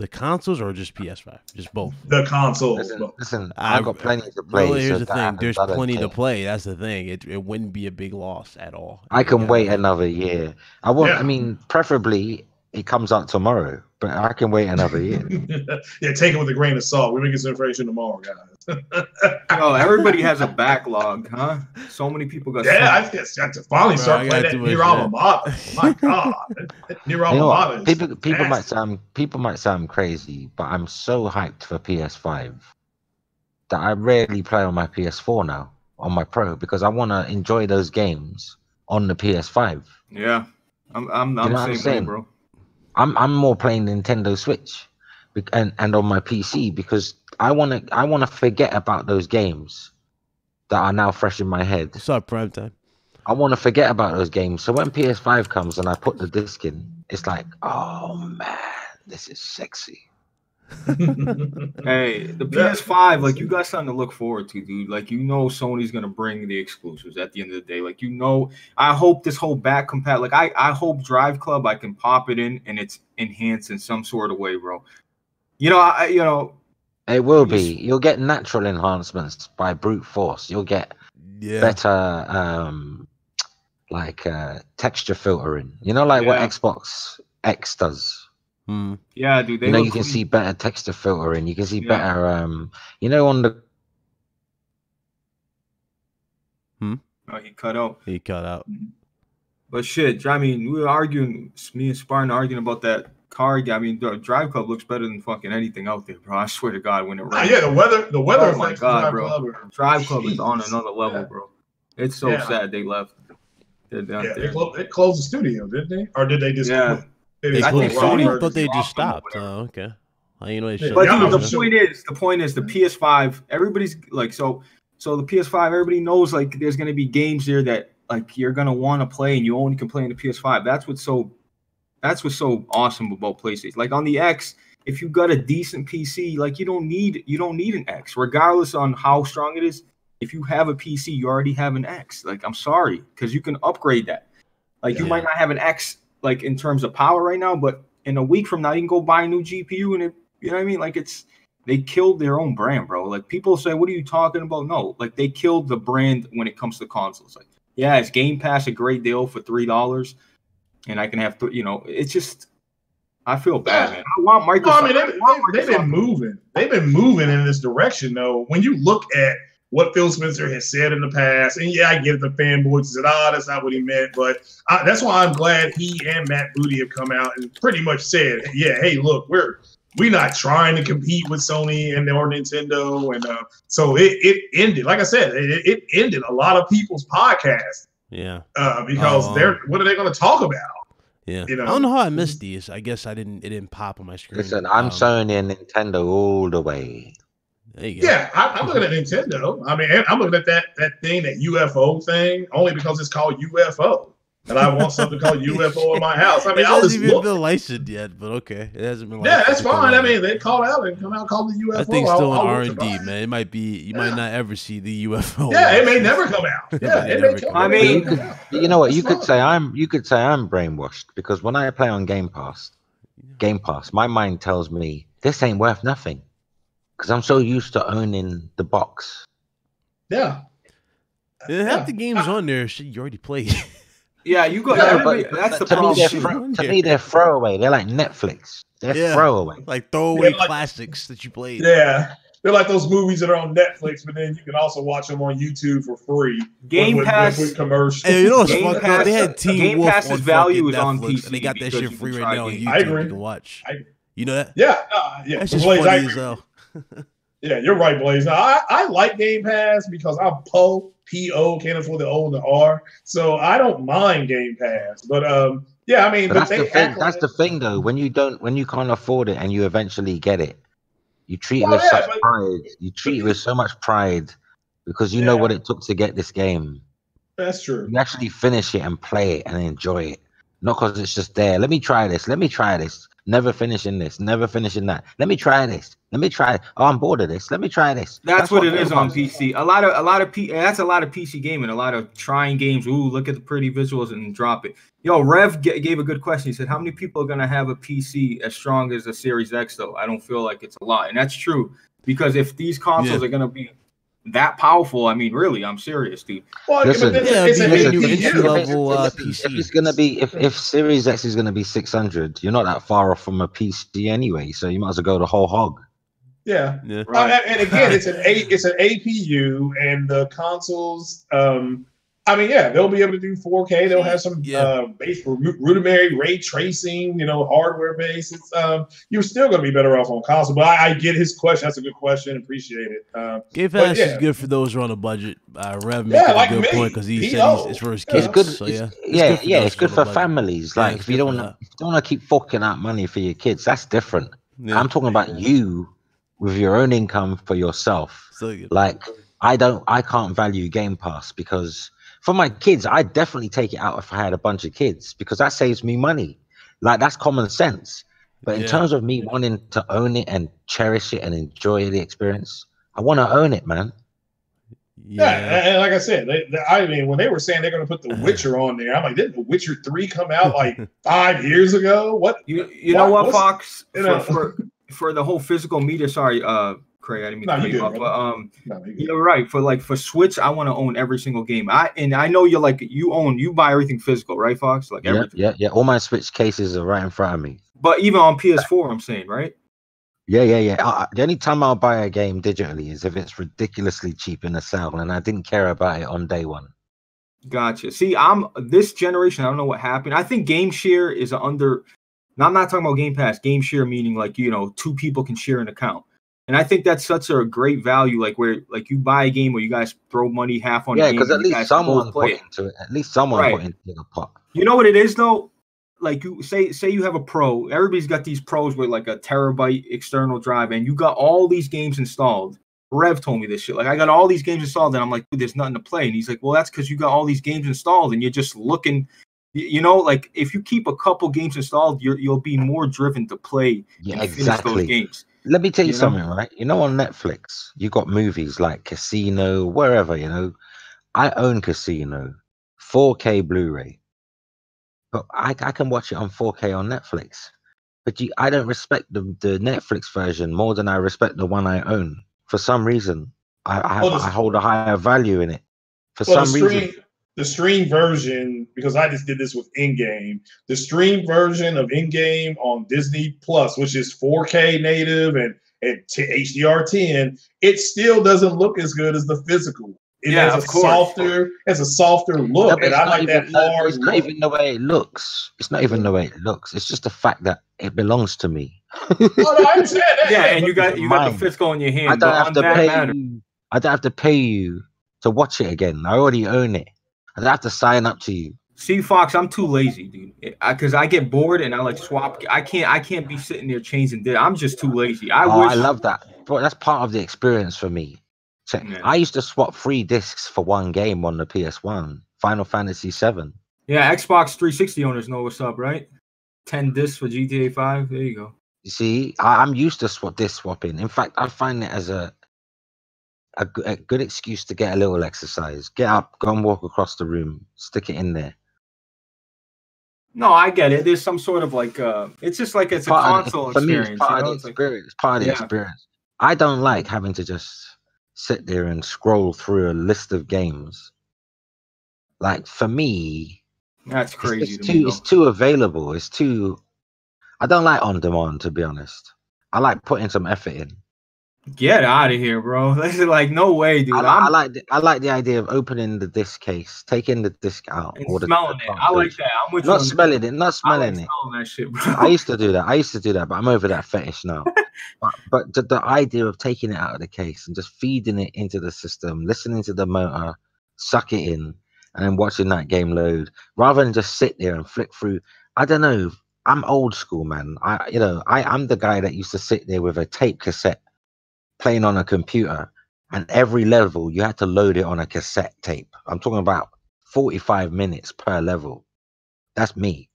The consoles or just PS5? Just both. The consoles. Listen, listen I- I've got plenty to play. Really, so here's the thing. There's plenty to play. That's the thing. It it wouldn't be a big loss at all. I can Yeah. wait another year. I want. Yeah. I mean, preferably it comes out tomorrow, but I can wait another year. yeah, take it with a grain of salt. We're making some information tomorrow, guys. oh, everybody has a backlog, huh? So many people got. yeah, I just got to finally Bro, start I playing got that too much Nier My God, Nier You know Automata. what? is People people might nasty. sound people might sound crazy, but I'm so hyped for PS5 that I rarely play on my PS4 now on my Pro because I want to enjoy those games on the PS5. Yeah, I'm. I'm. I'm what the I'm saying? bro. I'm I'm more playing Nintendo Switch, and and on my PC because I want to I want to forget about those games that are now fresh in my head. So prime time? I want to forget about those games. So when PS5 comes and I put the disc in, it's like, oh man, this is sexy. Hey, the PS5, like you got something to look forward to, dude. Like you know, Sony's gonna bring the exclusives at the end of the day. Like you know, I hope this whole back compat. Like I, I hope Drive Club, I can pop it in and it's enhanced in some sort of way, bro. You know, I you know, It will be. You'll get natural enhancements by brute force. You'll get Yeah. better um like uh texture filtering. You know like Yeah. what Xbox X does. Hmm. yeah, dude. They you know you can see better texture filtering. You can see Yeah. better um you know on the Oh, he cut out. He cut out. But shit, I mean, we were arguing, me and Spartan arguing about that car. I mean, the Drive Club looks better than fucking anything out there, bro. I swear to God, when it Ah, rains, yeah, the weather, the weather Oh my. God, of bro. Drive Club are- Drive Club is on another level, Yeah. bro. It's so Yeah. sad they left. They're down Yeah, they, clo- they closed the studio, didn't they? Or did they just? Yeah. quit? They just I think? Sony thought they just dropped them or stopped. Oh, okay. I didn't know they But Yeah, dude, the point is, the point is, the PS5. Everybody's like, so, so the PS5. Everybody knows like there's gonna be games there that like you're gonna want to play, and you only can play in the PS5. That's what's so, that's what's so awesome about PlayStation. Like on the X, if you got a decent PC, like you don't need you don't need an X, regardless on how strong it is. If you have a PC, you already have an X. Like I'm sorry, because you can upgrade that. Like you might not have an X like in terms of power right now, but in a week from now, you can go buy a new GPU and it, you know what I mean? Like it's they killed their own brand, bro. Like people say, what are you talking about? No, like they killed the brand when it comes to consoles. Like, yeah, is Game Pass a great deal for three dollars? And I can have, th- you know, it's just, I feel bad, Yeah. man. I want Microsoft. No, I mean they, they've been moving. They've been moving in this direction, though. When you look at what Phil Spencer has said in the past, and yeah, I get it, the fanboys said, "Ah, that's not what he meant," but I, that's why I'm glad he and Matt Booty have come out and pretty much said, "Yeah, hey, look, we're we're not trying to compete with Sony and or Nintendo," and uh, so it it ended. Like I said, it, it ended a lot of people's podcasts Yeah. uh, because Oh. they're what are they going to talk about? Yeah. You know? I don't know how I missed these. I guess I didn't. It didn't pop on my screen. listen, I'm Um, Sony and Nintendo all the way. There you go. Yeah, I, I'm looking at Nintendo. I mean, I'm looking at that that thing, that UFO thing, only because it's called UFO, and I want something called UFO in my house. I mean, it hasn't just even look. been licensed yet, but okay, it hasn't been. Yeah, that's to come fine. I mean, they call out and come out call the UFO. that thing's I'll- still in I'll R and D, man. It might be. You might not ever see the UFO. Yeah, it may never come out. Yeah, may it may come come out. it may I mean- come out. You know what? You That's could fine. say I'm. You could say I'm brainwashed because when I play on Game Pass, Game Pass, my mind tells me this ain't worth nothing because I'm so used to owning the box. Yeah, Yeah, half Yeah. the games on there, shit, you already played. Yeah, you go. Yeah, everybody- that's the to me, they're shit. to me, they're throwaway. They're like Netflix. They're Yeah. throwaway. like throwaway like- classics that you played. yeah. They're like those movies that are on Netflix, but then you can also watch them on YouTube for free. Game with, with- Pass. with commercials. Hey, you know what's Game fucked up? Pass- They had Teen Game Wolf Pass's on value fucking is on Netflix, and they got that shit free right now on. YouTube. I agree. You can watch. I agree. You know that? yeah, uh, yeah. That's just Blaze, funny as hell. Yeah, you're right, Blaze. Now, I, I like Game Pass because I'm Po, P-O, can't afford the O and the R. So I don't mind Game Pass. But um, yeah, I mean, But but, that's they the thing. That's like- the thing, though. When you don't, when you can't afford it, and you eventually get it, you treat it with yeah, such but- pride. You treat it with so much pride because you know what it took to get this game. That's true. You actually finish it and play it and enjoy it, not because it's just there. Let me try this. Let me try this. Never finishing this. Never finishing that. Let me try this. Let me try. Oh, I'm bored of this. Let me try this. That's, what, it Game is on Pass PC. A lot of a lot of P, that's a lot of PC gaming. A lot of trying games. Ooh, look at the pretty visuals and drop it. Yo, Rev g- gave a good question. He said, "How many people are gonna have a PC as strong as a Series X?" Though I don't feel like it's a lot, and that's true because if these consoles Yeah. are gonna be that powerful, I mean, really, I'm serious, dude. Well, Listen. but Yeah, it's it'd an be Listen, new entry level, uh, PC. If it's gonna be, if, if Series X is gonna be 600, you're not that far off from a PC anyway. So you might as well go the whole hog. Yeah. Yeah. Uh, and- and again, it's an A, it's an APU, and the consoles. Um, I mean, yeah, they'll be able to do 4K. They'll have some Yeah. uh, base rudimentary ray tracing, you know, hardware base. It's um, you're still going to be better off on console. But I, I get his question. That's a good question. Appreciate it. Um, Game But Pass yeah. is good for those who are on a budget. Uh, Rev Yeah, like a good me. point because he He said knows. he's, it's for his kids. It's good. So it's- yeah, yeah, for yeah. It's good for families. Like it's if you don't, wanna- don't want to keep forking out money for your kids, that's different. Yeah. I'm talking about you with your own income for yourself. So good. Like I don't, I can't value Game Pass because for my kids, I definitely take it out if I had a bunch of kids because that saves me money. Like that's common sense. But in Yeah. terms of me wanting to own it and cherish it and enjoy the experience, I want to own it, man. yeah, Yeah. and, and like I said, they, they- I mean, when they were saying they're going to put The Witcher on there, I'm like, didn't The Witcher three come out like five years ago? What? You you know What- what, Fox? you know- For, for, for the whole physical media. Sorry, uh, Craig, I didn't mean No, to you cut you good, but um, No, you good. you're right. For like for Switch, I want to own every single game. I and I know you're like you own you buy everything physical, right, Fox? Like Yeah, everything. yeah, yeah. All my Switch cases are right in front of me. But even on PS4, I'm saying, right? Yeah, yeah, yeah. Uh, the only time I'll buy a game digitally is if it's ridiculously cheap in a sale, and I didn't care about it on day one. Gotcha. See, I'm this generation. I don't know what happened. I think game share is under. Now, I'm not talking about Game Pass. Game share meaning like you know two people can share an account, and I think that's such a great value. Like where like you buy a game where you guys throw money half on. yeah, because at least someone put it. into it. At least someone Right. put into the pot. You know what it is though? Like you say say you have a pro. Everybody's got these pros with like a terabyte external drive, and you got all these games installed. Rev told me this shit. Like I got all these games installed, and I'm like, dude, there's nothing to play. And he's like, well, that's because you got all these games installed, and you're just looking. You know, like if you keep a couple games installed, you're, you'll be more driven to play Yeah, and finish exactly. those games. Let me tell you, You know? something, right? You know, on Netflix, you got movies like Casino, wherever, you know. I own Casino, 4K Blu ray, but I, I can watch it on 4K on Netflix. But you, I don't respect the, the Netflix version more than I respect the one I own. For some reason, I, I, have, Well, the- I hold a higher value in it. For Well, some reason, the stream version, because I just did this with Endgame, the stream version of Endgame on Disney Plus, which is 4K native and, and t- HDR10, it still doesn't look as good as the physical. It Yeah, has of a course. softer, has a softer look, but and it's I not like that even- no, hard It's not look. even the way it looks. It's not even the way it looks. It's just the fact that it belongs to me. Oh, no, that. Yeah, and you got you got the physical in your hand. I don't have to pay matter, you. I don't have to pay you to watch it again. I already own it. I have to sign up to you. See, Fox, I'm too lazy, dude. Because I, get bored and I like swap. I can't. I can't be sitting there changing. I'm just too lazy. I oh, wish. I love that. Bro, that's part of the experience for me. So Yeah. I used to swap three discs for one game on the PS1, Final Fantasy VII. Yeah, Xbox 360 owners know what's up, right? Ten discs for GTA 5. There you go. You see, I, I'm used to swap disc swapping. In fact, I find it as a, a a good excuse to get a little exercise. Get up, go and walk across the room, stick it in there. No, I get it. There's some sort of like. uh It's just like it's a of the- console for me, experience. it's part you of know? the It's experience. It's part of the Yeah. experience. I don't like having to just sit there and scroll through a list of games. Like for me, that's crazy. it's to too it's too available. It's too. I don't like on demand, to be honest. I like putting some effort in. Get out of here, bro. Like no way, dude. I, li- I'm like the, I like the idea of opening the disc case, taking the disc out, and or smelling the it. I like that. I'm with you. Not on that. smelling it, not I like smelling it. smelling shit. I used to do that. I used to do that, but I'm over that fetish now. but but the, the idea of taking it out of the case and just feeding it into the system, listening to the motor, suck it in, and then watching that game load, rather than just sit there and flick through. I don't know. I'm old school, man. I you know I I'm the guy that used to sit there with a tape cassette, playing on a computer, and every level you had to load it on a cassette tape. I'm talking about 45 minutes per level. That's me.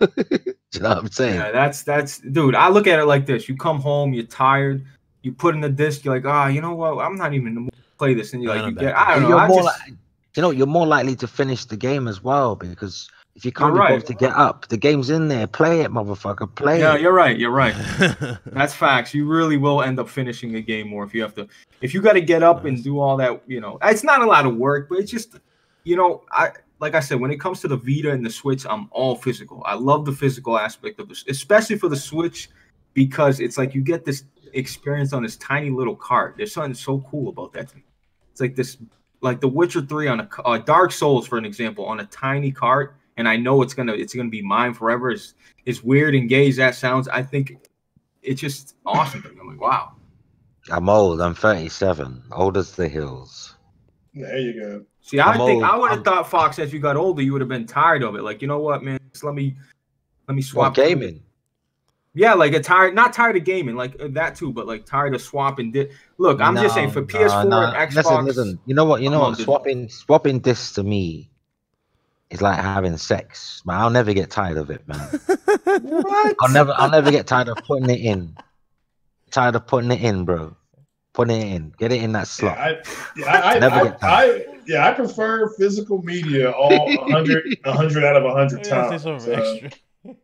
Do you know what I'm saying? Yeah, that's that's dude. I look at it like this: you come home, you're tired, you put in the disc, you're like, ah, you know what? I'm not even to play this, and you're like, you get. I don't know. you're I more just, like, you know, you're more likely to finish the game as well because if you can't You're be right. bothered to get up, the game's in there. Play it, motherfucker. Play yeah, it. you're right. You're right. That's facts. You really will end up finishing a game more if you have to. If you got to get up and do all that, you know, it's not a lot of work, but it's just, you know, I like I said, when it comes to the Vita and the Switch, I'm all physical. I love the physical aspect of this, especially for the Switch, because it's like you get this experience on this tiny little cart. There's something so cool about that. to. It's like this, like The Witcher Three on a uh, Dark Souls, for an example, on a tiny cart, and I know it's gonna it's gonna be mine forever. It's as weird and gay as that sounds, I think it's just awesome. I'm like, wow. I'm old. I'm 37. Old as the hills. There you go. See, I I'm think I would have thought Fox as you got older, you would have been tired of it. Like, you know what, man? Just let me let me What swap gaming? Yeah, like a tired, not tired of gaming, like uh, that too, but like tired of swapping. Di- Look, I'm just saying for No, PS4 no, and Xbox. Listen, listen. You know what? You know I'm what? Swapping, swapping discs to me is like having sex. Man, I'll never get tired of it, man. What? I'll never, I'll never get tired of putting it in. Tired of putting it in, bro. Putting it in. Get it in that Yeah, slot. I, yeah, I, I, Never I, get tired. I- yeah, I prefer physical media all 100, 100 out of 100 Yeah, say times. something Uh.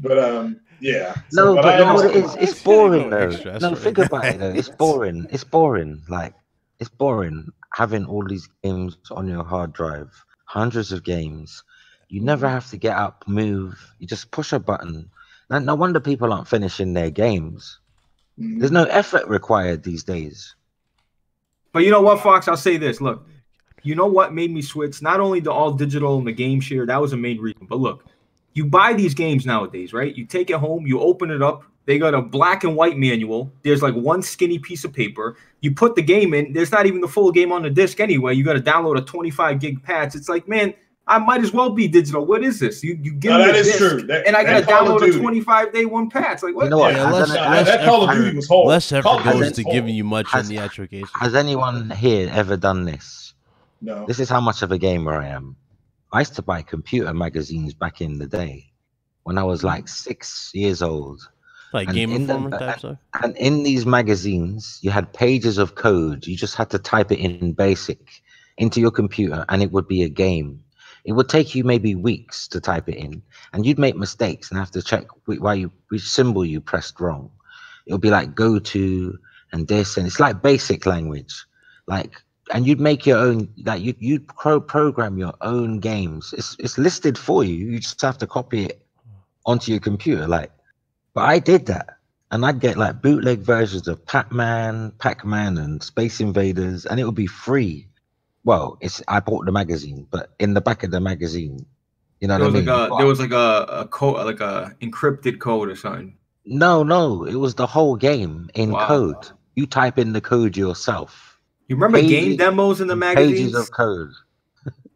But um, yeah. No, So, but I you know what it understand. is? It's boring though. No, that's think right. about it though. It's boring. It's boring. Like it's boring having all these games on your hard drive, hundreds of games. You never have to get up, move. You just push a button. No, no wonder people aren't finishing their games. Mhm. There's no effort required these days. But you know what, Fox? I'll say this. Look, you know what made me switch? Not only the all digital and the game share, that was the main reason. But look, you buy these games nowadays, right? You take it home, you open it up. They got a black and white manual. There's like one skinny piece of paper. You put the game in. There's not even the full game on the disc anyway. You got to download a 25 gig patch. It's like, man, I might as well be digital. What is this? You you give No, me that a is disc, true. That- and I got to download a 25 day one patch. Like what? You know what? Yeah, Has let's- any- Nah, let's that Call of effort- Duty was hard. Less effort Call goes Duty into was giving you much Has- in the actual case. Has anyone here ever done this? No. This is how much of a gamer I am. I used to buy computer magazines back in the day when I was like six years old. Like And Game the- Informer type stuff. And in these magazines, you had pages of code. You just had to type it in basic into your computer, and it would be a game. It would take you maybe weeks to type it in, and you'd make mistakes and have to check why you which symbol you pressed wrong. It would be like go to and this, and it's like basic language, like. And you'd make your own, like you you'd pro- program your own games. It's it's listed for you. You just have to copy it onto your computer, like. But I did that and I'd get like bootleg versions of Pac-Man, Pac-Man, and Space Invaders, and it would be free. Well, it's I bought the magazine, but in the back of the magazine, you know There what I was mean? like a there was like a, a code like a encrypted code or something. no, no, it was the whole game in Wow. code. You type in the code yourself. You remember game demos in the Pages magazines? of code.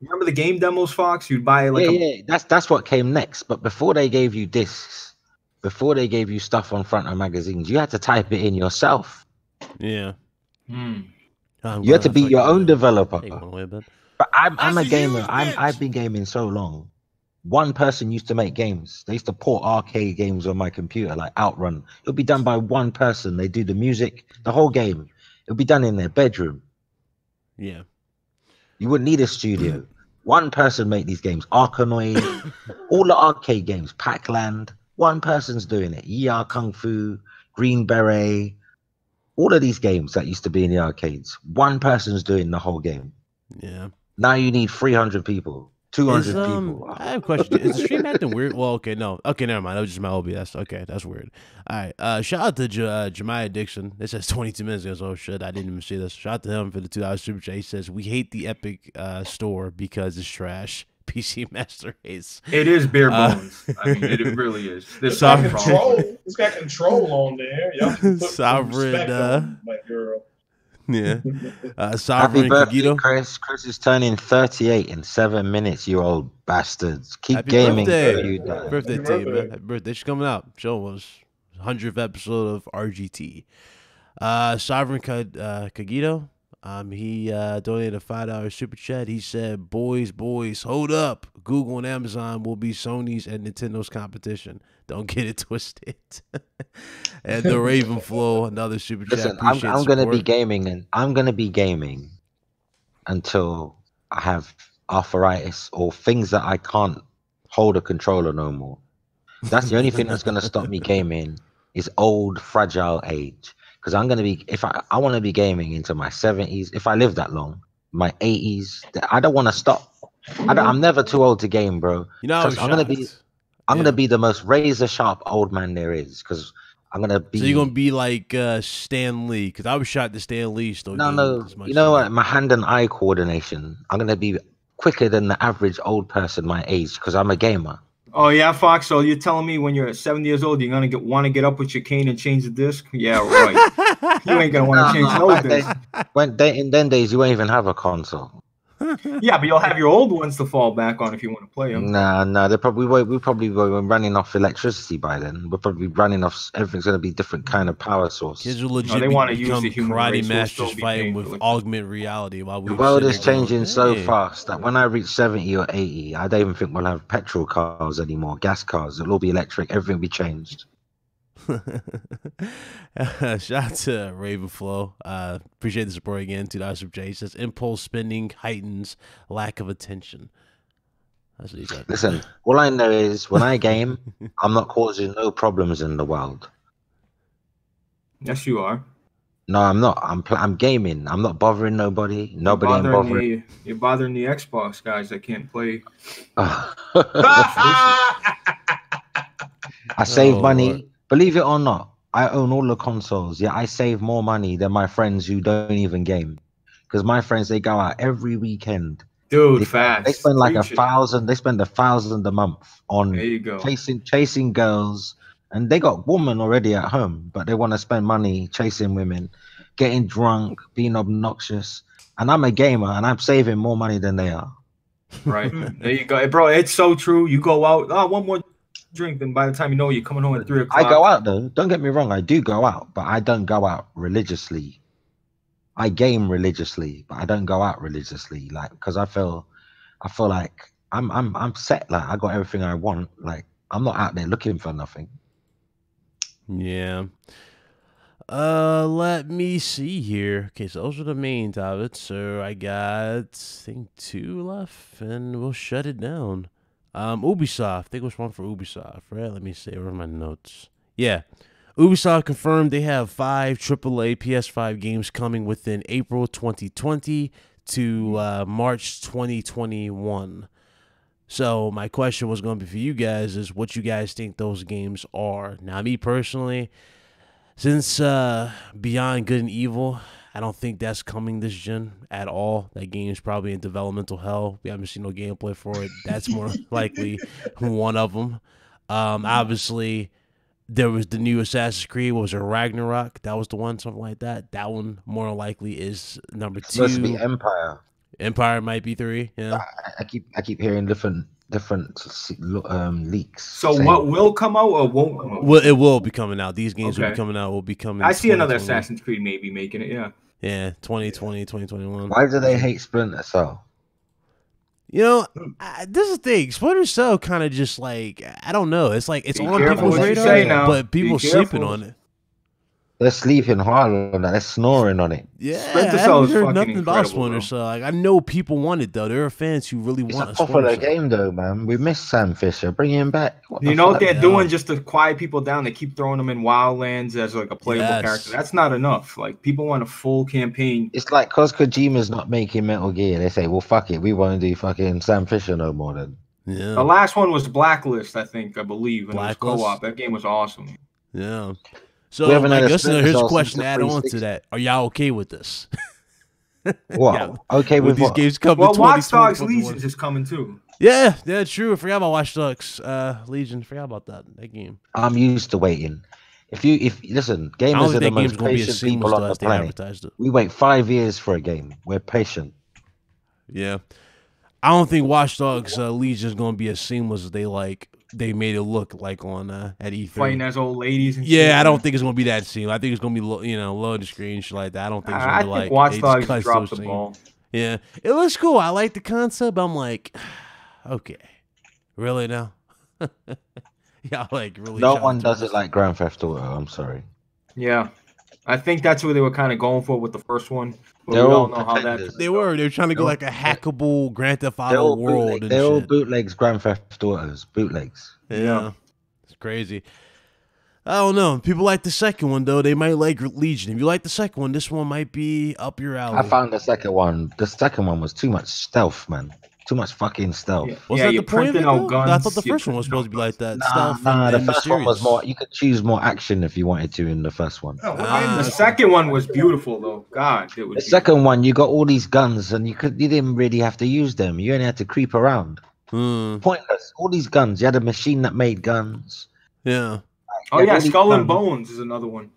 Remember the game demos, Fox? You'd buy like yeah, a yeah, that's that's what came next. But before they gave you discs, before they gave you stuff on front of magazines, you had to type it in yourself. Yeah. Hmm. I'm You had to be I your own developer. Hey, going away a bit. But I'm I'm a gamer. huge I'm, I've been gaming so long. One person used to make games. They used to port arcade games on my computer, like Outrun. It'll be done by one person. They do the music, the whole game. It'll be done in their bedroom. Yeah. You wouldn't need a studio. One person make these games. Arkanoid, all the arcade games, Pac-Land. One person's doing it. ER Kung Fu, Green Beret, all of these games that used to be in the arcades. One person's doing the whole game. Yeah. Now you need 300 people, 200 Is, um, people. I have a question. Is the stream acting weird? Well, okay, no. Okay, never mind. That was just my OBS. Okay, that's weird. All right. Uh, shout out to J- uh, Jemiah Dixon. This says 22 minutes ago. So, oh, shit, I didn't even see this. Shout out to him for the $2 super chat. He says, We hate the Epic uh, store because it's trash. PC Master hates. It is bare Uh, bones. I mean, it, it really is. There's It's got control. It's got control on there. Y'all put Sovereign, uh, on my girl. Yeah. Uh, Happy Sovereign birthday, Kagito. Chris. Chris is turning 38 in seven minutes, you old bastards. Keep Happy gaming. birthday. you die. Birthday Happy to you, man. birthday. Happy birthday. She's coming out. Show was 100th episode of RGT. Uh, Sovereign Ka- uh, Kagito. Um, he uh, donated a five dollar super chat. He said, "Boys, boys, hold up! Google and Amazon will be Sony's and Nintendo's competition. Don't get it twisted." and the Raven Flow, another super chat. Listen, I'm, I'm gonna be gaming and I'm gonna be gaming until I have arthritis or things that I can't hold a controller no more. That's the only thing that's gonna stop me gaming is old fragile age. Because I'm gonna be if I I want to be gaming into my 70s, if I live that long, my 80s. I don't want to stop. I don't, I'm never too old to game, bro. You know, I was Trust- I'm gonna be- I'm Yeah. gonna be the most razor sharp old man there is. Because I'm gonna be. So you're gonna be like uh, Stan Lee? Because I was shocked that Stan Lee still. No, no. You know what? My hand and eye coordination. I'm gonna be quicker than the average old person my age because I'm a gamer. Oh yeah, Fox. So you're telling me when you're 70 years old, you're gonna get want to get up with your cane and change the disc? Yeah, right. you ain't gonna want to change no disc. when they, in then days, you won't even have a console. Yeah, but you'll have your old ones to fall back on if you want to play them. Nah, nah. They probably won't. We probably were running off electricity by then. We're probably running off. Everything's gonna be different kind of power source. Kids will legit they wanna use the human karate race, masters fighting with painful. augmented reality while we. The world is changing so "Hey." fast that when I reach 70 or 80, I don't even think we'll have petrol cars anymore, gas cars. It'll all be electric. Everything will be changed. Shout out to Ravenflow. Uh, appreciate the support again. Two dollars from Jay says impulse spending heightens lack of attention. That's what he said. Listen, all I know is when I game, I'm not causing no problems in the world. Yes, you are. No, I'm not. I'm pl- I'm gaming. I'm not bothering nobody. Nobody ain't bothering bothering. the, you're bothering the Xbox guys that can't play. I save Oh, money. Lord. Believe it or not, I own all the consoles. Yeah, I save more money than my friends who don't even game. Because my friends, they go out every weekend. Dude, They, fast. they spend like a Preach it. thousand. They spend a thousand a month on There you go. chasing chasing girls, and they got women already at home, but they want to spend money chasing women, getting drunk, being obnoxious. And I'm a gamer, and I'm saving more money than they are. Right. there you go. Bro, it's so true. You go out, oh, one more drink, then by the time you know you're coming home at three o'clock. I go out though. Don't get me wrong. I do go out, but I don't go out religiously. I game religiously, but I don't go out religiously. Like because I feel, I feel like I'm I'm I'm set. Like I got everything I want. Like I'm not out there looking for nothing. Yeah. Uh, let me see here. Okay, so those are the main topics. So I got, I think, two left, and we'll shut it down. Um, Ubisoft. I think it was one for Ubisoft, right? Let me see. Where are my notes? Yeah. Ubisoft confirmed they have five AAA PS5 games coming within April 2020 to uh, March 2021. So my question was going to be for you guys is what you guys think those games are. Now, me personally, since uh, Beyond Good and Evil, I don't think that's coming this gen at all. That game is probably in developmental hell. We haven't seen no gameplay for it. That's more likely one of them. Um, obviously, there was the new Assassin's Creed. What was it Ragnarok? That was the one, something like that. That one more likely is number It's supposed to be two. Empire. Empire might be three. Yeah. I, I keep I keep hearing different different um leaks. So saying- what will come out or won't come out? Well, it will be coming out. These games will be coming out. Will be coming. I see another Assassin's Creed maybe making it, yeah. Yeah, 2020, 2021. Why do they hate Splinter Cell? You know, I, this is the thing. Splinter Cell kind of just like I don't know. It's like it's Be on people's radar, say now. but people sleeping on it. They're sleeping hard on that. They're snoring on it. Yeah, Splinter I Cell haven't is heard fucking nothing about incredible, Splinter bro. Cell. Like I know people want it though. There are fans who really It's want a a Splinter popular Cell. game though, man. We miss Sam Fisher. Bring him back. What You the know what they're Yeah. doing just to quiet people down? They keep throwing them in Wildlands as like a playable Yes. character. That's not enough. Like people want a full campaign. It's like cause Kojima's not making Metal Gear. They say, well, fuck it. We won't do fucking Sam Fisher no more then. Yeah, The last one was Blacklist, I think, I believe, and it was Blacklist? co-op. That game was awesome. yeah. We So haven't I had guess here's a question since to add on to that. Are y'all okay with this? What? Yeah. Okay with with these what? games coming? Well, 2020, Watch Dogs 2021? Legions is coming too. Yeah, yeah, true. I forgot about Watch Dogs uh, Legion. Forgot about that that game. I'm used to waiting. If you if listen, I don't gamers are the most gonna be as patient people on the planet. We wait five years for a game. We're patient. Yeah, I don't think Watch Dogs uh, Legion is gonna be as seamless as they like they made it look like on uh, at E3. Fighting as old ladies and Yeah, shit. I don't think it's gonna be that scene. I think it's gonna be lo- you know loading screen shit like that. I don't think it's gonna I be think like Watch Dogs cuts dropped the scenes. ball. Yeah, it looks cool. I like the concept. I'm like, okay, really now? yeah, like really. No one does it like Grand Theft Auto. I'm sorry. Yeah. I think that's what they were kind of going for with the first one. But They're we all all know how that. They were. They were trying to go like a hackable Grand Theft They're Auto world bootleg, they're all bootlegs, Grand Theft Autos, bootlegs. Yeah. Yeah. It's crazy. I don't know. People like the second one though. They might like Legion. If you like the second one, this one might be up your alley. I found the second one. The second one was too much stealth, man. Too much fucking stealth. Yeah. was yeah, that you're the point of it? printing out though? guns. I thought the first one was supposed to be like that. Nah, stealth nah, the and first one was more. You could choose more action if you wanted to in the first one. Oh, Ah, The second one was beautiful though. God, it was The second one, you got all these guns, and you could you didn't really have to use them. You only had to creep around. Hmm, Pointless. All these guns. You had a machine that made guns. yeah. Oh Yeah, yeah, all these Skull and. Bones is another one.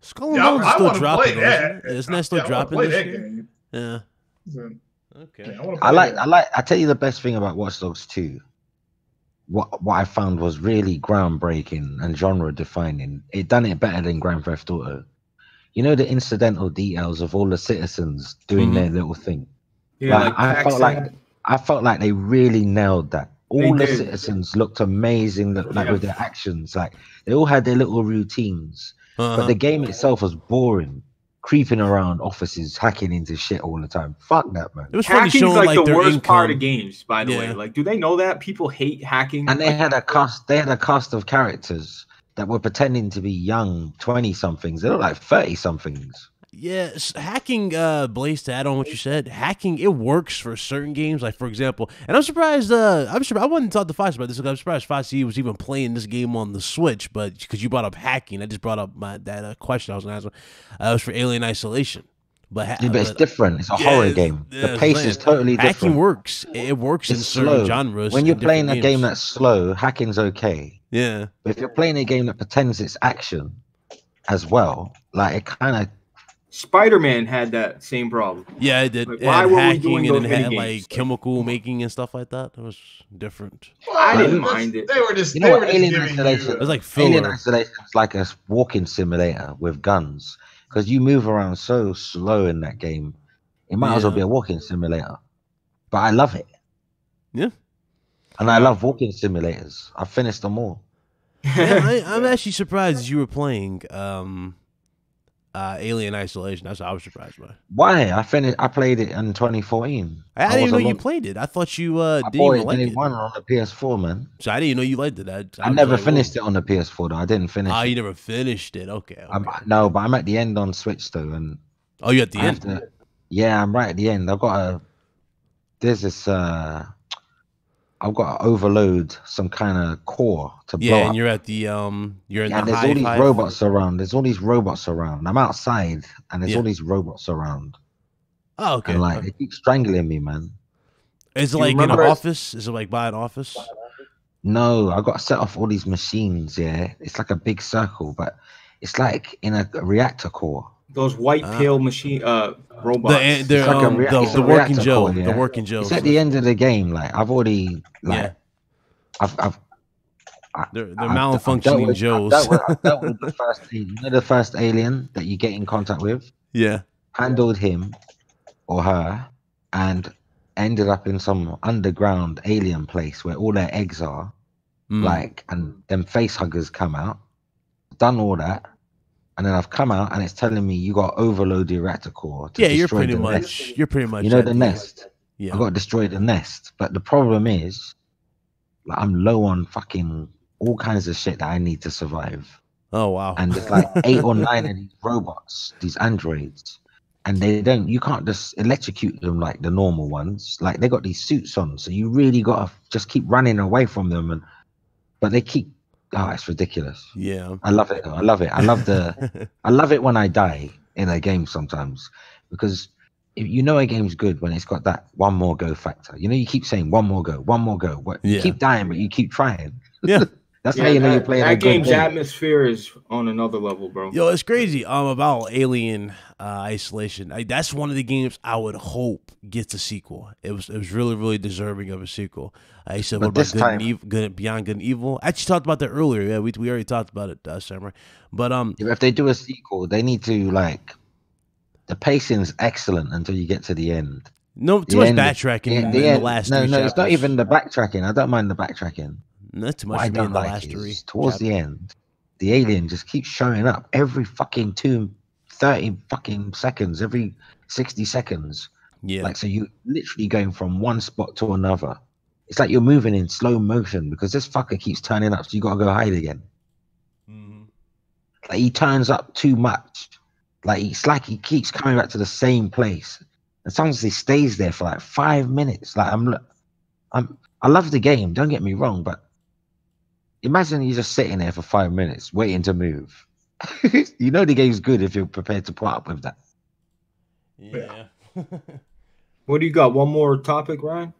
Skull and Yeah, Bones is I still wanna dropping. play though, that. Isn't, it? isn't that still Yeah, dropping this year? Yeah. So, Okay. yeah, wanna I like. that. I like. I tell you the best thing about Watch Dogs 2. What what I found was really groundbreaking and genre defining. It done it better than Grand Theft Auto. You know the incidental details of all the citizens doing Mhm. their little thing. Yeah, Like, like, I felt like I felt like they really nailed that. All the did. citizens looked amazing, look- like Yeah. with their actions. Like they all had their little routines, Uh-huh. but the game itself was boring. Creeping around offices, hacking into shit all the time. Fuck that, man. It was funny Hacking's showing like, like, the their worst income. part of games, by the Yeah. way. Like, do they know that people hate hacking? And they had a cast. They had a cast of characters that were pretending to be young twenty somethings. They look like thirty somethings. Yeah, hacking, uh, Blaze, to add on what you said, hacking, it works for certain games. Like, for example, and I'm surprised, uh, I'm surprised, I wasn't talking to Fox about this. Because I'm surprised Fox was even playing this game on the Switch, but because you brought up hacking, I just brought up my that uh, question I was to ask. Uh, it was for Alien Isolation. But, ha- Yeah, but it's different. It's a Yeah, horror game. yeah, The pace like- is totally hacking different. Hacking works. It works in It's certain slow. genres. When you're playing a game that's slow, hacking's okay. yeah, But if you're playing a game that pretends it's action as well, like it kind of Spider Man had that same problem. yeah, it did. Like, why had were we doing and it those had like games? chemical making and stuff like that. It was different. I didn't mind it. They were just, You know they what, were just Alien Isolation- you. It was like filler. Alien filler. Isolation is like a walking simulator with guns because you move around so slow in that game. It might as well be a walking simulator, but I love it. Yeah. and I love walking simulators. I finished them all. yeah, I, I'm actually surprised you were playing um, uh, Alien Isolation. That's what I was surprised by. Why? I finished. I played it in 2014. I, I didn't even know you played it. I thought you uh, I didn't even it like it. one on the PS4, man. So I didn't even know you liked it. I, I, never finished it on the PS4 though. I didn't finish. Oh, it. you never finished it. Okay. okay. I'm, no, but I'm at the end on Switch though, and oh, you're at the I end. to- yeah, I'm right at the end. I've got a. There's this. uh I've got to overload some kind of core to blow Yeah, up. and you're at the um, you're in Yeah, the there's high all these five. robots around. There's all these robots around. I'm outside, and there's Yeah. all these robots around, Oh, okay. and like they keep strangling me, man. Is it like in an office? Is it like by an office? No, I got to set off all these machines. Yeah, it's like a big circle, but it's like in a reactor core. Those white pale machine uh robots. The the, It's like um, rea- the, the working reactor Joe, core, the working Joe. It's at the end of the game. Like I've already like Yeah, I've I've they're, they're I've- I've dealt malfunctioning with- I've Joes. dealt with- I've dealt with the first, you know, the first alien that you get in contact with. yeah, Handled him or her, and ended up in some underground alien place where all their eggs are. Mm. Like, and then face huggers come out. Done all that, and then I've come out, and it's telling me you got to overload the reactor core. Yeah, you're pretty much nest. you're pretty much You know the nest. Yeah, I got to destroy the nest. But the problem is, like, I'm low on fucking all kinds of shit that I need to survive. oh wow, And there's like eight or nine of these robots, these androids, and they don't. You can't just electrocute them like the normal ones. Like they got these suits on, so you really got to just keep running away from them. And but they keep. Oh, it's ridiculous. yeah. I love it. I love it. I love the. I love it when I die in a game sometimes because if you know a game's good when it's got that one more go factor. You know, you keep saying one more go, one more go. What you Yeah. keep dying, but you keep trying. Yeah. That's Yeah, how you know that, you're playing that a good game's game. atmosphere is on another level, bro. Yo, it's crazy. Um, about Alien uh, Isolation. I, that's one of the games I would hope gets a sequel. It was it was really really deserving of a sequel. I said, But what about good time- and evil, good beyond good and evil? I actually talked about that earlier. Yeah, we we already talked about it, uh, Samurai. But um, If they do a sequel, they need to like the pacing's excellent until you get to the end. no too The much end- backtracking The, in, the in the last. no, three no, it's not even the backtracking. I don't mind the backtracking. Not too What much I for me in don't the like last is three. towards the end, the alien just keeps showing up every fucking two, 30 fucking seconds, every 60 seconds. Yeah, Like, so you literally going from one spot to another. It's like you're moving in slow motion because this fucker keeps turning up, so you gotta go hide again. Mhm. Like he turns up too much. Like it's like he keeps coming back to the same place. And sometimes he stays there for like five minutes. Like I'm, I'm, I love the game. Don't get me wrong, but imagine you're just sitting there for five minutes waiting to move. you know the game's good if you're prepared to put up with that. yeah. What do you got? One more topic, Ryan?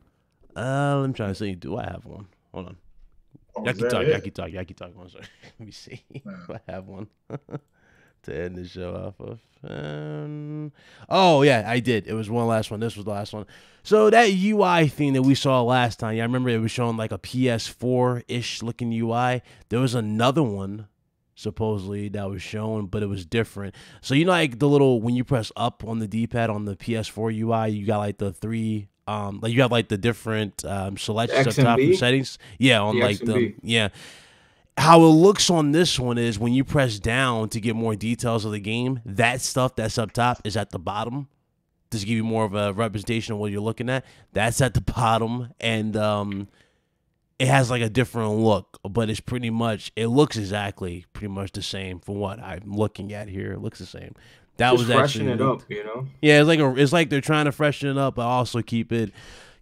uh, I'm trying to see. Do I have one? Hold on. Oh, Y'all is keep that talking. it? Y'all keep talking. Y'all keep talking. One second. Let me see. if I have one to end the show off of. Um, oh yeah, I did. It was one last one. This was the last one. So that UI thing that we saw last time, yeah, I remember it was showing like a PS4 ish looking UI. There was another one supposedly that was shown, but it was different. So you know, like the little when you press up on the D-pad on the PS4 UI, you got like the three. Um, like you have like the different um selections up top settings. Yeah, on The like X and the yeah. How it looks on this one is when you press down to get more details of the game, that stuff that's up top is at the bottom. Just give you more of a representation of what you're looking at. That's at the bottom, and um, it has like a different look, but it's pretty much it looks exactly pretty much the same from what I'm looking at here. It looks the same. That Just was freshen actually it up, you know. yeah, it's like a, it's like they're trying to freshen it up, but also keep it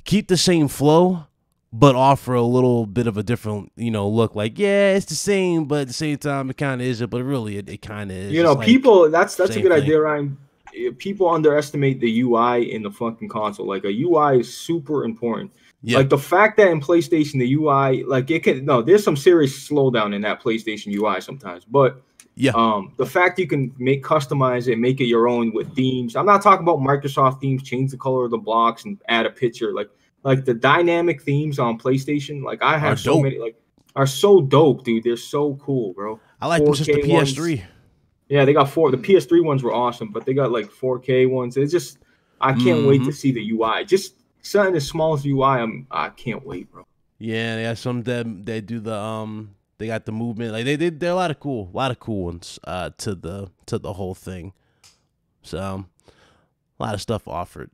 keep the same flow, but offer a little bit of a different you know look. Like yeah, it's the same, but at the same time, it kind of isn't. But really, it, it kind of is. You know, It's like- people. That's that's a good thing. idea, Ryan. Eh, People underestimate the UI in the fucking console. Like a UI is super important. Yeah. Like the fact that in PlayStation the UI, like it can no, there's some serious slowdown in that PlayStation UI sometimes. But Yeah. um, the fact you can make customize it, make it your own with themes. I'm not talking about Microsoft themes, change the color of the blocks and add a picture. Like like the dynamic themes on PlayStation. Like I have so many. Like are so dope, dude. They're so cool, bro. I like them since the 4K ones. PS3. Yeah, they got four. The PS3 ones were awesome, but they got like 4K ones. It's just, I can't wait Mm-hmm. to see the UI. Just something as small as UI. I'm, I can't wait, bro. Yeah, they got some them. They do the um. They got the movement. Like they did. They're a lot of cool, a lot of cool ones. Uh, to the to the whole thing. So, a lot of stuff offered.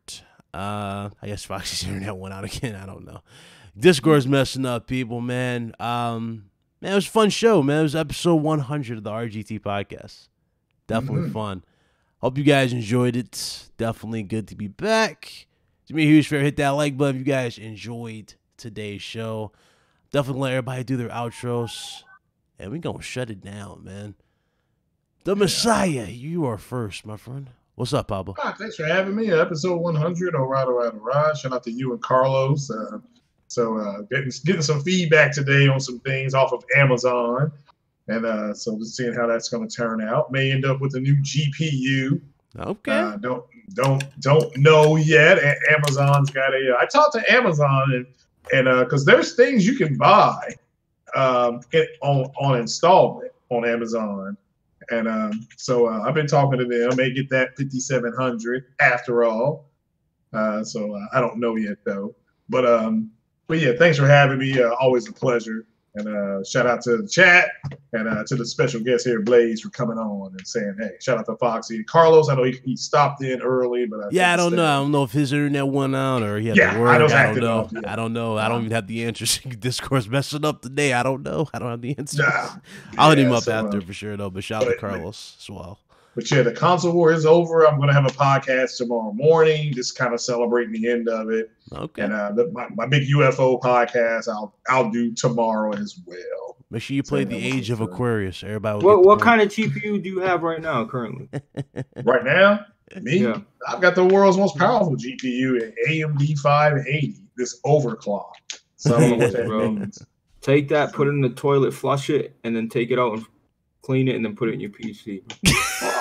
Uh, I guess Foxy's internet went out again. I don't know. Discord's messing up, people. Man, um, man, it was a fun show. Man, it was episode 100 of the RGT podcast. Definitely fun. Hope you guys enjoyed it. Definitely good to be back. Do me a huge fair. hit that like button if you guys enjoyed today's show. Definitely let everybody do their outros. And we gonna shut it down, man. The Messiah, you are first, my friend. What's up, Pablo? Ah, thanks for having me. Episode 100. All right, all right, all right. Shout out to you and Carlos. Uh, so uh, getting getting some feedback today on some things off of Amazon, and uh, so just seeing how that's going to turn out. May end up with a new GPU. Okay. Uh, don't don't don't know yet. A- Amazon's got a. I talked to Amazon and and because there's things you can buy um, it, on on installment on Amazon, and um, so uh, I've been talking to them. I may get that 5700 after all. Uh, so uh, I don't know yet though. But um, but yeah, thanks for having me. Uh, always a pleasure. And uh, shout out to the chat and uh, to the special guest here, Blaze, for coming on and saying, hey, shout out to Foxy. Carlos, I know he, he stopped in early, but I Yeah, I don't know. I don't know if his internet went out or he had Yeah, to I work. I, don't know. yeah. I don't know. I don't even have the answers. Discord's messing up today. I don't know. I don't have the answers. Nah. I'll hit him up so, after uh, for sure though. But shout out to Carlos as well. But yeah, the console war is over. I'm going to have a podcast tomorrow morning, just kind of celebrating the end of it. Okay. And uh, the, my, my big UFO podcast, I'll I'll do tomorrow as well. Make sure you play So the Age of. Aquarius. Everybody. What what kind of GPU do you have right now currently? Right now, me, Yeah. I've got the world's most powerful GPU, an AMD 580. This overclock. So I don't know what that Bro. means. Take that, put it in the toilet, flush it, and then take it out and clean it, and then put it in your PC.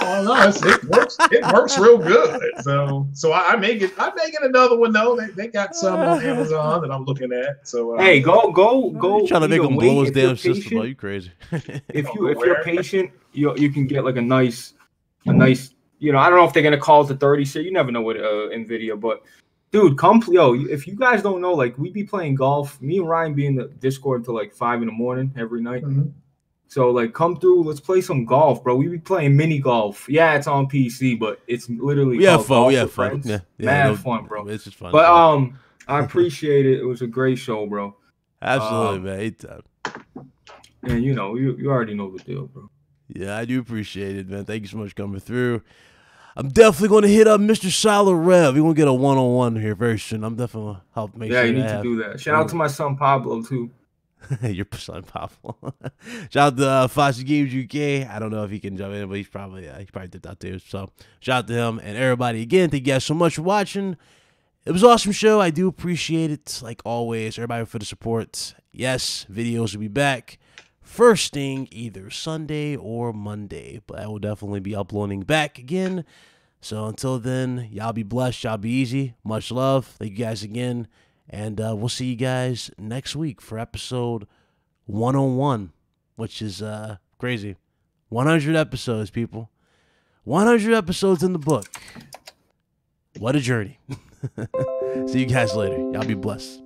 Oh no, it works. It works real good. So, so I, I may get, I may get another one though. They, they got some on Amazon that I'm looking at. So, uh, Hey, go go go! You trying to make them blow his if you're damn system? patient- Are you crazy? if you if you're patient, you you can get like a nice a nice you know I don't know if they're gonna call it the 30 series. You never know with uh, Nvidia, but dude, come yo. If you guys don't know, like we be playing golf. Me and Ryan be in the Discord until like five in the morning every night. mhm. So like come through, let's play some golf, bro. We be playing mini golf. Yeah, it's on PC, but it's literally we have fun. We have fun. Friends. Yeah, yeah. Mad no- fun, bro. It's just fun. But um, I appreciate it. It was a great show, bro. absolutely, um, man. Anytime. And you know, you, you already know the deal, bro. Yeah, I do appreciate it, man. Thank you so much for coming through. I'm definitely going to hit up Mr. Solid Rev. We're going to get a one on one here very soon. I'm definitely going to help make yeah, sure you need to do that. Shout out to my son Pablo too. Your son Pablo. shout out to uh, Games UK. I don't know if he can jump in, but he's probably uh, he probably did that too. So shout out to him and everybody again. Thank you guys so much for watching. It was awesome show. I do appreciate it, like always. Everybody for the support. Yes, videos will be back first thing either Sunday or Monday, but I will definitely be uploading back again. So until then, y'all be blessed. Y'all be easy. Much love. Thank you guys again. And uh, we'll see you guys next week for episode 101, which is uh, crazy. 100 episodes, people. 100 episodes in the book. What a journey. see you guys later. Y'all be blessed.